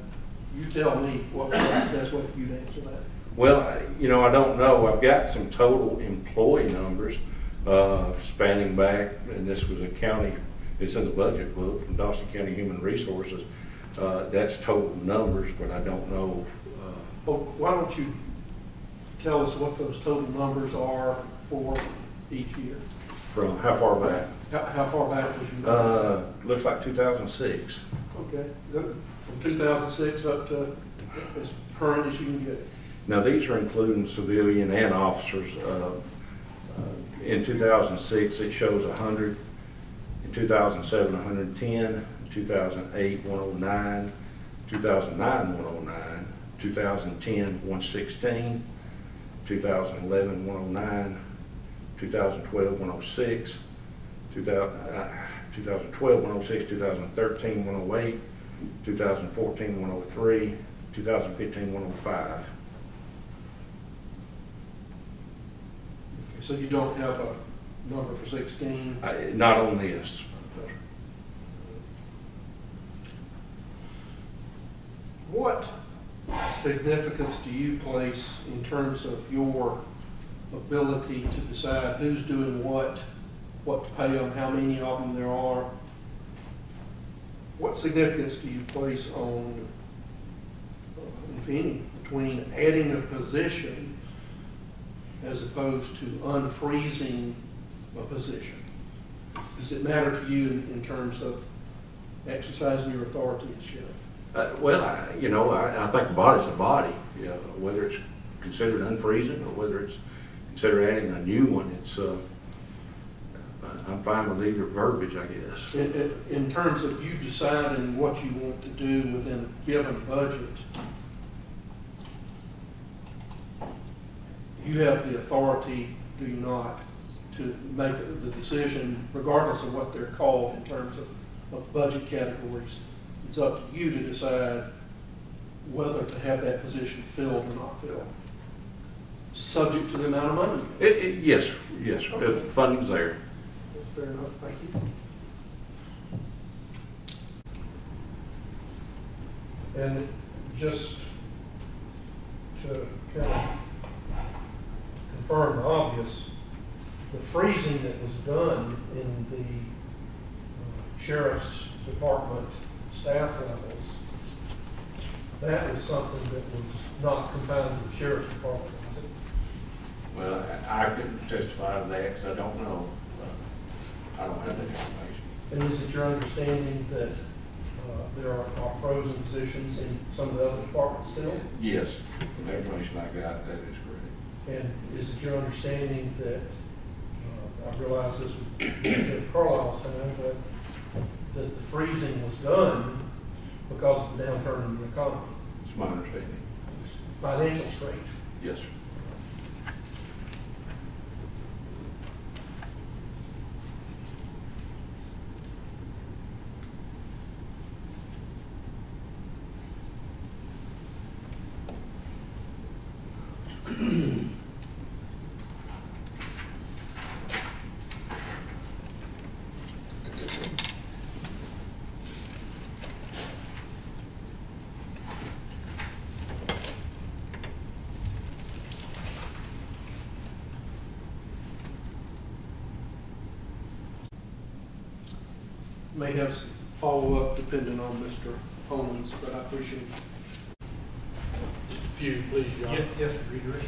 you tell me what was the best way for you to answer that. Well, I- you know, I don't know. I've got some total employee numbers, uh, spanning back, and this was a county, it's in the budget book from Dawson County Human Resources. Uh, that's total numbers, but I don't know, why don't you tell us what those total numbers are for each year? from how far back? How, how far back was you? Uh, looks like two thousand six. Okay, good. from 2006 up to as current as you can get. Now, these are including civilian and officers. Uh, uh, In 2006, it shows 100. In 2007, 110. In 2008, 109. 2009, 109. 2010, 116. 2011, 109. 2012, 106. 2000 uh, 2012, 106. 2013, 108. 2014, 103. 2015, 105. So you don't have a number for 16? I- Not on this. What significance do you place in terms of your ability to decide who's doing what what to pay them, how many of them there are. What significance do you place on, uh, if any, between adding a position as opposed to unfreezing a position? Does it matter to you in, in terms of exercising your authority as sheriff? Uh, Well, I- you know, I, I think the body's a body, you know, whether it's considered unfreezing or whether it's considered adding a new one, it's, uh, I'm fine with either verbiage, I guess. In, in, in terms of you deciding what you want to do within a given budget, you have the authority, do you not, to make the decision regardless of what they're called in terms of, of budget categories. It's up to you to decide whether to have that position filled or not filled, subject to the amount of money. It, it, yes, yes, the funding's there. Fair enough, thank you. And just to kind of confirm the obvious, the freezing that was done in the uh, sheriff's department staff levels, that was something that was not confined to the sheriff's department, was it? Well, I I couldn't testify to that because I don't know. Uh, I don't have that information. And is it your understanding that uh, there are are frozen positions in some of the other departments still? Yes, from the information I got, that is correct. And is it your understanding that, uh, I realize this was Sheriff Carlisle's time, but that the freezing was done because of the downturn in the economy, It's my understanding. financial straits? Yes, sir. May have some follow-up depending on Mr. Homans', but I appreciate it. Just a please, John. Yes, yes, redirect.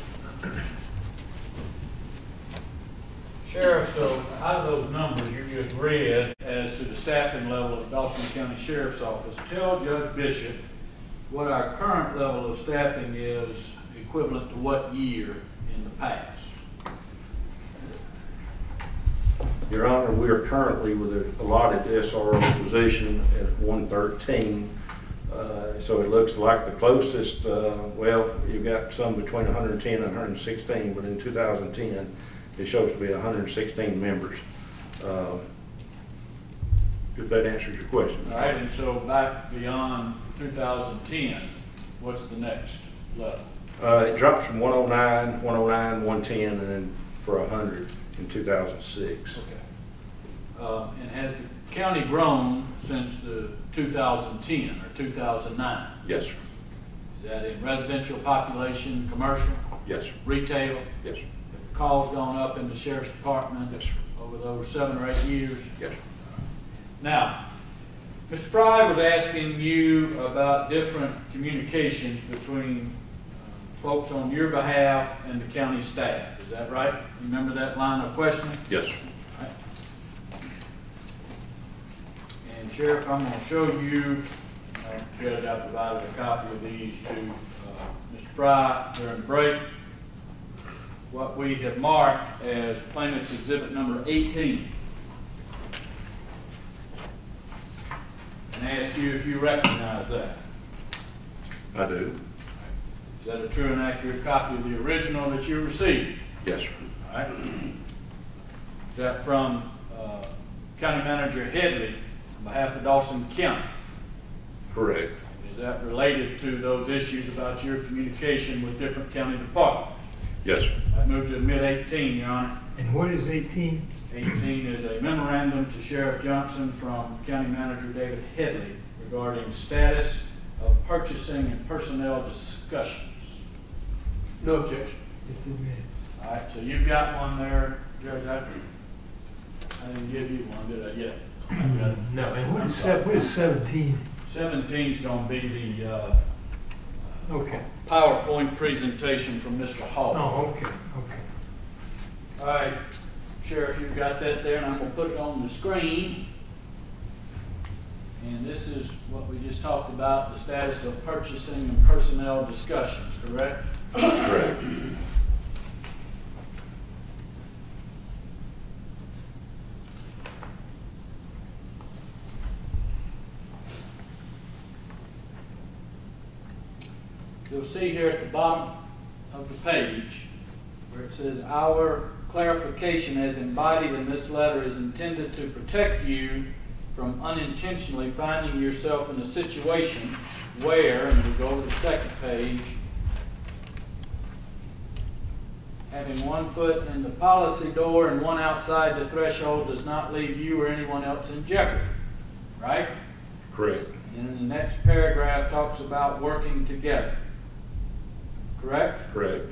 Sheriff, so out of those numbers you just read as to the staffing level of Dawson County Sheriff's Office, tell Judge Bishop what our current level of staffing is equivalent to what year in the past? Your Honor, we are currently with a allotted SRO position at one thirteen. Uh, so it looks like the closest, uh, well, you've got some between hundred and ten and hundred and sixteen, but in two thousand ten, it shows to be hundred and sixteen members. Uh, If that answers your question. All right, and so back beyond 2010, what's the next level? Uh, it drops from 109, 109, 110, and then for 100 in 2006. Okay. Uh, And has the county grown since the 2010 or 2009? Yes, sir. Is that in residential population, commercial, Yes, sir. retail? Yes, sir. Have calls gone up in the sheriff's department Yes, sir. over those seven or eight years? Yes, sir. Now, Mr. Frey was asking you about different communications between uh, folks on your behalf and the county staff. Is that right? You Remember that line of questioning? Yes, sir. And Sheriff, I'm going to show you, uh, Judge, I provided a copy of these to uh, Mr. Frey during the break. What we have marked as plaintiff's exhibit number 18. And ask you if you recognize that. I do. Is that a true and accurate copy of the original that you received? Yes, sir. All right. Is that from uh, County Manager Headley on behalf of Dawson County? Correct. Is that related to those issues about your communication with different county departments? Yes, sir. I moved to admit 18, Your Honor. And what is eighteen? 18 is a memorandum to Sheriff Johnson from County Manager David Headley regarding status of purchasing and personnel discussions. No objection. It's in there. All right, so you've got one there, Judge, I- I didn't give you one, did I? Yeah. I got it. No, and what is sev, what is seventeen? Seventeen's gonna be the, uh, Okay. PowerPoint presentation from Mr. Hall. Oh, okay, okay. All right, Sheriff, you've got that there, and I'm gonna put it on the screen. And this is what we just talked about, the status of purchasing and personnel discussions, correct? Correct. You'll see here at the bottom of the page where it says, "Our clarification as embodied in this letter is intended to protect you from unintentionally finding yourself in a situation where," and we go to the second page, having one foot in the policy door and one outside the threshold does not leave you or anyone else in jeopardy, right? Correct. And then the next paragraph talks about working together. Correct? Correct.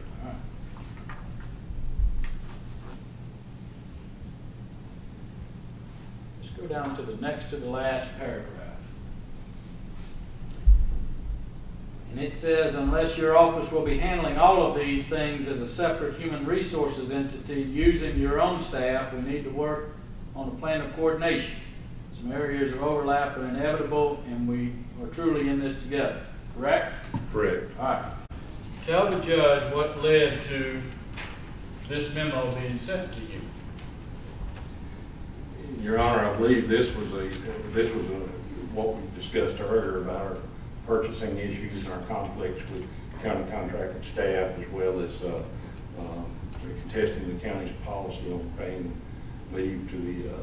Let's go down to the next to the last paragraph. And it says, unless your office will be handling all of these things as a separate human resources entity using your own staff, we need to work on a plan of coordination. Some areas of overlap are inevitable, and we are truly in this together. Correct? Correct. All right. Tell the judge what led to this memo being sent to you. Your Honor, I believe this was a, this was a, what we discussed earlier about our purchasing issues and our conflicts with county contracted staff as well as, uh, um, contesting the county's policy on paying leave to the, uh,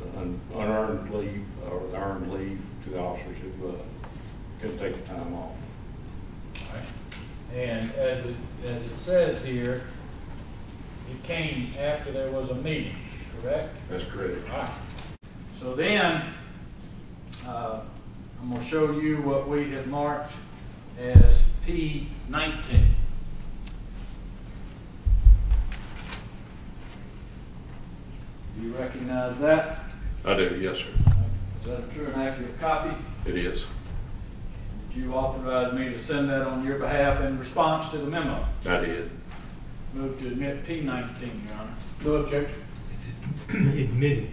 the un- unearned leave or the earned leave to the officers who, uh, couldn't take the time off. And as it, as it says here, it came after there was a meeting, correct? That's correct. All right. So then, uh, I'm gonna show you what we have marked as P nineteen. Do you recognize that? I do, yes, sir. Is that a true and accurate copy? It is. Did you authorize me to send that on your behalf in response to the memo? I did. Move to admit P nineteen, Your Honor. No objection. Is it [clears throat] admitted?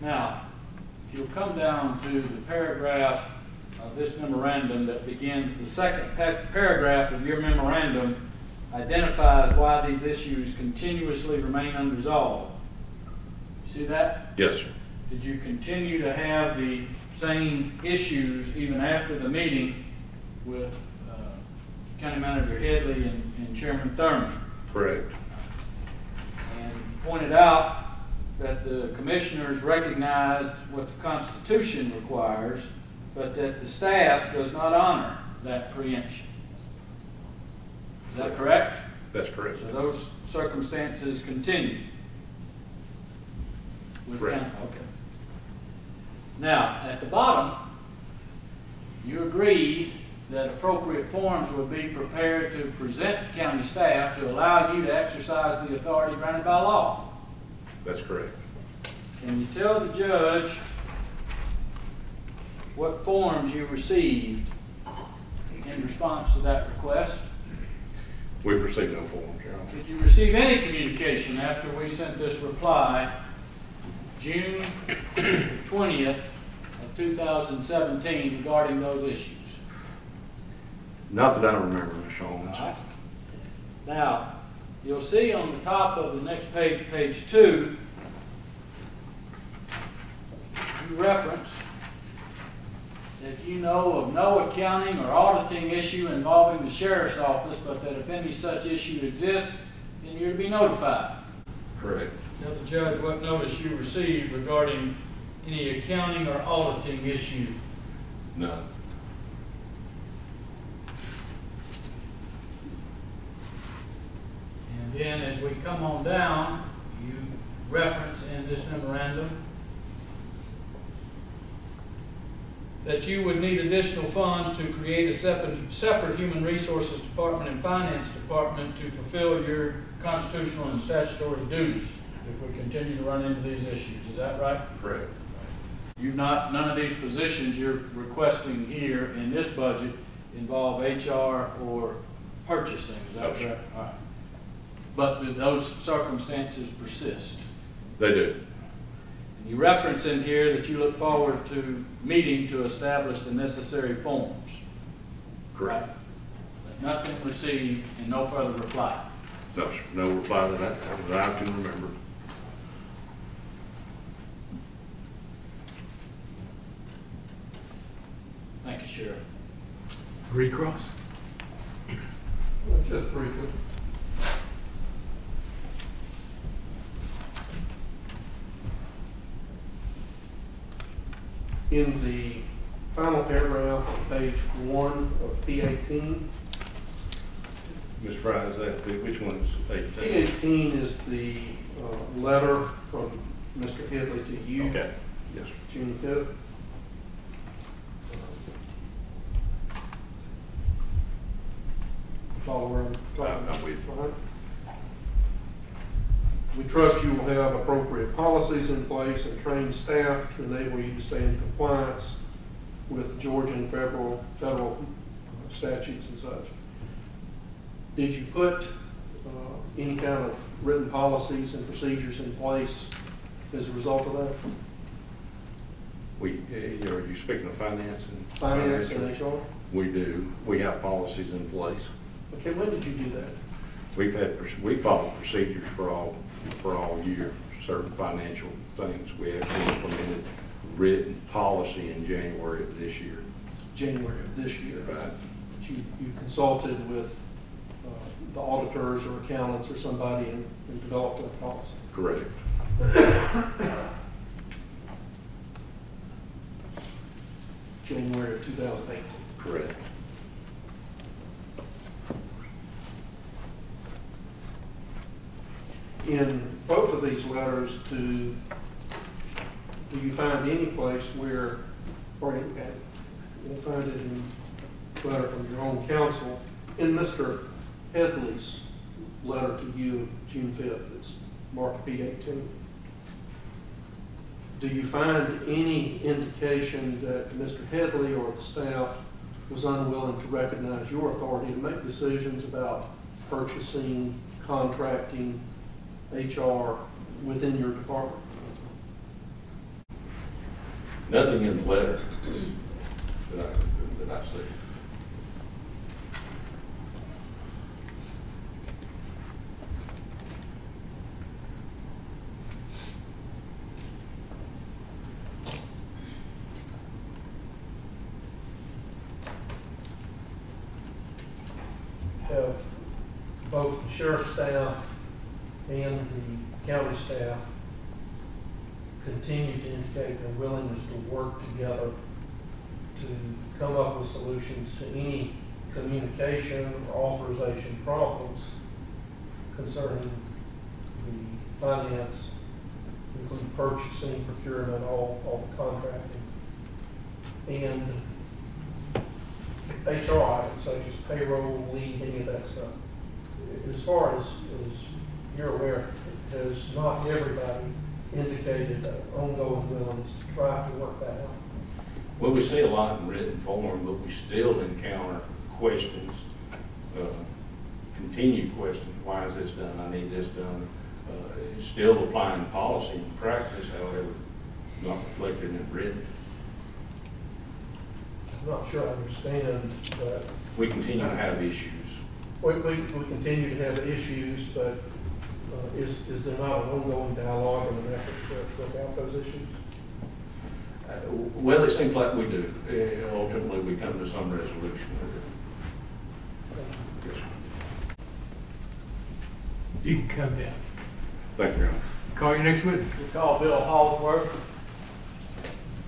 Now, if you'll come down to the paragraph of this memorandum that begins, the second pa- paragraph of your memorandum identifies why these issues continuously remain unresolved. See that? Yes, sir. Did you continue to have the same issues even after the meeting with uh, County Manager Headley and and Chairman Thurmond? Correct. and pointed out that the commissioners recognize what the Constitution requires, but that the staff does not honor that preemption. Is that correct? That's correct. So those circumstances continue? Correct. Okay. Now, at the bottom, you agreed that appropriate forms would be prepared to present to county staff to allow you to exercise the authority granted by law. That's correct. Can you tell the judge what forms you received in response to that request? We've received no forms, Your Honor. Did you receive any communication after we sent this reply, June twentieth of two thousand seventeen regarding those issues? Not that I remember, Ms. Homans. Alright. Now, you'll see on the top of the next page, page two, you reference that you know of no accounting or auditing issue involving the sheriff's office, but that if any such issue exists, then you're to be notified. Correct. Tell the judge what notice you received regarding any accounting or auditing issue. None. And Then as we come on down, you reference in this memorandum that you would need additional funds to create a separate, separate human resources department and finance department to fulfill your constitutional and statutory duties if we continue to run into these issues. Is that right? Correct. You've not, none of these positions you're requesting here in this budget involve HR or purchasing, is that correct? All right. But those circumstances persist? They do. You reference in here that you look forward to meeting to establish the necessary forms. Correct. But Nothing received and no further reply. No, sir. No reply to that I, that I can remember. Thank you, Sheriff. Recross? Just briefly. In the final paragraph on page one of P eighteen, Ms. Frey, is that, the- which one is P eighteen? eighteen is the uh, letter from Mr. Headley to you. Okay, yes, sir. June fifth. Follow where I'm talking I'm with you. All right. We trust you will have appropriate policies in place and train staff to enable you to stay in compliance with Georgia and federal, federal statutes and such. Did you put uh, any kind of written policies and procedures in place as a result of that? We, uh, are you speaking of finance and? Finance and HR? We do. We have policies in place. Okay, when did you do that? We've had, we follow procedures for all, for all year, certain financial things. We actually implemented written policy in January of this year. January of this year. Right. But you, you consulted with uh, the auditors or accountants or somebody and, and developed a policy. Correct. January of two thousand eighteen. Correct. In both of these letters, do, do you find any place where, or in, you'll find it in a letter from your own counsel, in Mr. Headley's letter to you, June fifth, it's marked P eighteen. Do you find any indication that Mr. Headley or the staff was unwilling to recognize your authority to make decisions about purchasing, contracting, HR within your department? Nothing in the letter that I, that I see. Have both the sheriff's staff and the county staff continue to indicate their willingness to work together to come up with solutions to any communication or authorization problems concerning the finance, including purchasing, procurement, all, all the contracting. And HR items such as payroll, leave, any of that stuff. As far as, as you're aware, has not everybody indicated ongoing willingness to try to work that out? Well, we see a lot in written form, but we still encounter questions, uh, continued questions, why is this done, I need this done. Uh, Still applying policy in practice, however, not reflected in written. I'm not sure I understand, but We continue to have issues. we, we, we continue to have issues, but uh, is, is there not an ongoing dialogue and an effort to work out those issues? Uh, Well, it seems like we do. Uh, Ultimately, we come to some resolution with it. Yes. You can come down. Thank you, Your Honor. Call your next witness. We call Bill Hallsworth.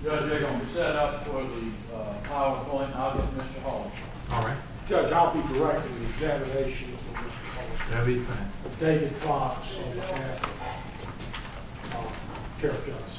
Judge, they're gonna set up for the uh, PowerPoint, I'll get Mr. Hall. All right. Judge, I'll be directing the examination David Fox on behalf of uh, Sheriff Johnson.